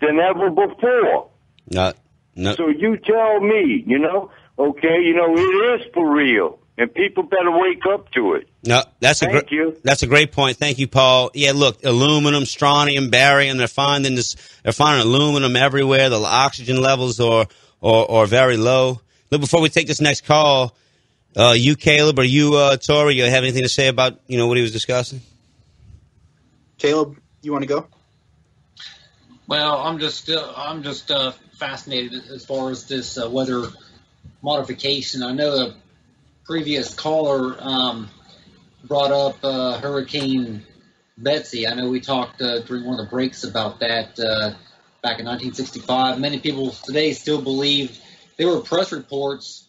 than ever before. No, no. So you tell me, you know, okay, you know, it is for real. And people better wake up to it. No, that's a Thank great. you. That's a great point. Thank you, Paul. Yeah, look, aluminum, strontium, barium. They're finding this. They're finding aluminum everywhere. The oxygen levels are are, are very low. Look, before we take this next call, uh, you Caleb or you uh, Tori, you have anything to say about you know what he was discussing? Caleb, you want to go? Well, I'm just uh, I'm just uh, fascinated as far as this uh, weather modification. I know a previous caller um, brought up uh, Hurricane Betsy. I know we talked uh, during one of the breaks about that uh, back in 1965. Many people today still believe there were press reports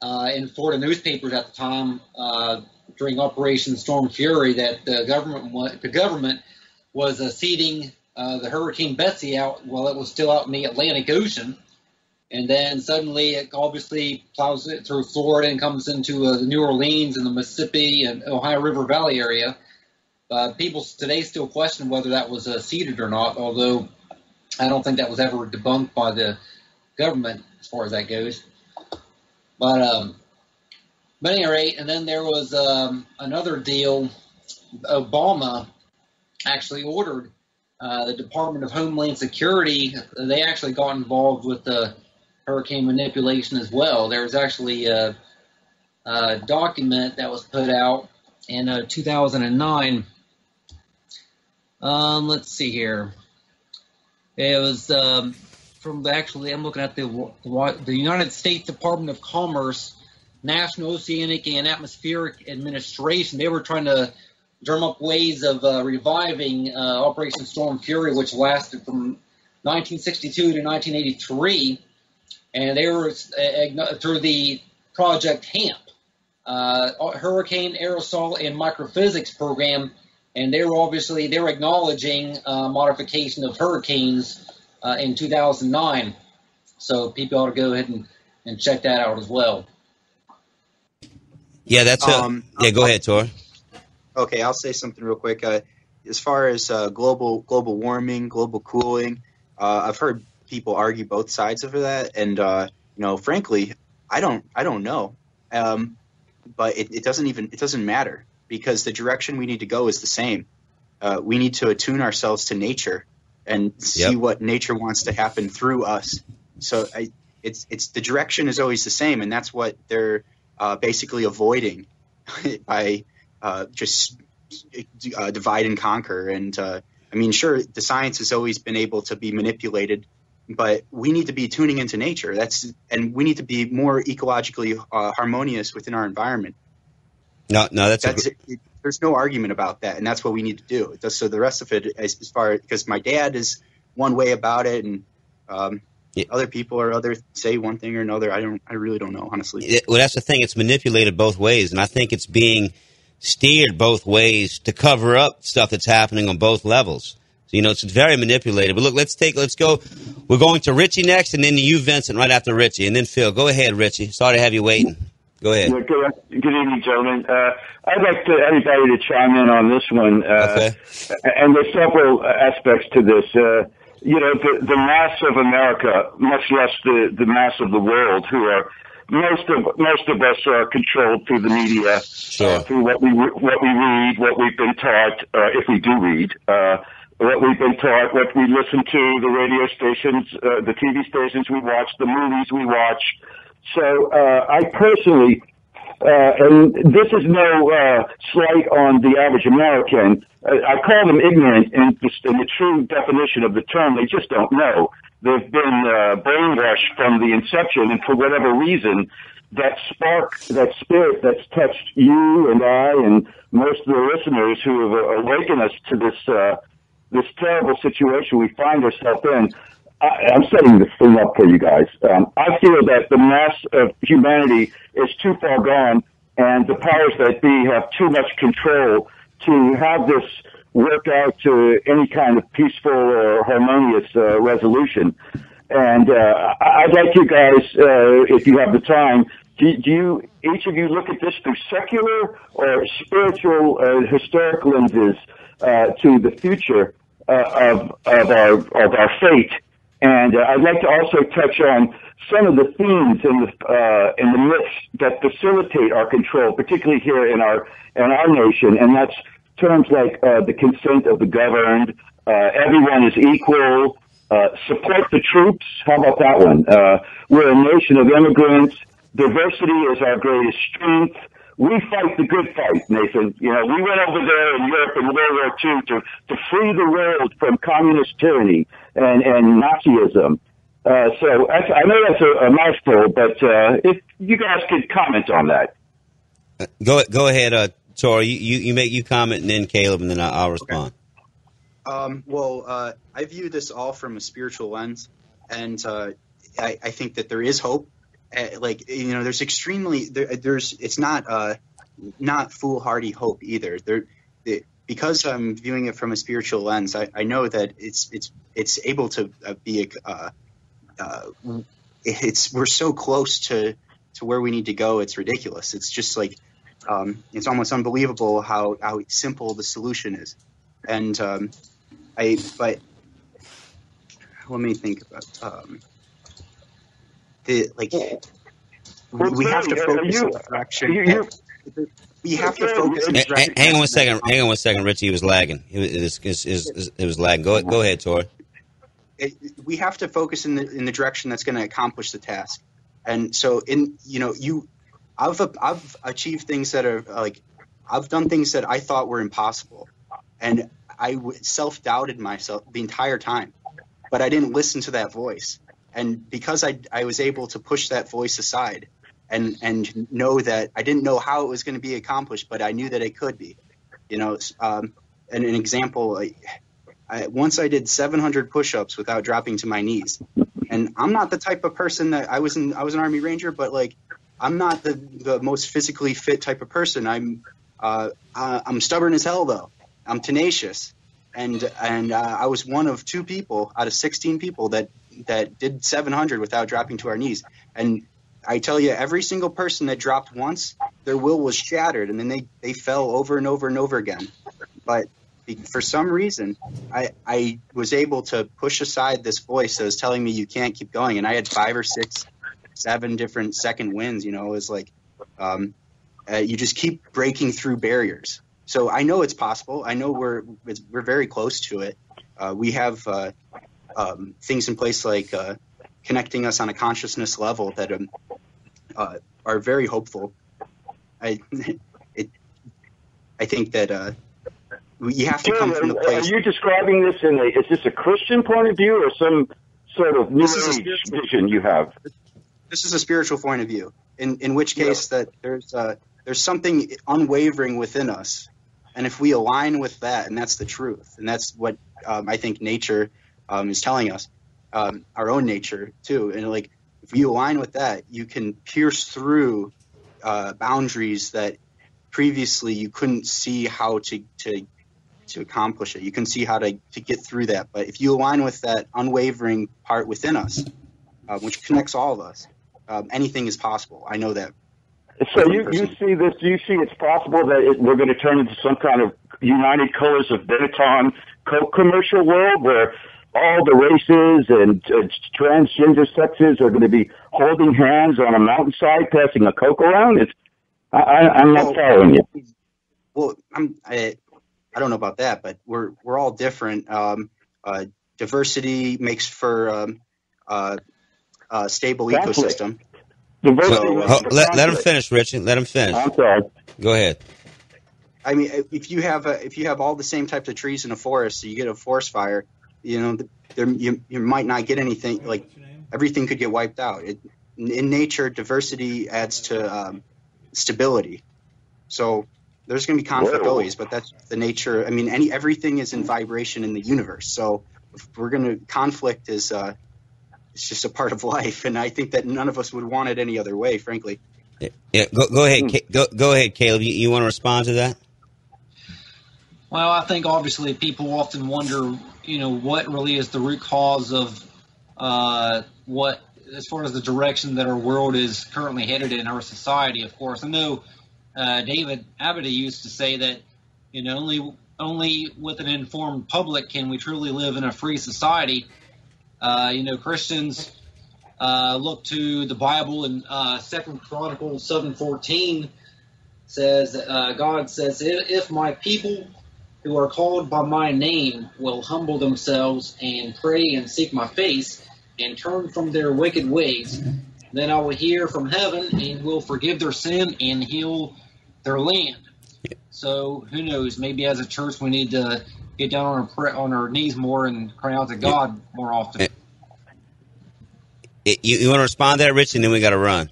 uh, in Florida newspapers at the time uh, during Operation Storm Fury that the government wa- the government was seeding uh, the Hurricane Betsy out while it was still out in the Atlantic Ocean. And then suddenly it obviously plows it through Florida and comes into uh, New Orleans and the Mississippi and Ohio River Valley area. Uh, people today still question whether that was uh, seeded or not, although I don't think that was ever debunked by the government as far as that goes. But um, but at any rate, and then there was um, another deal. Obama actually ordered uh, the Department of Homeland Security. They actually got involved with the hurricane manipulation as well. There was actually a, a document that was put out in uh, 2009. Um, let's see here. It was um, from the actually. I'm looking at the the United States Department of Commerce, National Oceanic and Atmospheric Administration. They were trying to drum up ways of uh, reviving uh, Operation Storm Fury, which lasted from 1962 to 1983, and they were uh, through the Project HAMP, uh, Hurricane Aerosol and Microphysics Program, and they were obviously they were acknowledging uh, modification of hurricanes uh, in 2009. So people ought to go ahead and, and check that out as well. Yeah, that's a, Um, yeah. Go ahead, Tor. Okay, I'll say something real quick. Uh, as far as uh, global global warming, global cooling, uh, I've heard people argue both sides of that, and uh, you know, frankly, I don't I don't know. Um, but it, it doesn't even it doesn't matter because the direction we need to go is the same. Uh, we need to attune ourselves to nature and see Yep. what nature wants to happen through us. So I, it's it's the direction is always the same, and that's what they're uh, basically avoiding by uh, just uh, divide and conquer. And uh, I mean, sure, the science has always been able to be manipulated, but we need to be tuning into nature. That's and we need to be more ecologically uh, harmonious within our environment. No, no, that's, That's a, it, there's no argument about that, and that's what we need to do. So the rest of it, as, as far because my dad is one way about it, and um, other people or other say one thing or another. I don't, I really don't know, honestly. it- well, that's the thing. It's manipulated both ways, and I think it's being steered both ways to cover up stuff that's happening on both levels. So, you know, it's very manipulated. But look, let's take, let's go. We're going to Richie next, and then to you, Vincent, right after Richie, and then Phil. Go ahead, Richie. Sorry to have you waiting. Go ahead. Yeah, good, good evening, gentlemen. Uh, I'd like to, everybody to chime in on this one. Uh, And there's several aspects to this. Uh, you know, the, the mass of America, much less the, the mass of the world, who are most of most of us are controlled through the media, uh, through what we re- what we read, what we've been taught, uh, if we do read, uh, what we've been taught, what we listen to, the radio stations, uh, the TV stations we watch, the movies we watch. So uh, I personally Uh, and this is no uh, slight on the average American. Uh, I call them ignorant in, in the true definition of the term. They just don't know. They've been uh, brainwashed from the inception, and for whatever reason, that spark, that spirit that's touched you and I and most of the listeners who have awakened us to this uh, this terrible situation we find ourselves in. I, I'm setting this thing up for you guys. Um, I feel that the mass of humanity is too far gone, and the powers that be have too much control to have this work out to any kind of peaceful or harmonious uh, resolution. And uh, I'd like you guys, uh, if you have the time, do, do you each of you look at this through secular or spiritual, uh, historic lenses uh, to the future of of our of our fate? And uh, I'd like to also touch on some of the themes in the uh, in the myths that facilitate our control, particularly here in our in our nation, and that's terms like uh, the consent of the governed, uh, everyone is equal, uh, support the troops. How about that one? Uh, we're a nation of immigrants. Diversity is our greatest strength. We fight the good fight, Nathan. You know, we went over there in Europe in World War II to, to free the world from communist tyranny and, and Nazism. Uh, so that's, I know that's a, a mouthful, but uh, if you guys could comment on that. Go go ahead, uh, Torrey. You, you you make you comment and then Caleb and then I'll, I'll respond. Um, well, uh, I view this all from a spiritual lens, and uh, I, I think that there is hope. Uh, like you know, there's extremely there, there's it's not uh, not foolhardy hope either. There, the, because I'm viewing it from a spiritual lens, I, I know that it's it's it's able to uh, be a uh, uh, it's we're so close to to where we need to go. It's ridiculous. It's just like um, it's almost unbelievable how how simple the solution is. And um, I but let me think about um, the like we, we have to Well, focus you- in the direction. you- you- we have to focus in the H- direction. hang on one second. Hang on one second, Richie. It was lagging. It was, it was, it was, it was lagging. Go go ahead, Torrey. it, we have to focus in the in the direction that's going to accomplish the task. And so, in you know, you, I've I've achieved things that are like, I've done things that I thought were impossible, and I self doubted myself the entire time, but I didn't listen to that voice. And because I I was able to push that voice aside, and and know that I didn't know how it was going to be accomplished, but I knew that it could be. You know, um, and an example. Like, I, once I did 700 push-ups without dropping to my knees, and I'm not the type of person that I was in. I was an Army Ranger, but like I'm not the the most physically fit type of person. I'm uh, I'm stubborn as hell though. I'm tenacious, and and uh, I was one of two people out of 16 people that that did 700 without dropping to our knees. And I tell you, every single person that dropped once, their will was shattered, and then they they fell over and over and over again. But for some reason, I I was able to push aside this voice that was telling me you can't keep going, and I had five or six, seven different second wins. You know, it was like um, uh, you just keep breaking through barriers. So I know it's possible. I know we're we're very close to it. Uh, we have uh, um, things in place like uh, connecting us on a consciousness level that um, uh, are very hopeful. I it I think that uh, you have to come from the place. Are you describing this in a, is this a Christian point of view or some sort of new This is a age vision you have? this is a spiritual point of view. In in which case that there's uh, there's something unwavering within us, and if we align with that, and that's the truth, and that's what um, I think nature um, is telling us, um, our own nature too, and like if you align with that, you can pierce through uh, boundaries that previously you couldn't see how to to to accomplish it. You can see how to, to get through that. But if you align with that unwavering part within us, uh, which connects all of us, um, anything is possible. I know that. So you, you see this? You see it's possible that it, we're going to turn into some kind of United Colors of Benetton Coke commercial world where all the races and uh, transgender sexes are going to be holding hands on a mountainside, passing a Coke around? It's, I, I, I'm not following you. Well, I'm I, I don't know about that, but we're we're all different. Um, uh, diversity makes for um, uh, a stable Exactly. ecosystem. Diversity. Ho- let, let him finish, Richard. Let him finish. I'm sorry. Go ahead. I mean, if you have a, if you have all the same types of trees in a forest, so you get a forest fire, you know, there you, you might not get anything. Like everything could get wiped out. It, in nature, diversity adds to um, stability. So there's going to be conflict Whoa. always, but that's the nature. I mean, any everything is in vibration in the universe. So if we're going to conflict is uh, it's just a part of life, and I think that none of us would want it any other way, frankly. Yeah, go, go ahead. Ca- Go, go ahead, Caleb. You, you want to respond to that? Well, I think obviously people often wonder, you know, what really is the root cause of uh, what, as far as the direction that our world is currently headed in our society. Of course, I know uh, David Abity used to say that, you know, only only with an informed public can we truly live in a free society. Uh, you know, Christians uh, look to the Bible in uh, Second Chronicles seven fourteen says uh, God says if my people who are called by my name will humble themselves and pray and seek my face and turn from their wicked ways, then I will hear from heaven and will forgive their sin and heal their land. So who knows? Maybe as a church we need to get down on our on our knees more and cry out to God more often. You, you want to respond to that, Rich, and then we got to run.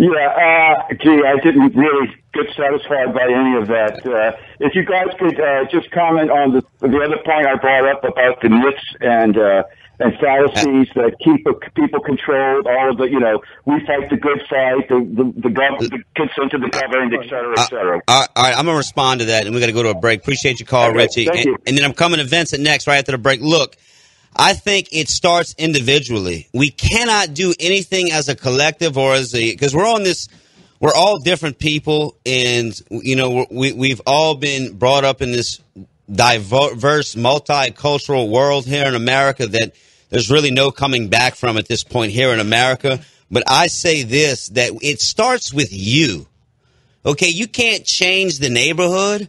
Yeah, uh, gee, I didn't really get satisfied by any of that. Uh, if you guys could uh, just comment on the the other point I brought up about the myths and uh, and fallacies that keep people controlled, all of the, you know, we fight the good fight, the the, the, gov- the consent of the governed, et cetera, et cetera. All right, all right, I'm going to respond to that, and we got to go to a break. Appreciate your call, Okay, Richie. thank and, you. and then I'm coming to Vincent next, right after the break. Look, I think it starts individually. We cannot do anything as a collective or as a because we're on this. We're all different people, and you know we we've all been brought up in this diverse, multicultural world here in America that there's really no coming back from at this point here in America. But I say this that it starts with you. Okay, you can't change the neighborhood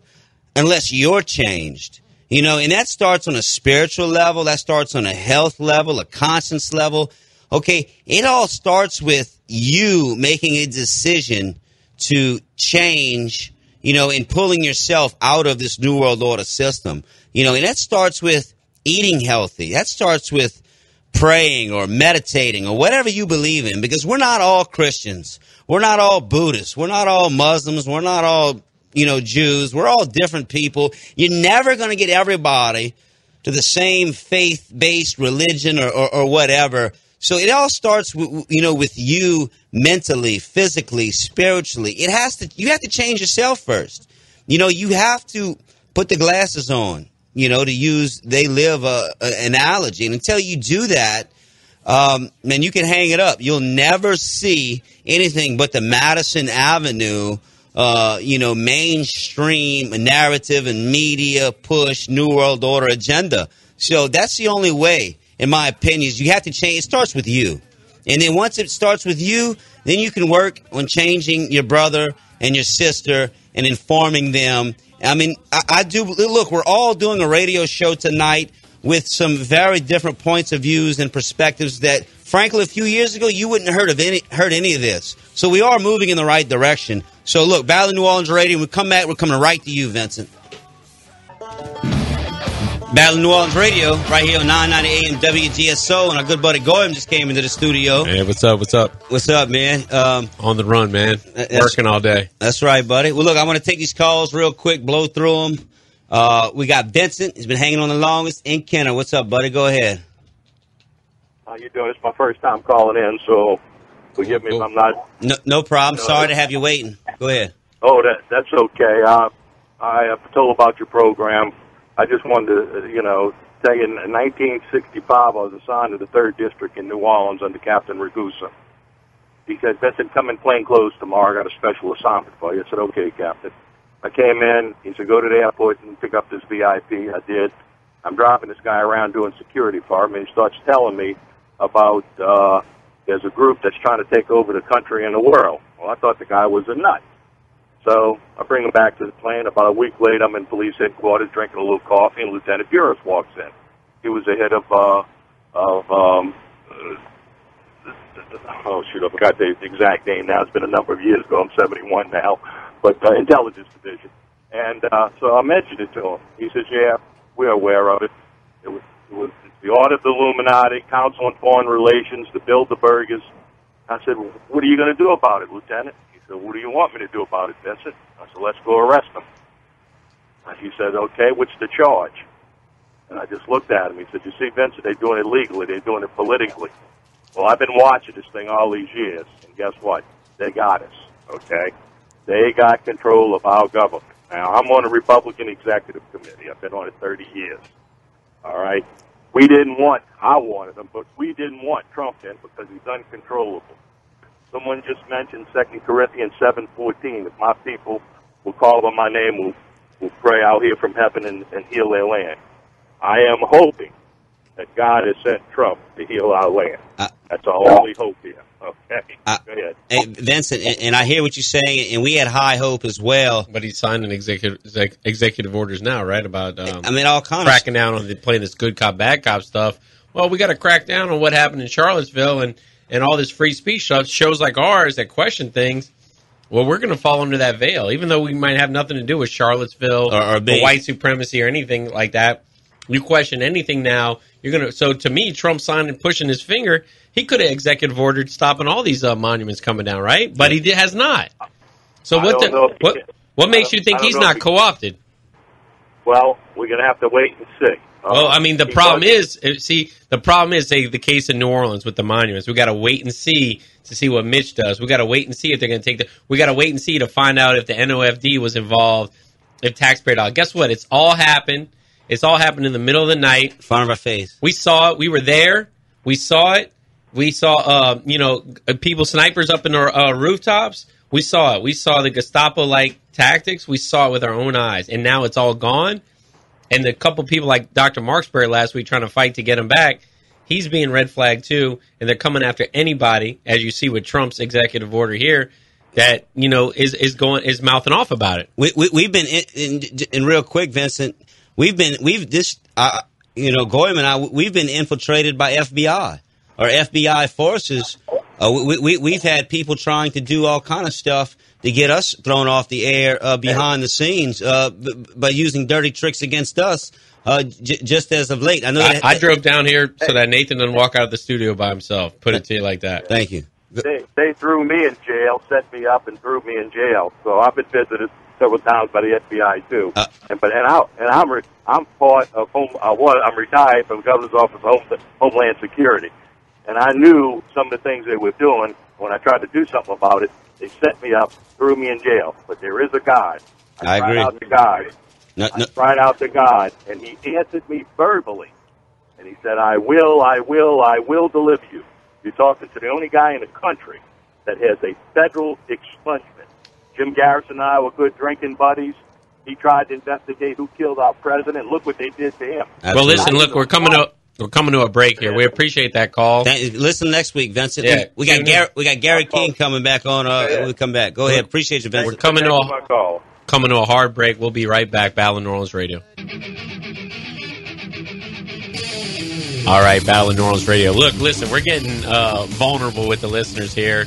unless you're changed. You know, and that starts on a spiritual level, that starts on a health level, a conscience level. Okay, it all starts with you making a decision to change, you know, and pulling yourself out of this new world order system. You know, and that starts with eating healthy. That starts with praying or meditating or whatever you believe in because we're not all Christians. We're not all Buddhists. We're not all Muslims. We're not all, you know, Jews. We're all different people. You're never going to get everybody to the same faith based religion or, or, or whatever. So it all starts, with, you know, with you mentally, physically, spiritually. It has to, you have to change yourself first. You know, you have to put the glasses on, you know, to use they live a, a analogy. And until you do that, um, man, you can hang it up. You'll never see anything but the Madison Avenue, uh, you know, mainstream narrative and media push New World Order agenda. So that's the only way, in my opinion, is you have to change. It starts with you. And then once it starts with you, then you can work on changing your brother and your sister and informing them. I mean, I, I do look, we're all doing a radio show tonight with some very different points of views and perspectives that frankly a few years ago you wouldn't have heard of any heard any of this. So we are moving in the right direction. So look, Battle of New Orleans Radio, we come back, we're coming right to you, Vincent. Battle of New Orleans Radio, right here on 990 AM WGSO, and our good buddy Goyam just came into the studio. Hey, what's up? What's up? What's up, man? Um, On the run, man. Working all day. That's right, buddy. Well, look, I want to take these calls real quick, blow through them. Uh, we got Vincent. He's been hanging on the longest. And Kenner, what's up, buddy? Go ahead. How you doing? It's my first time calling in, so forgive me if I'm not. No, no problem. No. Sorry to have you waiting. Go ahead. Oh, that that's okay. Uh, I have told about your program. I just wanted to, uh, you know, tell you in 1965 I was assigned to the third district in New Orleans under Captain Ragusa. He said, Vincent, come in plain clothes tomorrow. I got a special assignment for you. I said, okay, Captain. I came in. He said, go to the airport and pick up this VIP. I did. I'm driving this guy around doing security for him, and he starts telling me about uh, there's a group that's trying to take over the country and the world. Well, I thought the guy was a nut. So I bring him back to the plane. About a week later, I'm in police headquarters drinking a little coffee, and Lieutenant Burris walks in. He was the head of uh, of um, uh, oh shoot, I forgot the exact name now. It's been a number of years ago. I'm 71 now, but uh, intelligence division. And uh, so I mentioned it to him. He says, "Yeah, we're aware of it. It was, it was the order of the Illuminati, Council on Foreign Relations, to Bilderbergers." I said, well, "What are you going to do about it, Lieutenant?" He said, "What do you want me to do about it, Vincent?" I said, "Let's go arrest them." He said, "Okay, what's the charge?" And I just looked at him. He said, "You see, Vincent, they're doing it legally. They're doing it politically." Well, I've been watching this thing all these years, and guess what? They got us. Okay, they got control of our government. Now, I'm on the Republican Executive Committee. I've been on it 30 years. All right, we didn't want. I wanted him, but we didn't want Trump in because he's uncontrollable. Someone just mentioned Second Corinthians 7:14. If my people will call on my name, will will pray out here from heaven and, and heal their land. I am hoping that God has sent Trump to heal our land. That's our we hope here. Okay, go ahead. Hey, Vincent, and, and I hear what you're saying, and we had high hope as well. But he signed an executive executive orders now, right? About um, I mean, all kinds of cracking down on the playing this good cop bad cop stuff. Well, we got to crack down on what happened in Charlottesville and and all this free speech stuff. Shows like ours that question things. Well, we're going to fall under that veil, even though we might have nothing to do with Charlottesville Or- or the white supremacy or anything like that. You question anything now, you're going to. So to me, Trump signing pushing his finger, he could have executive ordered stopping all these uh, monuments coming down, right? But he has not. So what? The, know if he what? What makes you think he's not he- co-opted? Well, we're going to have to wait and see. Uh, Well, I mean, the problem is, see, the problem is, say, the case in New Orleans with the monuments. We got to wait and see to see what Mitch does. We got to wait and see if they're going to take the. We got to wait and see to find out if the NOFD was involved, if taxpayer dollars. Guess what? It's all happened. It's all happened in the middle of the night, in front of our face. We saw it. We were there. We saw it. We saw, uh, you know, uh, people snipers up in our uh, rooftops. We saw it. We saw the Gestapo-like tactics. We saw it with our own eyes, and now it's all gone. And the couple people like Dr. Marksberry last week trying to fight to get him back, he's being red flagged too, and they're coming after anybody, as you see with Trump's executive order here, that you know is is going is mouthing off about it. We, we we've been in, in, in real quick, Vincent. We've been we've this uh, you know Goyam and I we've been infiltrated by FBI or FBI forces. Uh, we, we we've had people trying to do all kind of stuff to get us thrown off the air uh, behind the scenes uh, b- by using dirty tricks against us. Uh, j- just as of late, I know. I, I drove down here so that Nathan doesn't walk out of the studio by himself. Put it to you like that. Thank you. They, they threw me in jail, set me up, and threw me in jail. So I've been visited several times by the FBI too. Uh, and but and I and I'm re, I'm part of home. Uh, what I'm retired from the governor's office of home, Homeland Security, and I knew some of the things they were doing. When I tried to do something about it, they set me up, threw me in jail. But there is a God. I cried agree. Out to God. No, I cried out to God, and He answered me verbally. And He said, "I will, I will, I will deliver you." You're talking to the only guy in the country that has a federal expungement. Jim Garrison and I were good drinking buddies. He tried to investigate who killed our president. Look what they did to him. Well, listen, look, we're coming to we're coming to a break here. We appreciate that call. Thank- listen next week, Vincent. Yeah. we, we got Tune. Gary, we got Gary King coming back on. Uh, we'll come back. Go ahead. Appreciate you, Vincent. We're coming to a call. coming to a hard break. We'll be right back. Battle of New Orleans Radio. All right, Battle of New Orleans Radio. Look, listen, we're getting uh, vulnerable with the listeners here.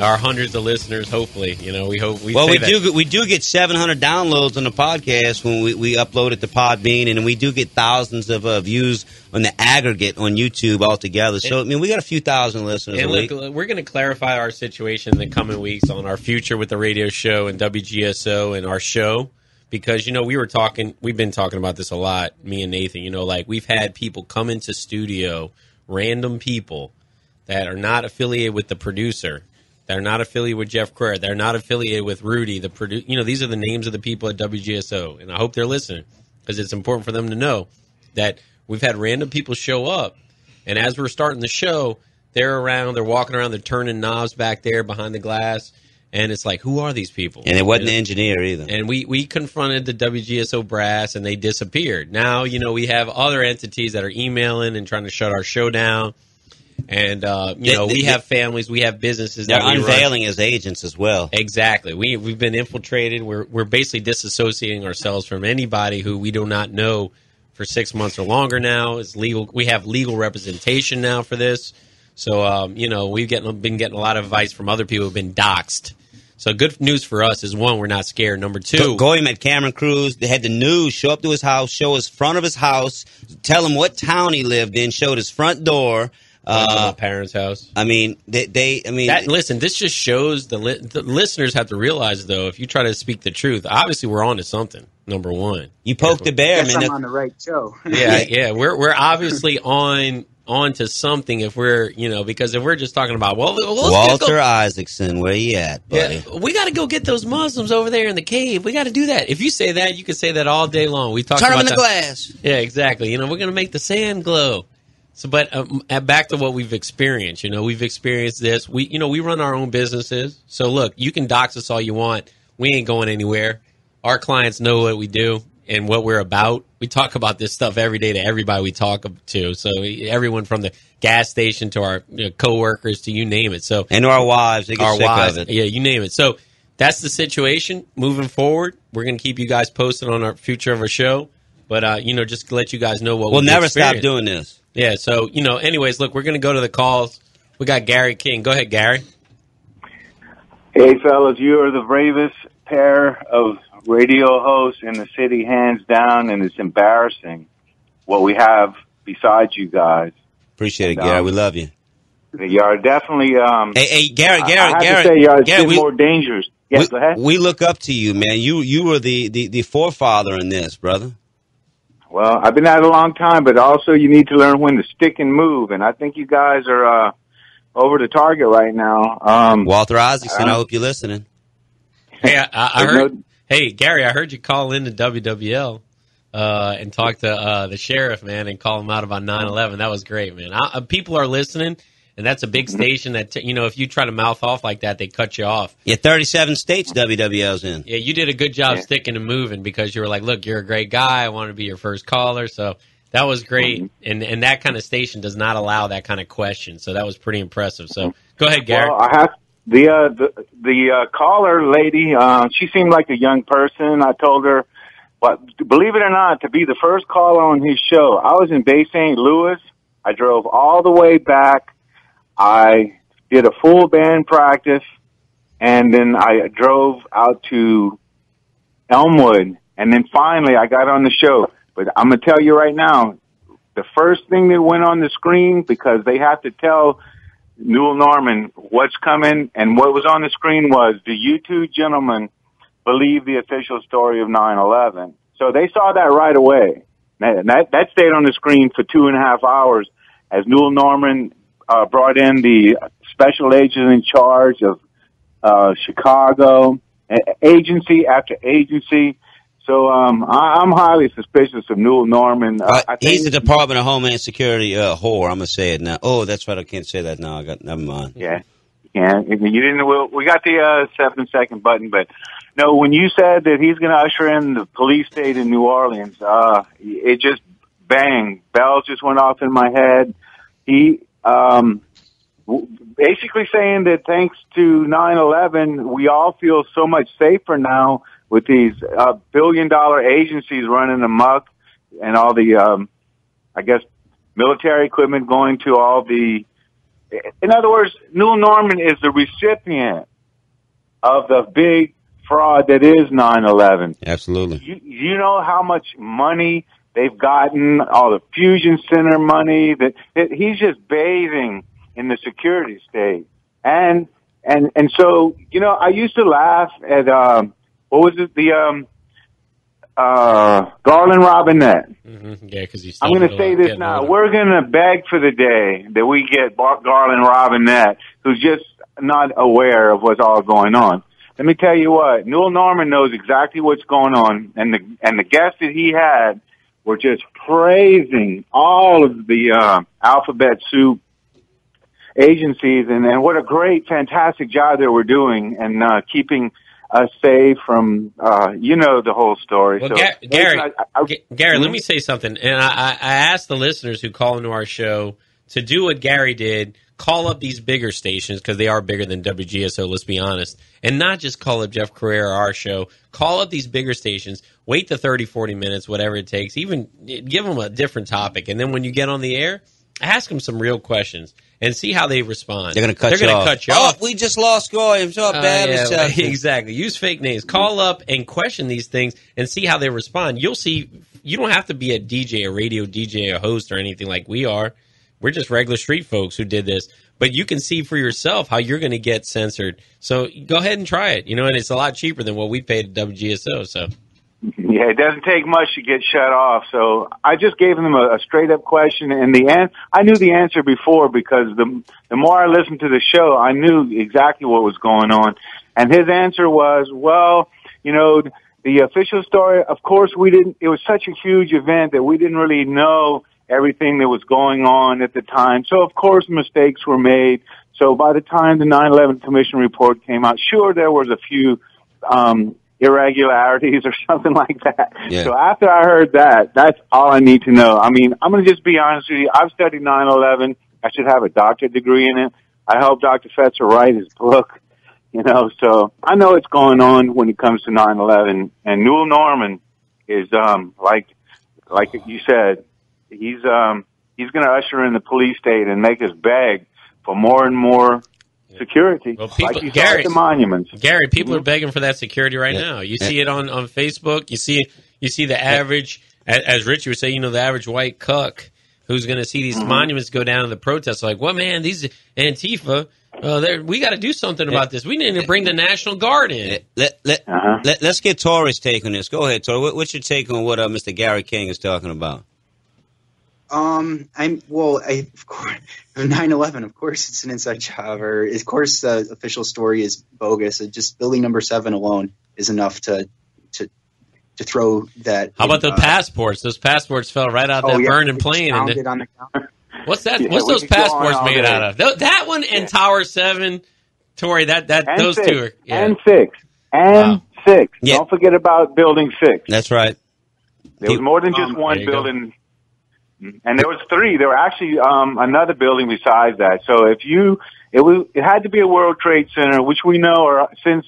Our hundreds of listeners, hopefully, you know, we hope we. well, we that- do we do get 700 downloads on the podcast when we, we upload it to Podbean, and we do get thousands of uh, views on the aggregate on YouTube altogether. So I mean, we got a few thousand listeners And a look, week. we're going to clarify our situation in the coming weeks on our future with the radio show and WGSO and our show because you know we were talking, we've been talking about this a lot, me and Nathan. You know, like we've had people come into studio, random people that are not affiliated with the producer. They're not affiliated with Jeff Crouere. They're not affiliated with Rudy, the produ You know, these are the names of the people at WGSO, and I hope they're listening because it's important for them to know that we've had random people show up, and as we're starting the show, they're around, they're walking around, they're turning knobs back there behind the glass, and it's like, who are these people? And it wasn't the engineer either. And we, we confronted the WGSO brass and they disappeared. Now, you know, we have other entities that are emailing and trying to shut our show down. And, uh, you know, we have families, we have businesses They're that we run. unveiling as agents as well. Exactly. We, we've been infiltrated. We're, we're basically disassociating ourselves from anybody who we do not know for six months or longer now. It's legal. We have legal representation now for this. So um, you know we've getting, been getting a lot of advice from other people who've been doxxed. So good news for us is one, we're not scared. Number two, Go, Goy met Cameron Cruz. They had the news show up to his house, show his front of his house, tell him what town he lived in, showed his front door. uh, Uh, parents' house. I mean, they, they I mean, That, listen, this just shows the, li- the listeners have to realize though, if you try to speak the truth, obviously we're on to something. Number one, you poked the bear, Guess man. I'm on the right show. yeah, yeah, we're we're obviously on on to something if we're you know because if we're just talking about well, Walter Isaacson, where you at, buddy? Yeah, we got to go get those Muslims over there in the cave. We got to do that. If you say that, you can say that all day long. We talk turn about in the that- glass. Yeah, exactly. You know, we're going to make the sand glow. So, but um, back to what we've experienced. You know, we've experienced this. We, you know, we run our own businesses. So, look, you can dox us all you want. We ain't going anywhere. Our clients know what we do and what we're about. We talk about this stuff every day to everybody we talk to. So, everyone from the gas station to our you know, coworkers to you name it. So, And our wives, they get our sick wives, of it. yeah, you name it. So that's the situation moving forward. We're going to keep you guys posted on our future of our show, but uh, you know, just to let you guys know what We'll we've never stop doing this. Yeah. So you know, anyways, look, we're going to go to the calls. We got Gary King. Go ahead, Gary. Hey, fellas, you are the bravest pair of radio hosts in the city, hands down, and it's embarrassing what we have besides you guys. Appreciate it, And, Gary. um, We love you. You are definitely. Um, Hey, hey, Gary, I- Gary, I have Gary, to say, Gary, we- more dangerous. Yes, we, go ahead. we look up to you, man. You you were the, the, the forefather in this, brother. Well, I've been at it a long time, but also you need to learn when to stick and move, and I think you guys are uh, over the target right now. Um, Walter Isaacson, I uh, hope you're listening. Hey, I, I, I There's heard. Hey, Gary, I heard you call into WWL uh, and talk to uh, the sheriff, man, and call him out about 9-11. That was great, man. I, uh, people are listening, and that's a big Mm-hmm. station that t- you know if you try to mouth off like that, they cut you off. Yeah, 37 states WWL's in. Yeah, you did a good job Yeah. sticking and moving because you were like, "Look, you're a great guy. I want to be your first caller." So that was great, Mm-hmm. and and that kind of station does not allow that kind of question. So that was pretty impressive. So go ahead, Gary. Well, I have the uh, the the uh, caller lady. Uh, she seemed like a young person. I told her, but believe it or not, to be the first caller on his show, I was in Bay St. Louis. I drove all the way back. I did a full band practice, and then I drove out to Elmwood, and then finally I got on the show. But I'm gonna tell you right now, the first thing that went on the screen because they have to tell Newell Normand what's coming, and what was on the screen was, do you two gentlemen believe the official story of 9/11? So they saw that right away. That that, that stayed on the screen for two and a half hours as Newell Normand uh, brought in the special agent in charge of uh, Chicago, agency after agency. So um, I, I'm highly suspicious of Newell Normand. Uh, I He's the Department of Homeland Security uh, whore. I'm gonna say it now. Oh, that's right. I can't say that now. I got never mind. Yeah. Yeah, you didn't. Well, we got the uh, seven second button, but no. When you said that he's going to usher in the police state in New Orleans, uh, it just bang, bells just went off in my head. He um, w- basically saying that thanks to nine eleven, we all feel so much safer now with these uh, billion dollar agencies running amok and all the, um, I guess, military equipment going to all the in other words, Newell Normand is the recipient of the big fraud that is 9/11. Absolutely. You, you know how much money they've gotten, all the fusion center money that, that he's just bathing in the security state. And and and so, you know, I used to laugh at um what was it the um uh Garland Robinette. Mm-hmm. Yeah, because he's. I'm going to say this now. We're going to beg for the day that we get Garland Robinette, who's just not aware of what's all going on. Let me tell you what, Newell Normand knows exactly what's going on, and the and the guests that he had were just praising all of the uh, alphabet soup agencies, and, and what a great, fantastic job they were doing, and uh, keeping us say from, uh, you know, the whole story. Well, so, Ga- Gary, I- I- G- Gary, let me say something. And I, I I asked the listeners who call into our show to do what Gary did, call up these bigger stations because they are bigger than WGSO. Let's be honest, and not just call up Jeff Crouere or our show. Call up these bigger stations. Wait the 30, 40 minutes, whatever it takes. Even give them a different topic, and then when you get on the air. ask them some real questions and see how they respond. They're gonna cut They're you gonna off. cut you Oh, off. we just lost Goy. So Uh, bad yeah, exactly. Use fake names. Call up and question these things and see how they respond. You'll see. You don't have to be a DJ, a radio DJ, a host, or anything like we are. We're just regular street folks who did this. But you can see for yourself how you're going to get censored. So go ahead and try it. You know, and it's a lot cheaper than what we paid at WGSO. So Yeah, it doesn't take much to get shut off. So I just gave them a, a straight up question, and the an- I knew the answer before because the the more I listened to the show, I knew exactly what was going on. And his answer was, well, you know, the official story. Of course, we didn't. It was such a huge event that we didn't really know everything that was going on at the time. So of course, mistakes were made. So by the time the 9/11 Commission report came out, sure there was a few. Um, irregularities or something like that. Yeah. So after I heard that, that's all I need to know. I mean, I'm going to just be honest with you. I've studied 9/11. I should have a doctorate degree in it. I helped Dr. Fetzer write his book, you know, so I know what's going on when it comes to 9/11. And Newell Normand is, um, like, like you said, he's, um, he's going to usher in the police state and make us beg for more and more security, Well, people- like you Gary- the monuments. Gary, people are begging for that security right now. You see it on, on Facebook. You see you see the average, a- as Richie would say, you know, the average white cuck who's going to see these Mm-hmm. monuments go down to the protests. Like, well, man, these Antifa, uh, we got to do something about this. We need to bring the National Guard in. Let, let, Uh-huh. let, us get Torrey's take on this. Go ahead, Torrey. What, what's your take on what uh, Mr. Gary King is talking about? Um, I'm well. I of course, 9/11. Of course, it's an inside job, or of course, the official story is bogus. Just building number seven alone is enough to to to throw that. How about the uh, passports? Those passports fell right out Oh, that yeah, burning plane. And it on the counter. what's that? Yeah, what's those passports made out of? Th- that one and Tower Seven, Torrey. That that And those six. two are. Yeah. And six. And six. Yeah. Don't forget about building six. That's right. There was more than just Um, one building. go. Building. And there was three. There were actually um, another building besides that. So if you, it was, it had to be a World Trade Center, which we know, or since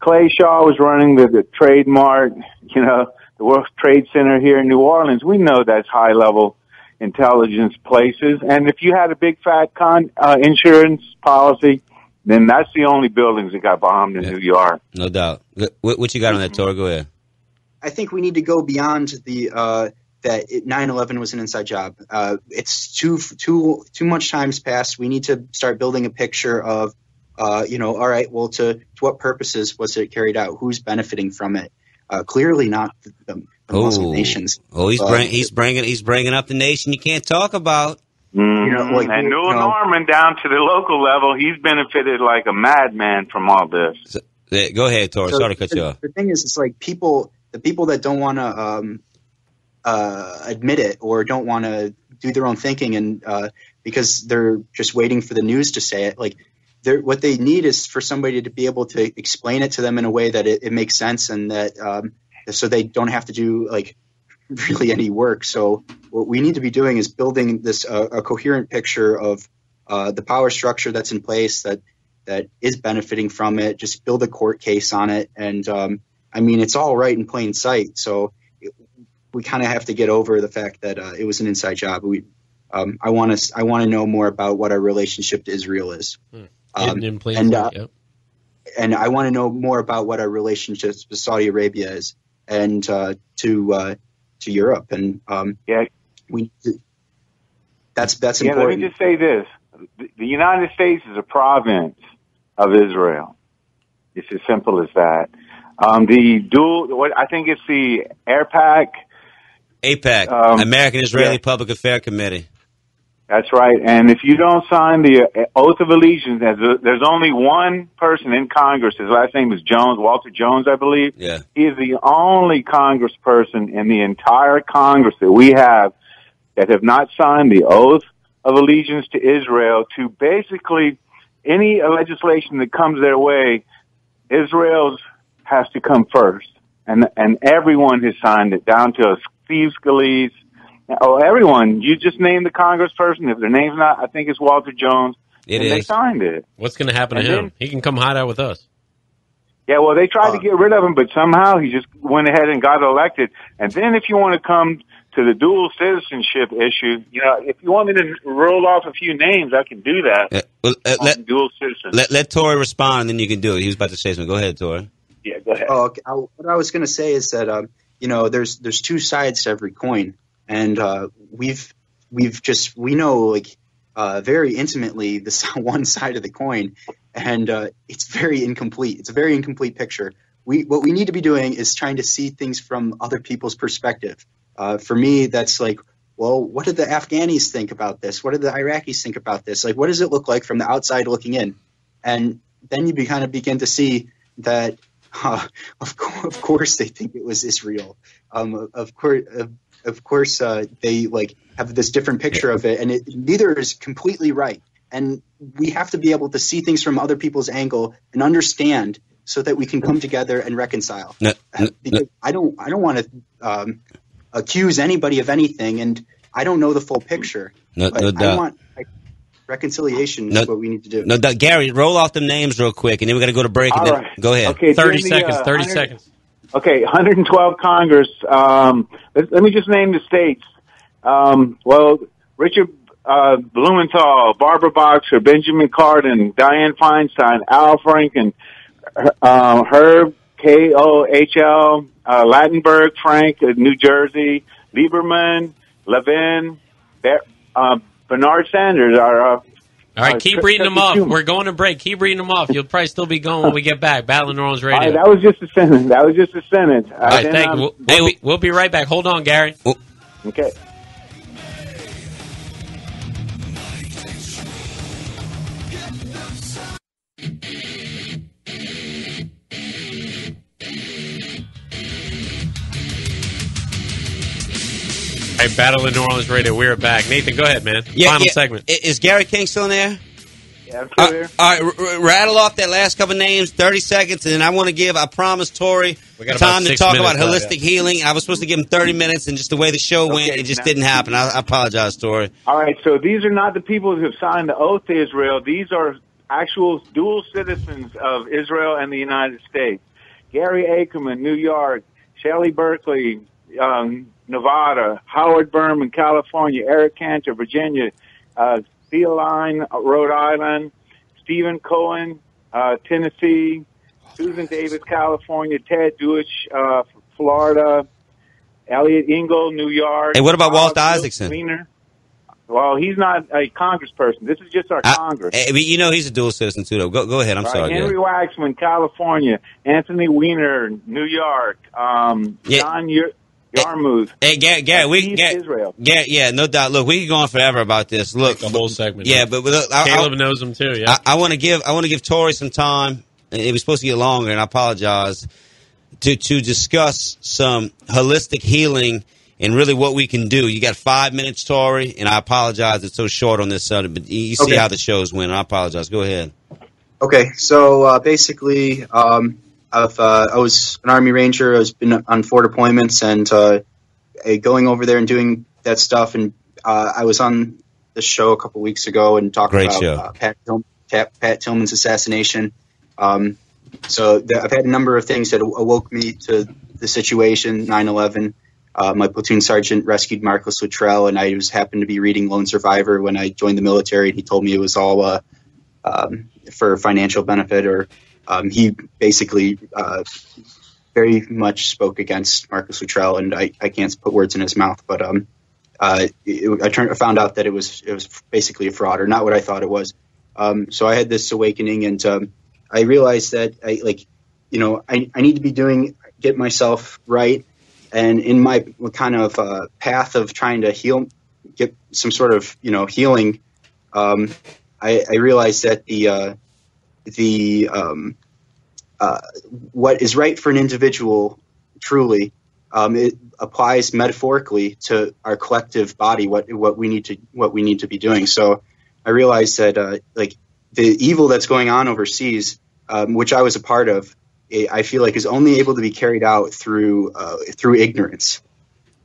Clay Shaw was running the, the Trade Mart, you know, the World Trade Center here in New Orleans, we know that's high level intelligence places. And if you had a big fat con uh, insurance policy, then that's the only buildings that got bombed in New York. No doubt. What, what you got on that, Torrey? Go ahead. I think we need to go beyond the uh, that 9/11 was an inside job. Uh, it's too too too much time's passed. We need to start building a picture of, uh, you know, all right, well, to, to what purposes was it carried out? Who's benefiting from it? Uh, clearly not the, the, the Muslim Oh. nations. Oh, he's bring, he's bringing he's bringing up the nation you can't talk about. Mm, know, like, and you Newell know- Normand down to the local level, he's benefited like a madman from all this. Yeah, Go ahead, Torrey. So Sorry to cut the, you off. The thing is, it's like people, the people that don't want to um, uh, admit it or don't want to do their own thinking, and uh, because they're just waiting for the news to say it, like what they need is for somebody to be able to explain it to them in a way that it, it makes sense and that um, so they don't have to do like really any work. So what we need to be doing is building this uh, a coherent picture of uh, the power structure that's in place that that is benefiting from it. Just build a court case on it, and um, I mean it's all right in plain sight. So we kind of have to get over the fact that uh, it was an inside job. We um, I want to I want to know more about what our relationship to Israel is. Um, Hidden in and, sight, uh, yep. and I want to know more about what our relationship with Saudi Arabia is, and uh, to uh, to Europe, and um, yeah, we that's that's yeah, important. let me just say this. The, the United States is a province of Israel. It's as simple as that. Um, the dual, what I think it's the AIPAC. AIPAC, Um, American Israeli yeah. Public Affairs Committee. That's right. And if you don't sign the uh, oath of allegiance, there's, there's only one person in Congress. His last name is Jones, Walter Jones, I believe. Yeah. He is the only congressperson in the entire Congress that we have that have not signed the oath of allegiance to Israel to basically any legislation that comes their way, Israel's has to come first. And, and everyone has signed it down to Steve Scalise. Oh, everyone. You just name the congressperson. If their name's not, I think it's Walter Jones. It and they signed it. What's going to happen to him? then- he can come hide out with us. Yeah, well, they tried to get rid of him, but somehow he just went ahead and got elected. And then if you want to come to the dual citizenship issue, you know, if you want me to roll off a few names, I can do that. Uh, well, uh, let, dual citizen. let let Torrey respond, and then you can do it. He was about to say something. Go ahead, Torrey. yeah, go ahead. Oh, okay. I, what I was going to say is that um, you know there's there's two sides to every coin, and uh, we've we've just we know like uh, very intimately this one side of the coin, and uh, it's very incomplete. It's a very incomplete picture. We what we need to be doing is trying to see things from other people's perspective. Uh, for me, that's like. Well, what did the Afghanis think about this? What did the Iraqis think about this? Like, what does it look like from the outside looking in? And then you be, kind of begin to see that uh, of, co- of course they think it was Israel. Um, of course, of, of course uh, they like have this different picture of it, and it, neither is completely right. And we have to be able to see things from other people's angle and understand, so that we can come together and reconcile. No, no, Because I don't, I don't want to um, accuse anybody of anything, and I don't know the full picture. No- but no I doubt. want reconciliation No- is what we need to do. No, Doug, Gary, roll off the names real quick, and then we're gonna go to break. And All then, right. Go ahead. Okay, during the, uh, 100 Okay, 112 Congress. Um, let, let me just name the states. Um, well, Richard uh, Blumenthal, Barbara Boxer, Benjamin Cardin, Dianne Feinstein, Al Franken, uh, Herb K O H L, uh, Lautenberg, Frank, uh, New Jersey, Lieberman, Levin, Ber- uh, Bernard Sanders, our uh, All right, Uh, keep reading them off. We're going to break. Keep reading them off. You'll probably still be going when we get back. Battle of New Orleans All right, Radio. that was just a sentence. That was just a sentence. All right, thank um, you. We'll, we'll, be, we'll be right back. Hold on, Gary. Okay. All right, Battle of New Orleans Radio. We're back. Nathan, go ahead, man. Yeah, Final yeah. segment. Is Gary King still in there? Yeah, I'm still Uh, all right, r- r- rattle off that last couple names, thirty seconds, and then I want to give. I promise Torrey We got about time to talk about minutes left. holistic healing. I was supposed to give him thirty minutes, and just the way the show went, Okay, it just now- didn't happen. I, I apologize, Torrey. All right, so these are not the people who have signed the oath to Israel. These are actual dual citizens of Israel and the United States. Gary Ackerman, New York. Shelley Berkley, um, Nevada. Howard Berman, California. Eric Cantor, Virginia. Uh, Rhode Island. Stephen Cohen, uh, Tennessee. Susan Davis, California. Ted Deutch, uh, Florida. Eliot Engel, New York. Hey, what about Walt Isaacson? Wiener. Well, he's not a congressperson. This is just our Congress. Eh, but you know he's a dual citizen too, though. Go, go ahead. I'm Right, sorry. Henry. Waxman, California. Anthony Weiner, New York. Um, Yeah. John Yarmuth. Hey, Gary, Gary, we East Gary, Israel. Gary, yeah, no doubt. Look, we can go on forever about this. Look, The whole segment. yeah, but, but look, I, Caleb I, knows them too. Yeah. I, I want to give I want to give Torrey some time. It was supposed to get longer, and I apologize to to discuss some holistic healing and really what we can do. You got five minutes, Torrey, and I apologize it's so short on this subject, but you, you see Okay. how the show's went. I apologize. Go ahead. Okay, so uh, basically, um, I've, uh, I was an Army Ranger. I was been on four deployments and uh, going over there and doing that stuff. And uh, I was on the show a couple weeks ago and talked Great about. Uh, Pat, Til- Pat, Pat Tillman's assassination. Um, so th- I've had a number of things that awoke me to the situation, 9/11. Uh, my platoon sergeant rescued Marcus Luttrell, and I was happened to be reading Lone Survivor when I joined the military. And he told me it was all uh, um, for financial benefit, or um, he basically uh, very much spoke against Marcus Luttrell, and I, I can't put words in his mouth, but um, uh, it, I turned, found out that it was it was basically a fraud, or not what I thought it was. Um, so I had this awakening, and um, I realized that I like, you know, I, I need to be doing get myself right, and in my kind of uh, path of trying to heal, get some sort of you know healing. Um, I, I realized that the uh, the um, uh, what is right for an individual truly um, it applies metaphorically to our collective body what what we need to what we need to be doing. So I realized that uh, like the evil that's going on overseas um, which I was a part of eh, I feel like is only able to be carried out through uh, through ignorance.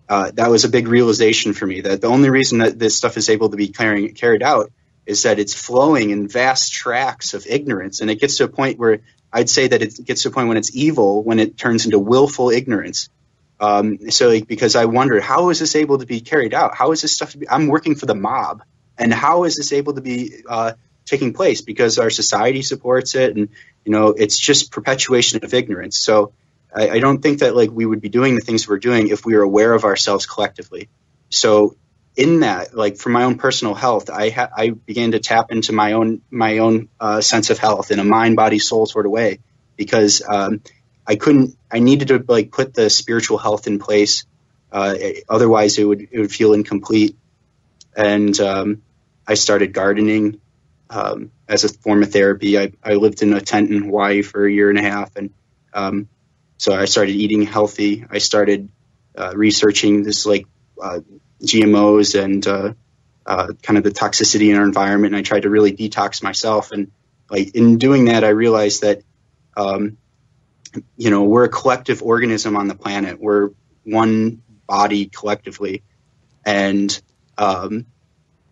Uh, that was a big realization for me that the only reason that this stuff is able to be carrying, carried out is that it's flowing in vast tracts of ignorance and it gets to a point where i'd say that it gets to a point when it's evil when it turns into willful ignorance Um, so because I wonder, how is this able to be carried out? How is this stuff? Be, I'm working for the mob, and how is this able to be uh, taking place? Because our society supports it, and you know, it's just perpetuation of ignorance. So I, I don't think that like we would be doing the things we're doing if we were aware of ourselves collectively. So in that, like for my own personal health, I ha- I began to tap into my own my own uh, sense of health in a mind, body, soul sort of way because um, I couldn't. I needed to like put the spiritual health in place. Uh, otherwise, it would it would feel incomplete. And um, I started gardening um, as a form of therapy. I, I lived in a tent in Hawaii for a year and a half, and um, so I started eating healthy. I started uh, researching this like uh, GMOs and uh, uh, kind of the toxicity in our environment. And I tried to really detox myself. And like in doing that, I realized that um, you know we're a collective organism on the planet. We're one body collectively, and um,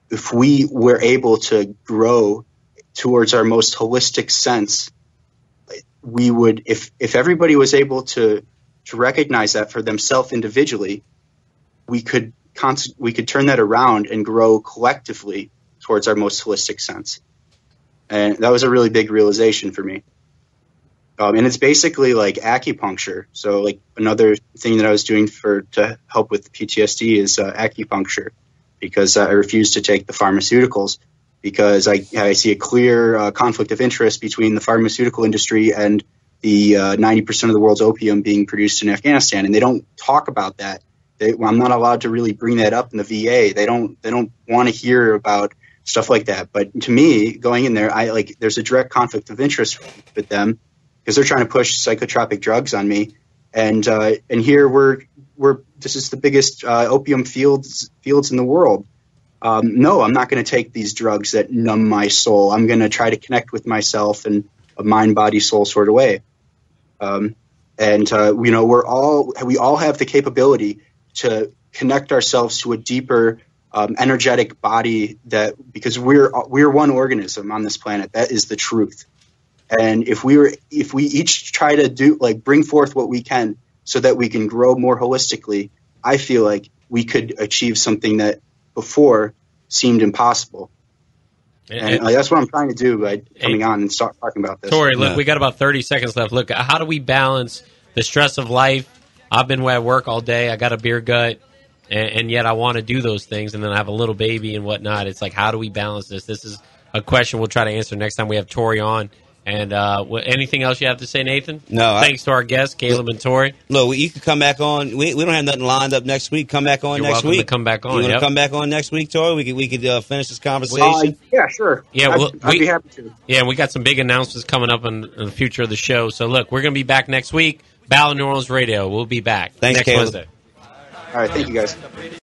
if we were able to grow towards our most holistic sense, we would if if everybody was able to to recognize that for themselves individually, we could we could turn that around and grow collectively towards our most holistic sense. And that was a really big realization for me. Um, and it's basically like acupuncture. So like another thing that I was doing for to help with PTSD is uh, acupuncture because I refuse to take the pharmaceuticals because I, I see a clear uh, conflict of interest between the pharmaceutical industry and the uh, 90% of the world's opium being produced in Afghanistan, and they don't talk about that. They, I'm not allowed to really bring that up in the VA. They don't they don't want to hear about stuff like that. But to me, going in there, I like there's a direct conflict of interest with them because they're trying to push psychotropic drugs on me, and uh, and here we're we're this is the biggest uh, opium fields fields in the world. Um, no, I'm not going to take these drugs that numb my soul. I'm going to try to connect with myself in a mind, body, soul sort of way. Um, and uh, you know, we're all we all have the capability to connect ourselves to a deeper um, energetic body that because we're we're one organism on this planet. That is the truth. And if we were if we each try to do like bring forth what we can so that we can grow more holistically, I feel like we could achieve something that before seemed impossible. And, And- like, that's what I'm trying to do by coming on and start talking about this. Torrey, look, we got about 30 seconds left. Look, how do we balance the stress of life? I've been at work all day. I got a beer gut, and, and yet I want to do those things, and then I have a little baby and whatnot. It's like, how do we balance this? This is a question we'll try to answer next time we have Torrey on. And uh, anything else you have to say, Nathan? No, I- Thanks to our guests, Caleb and Torrey. Look, you can come back on. We, we don't have nothing lined up next week. Come back on You're next week. to come back on, You want to come back on next week, Torrey? We could we could uh, finish this Uh, conversation. yeah, sure. Yeah, I'd, well, I'd we- be happy to. Yeah, we got some big announcements coming up in, in the future of the show. So look, we're going to be back next week. Battle of New Orleans Radio. We'll be back Thanks, next Caleb. Wednesday. All right, thank you guys.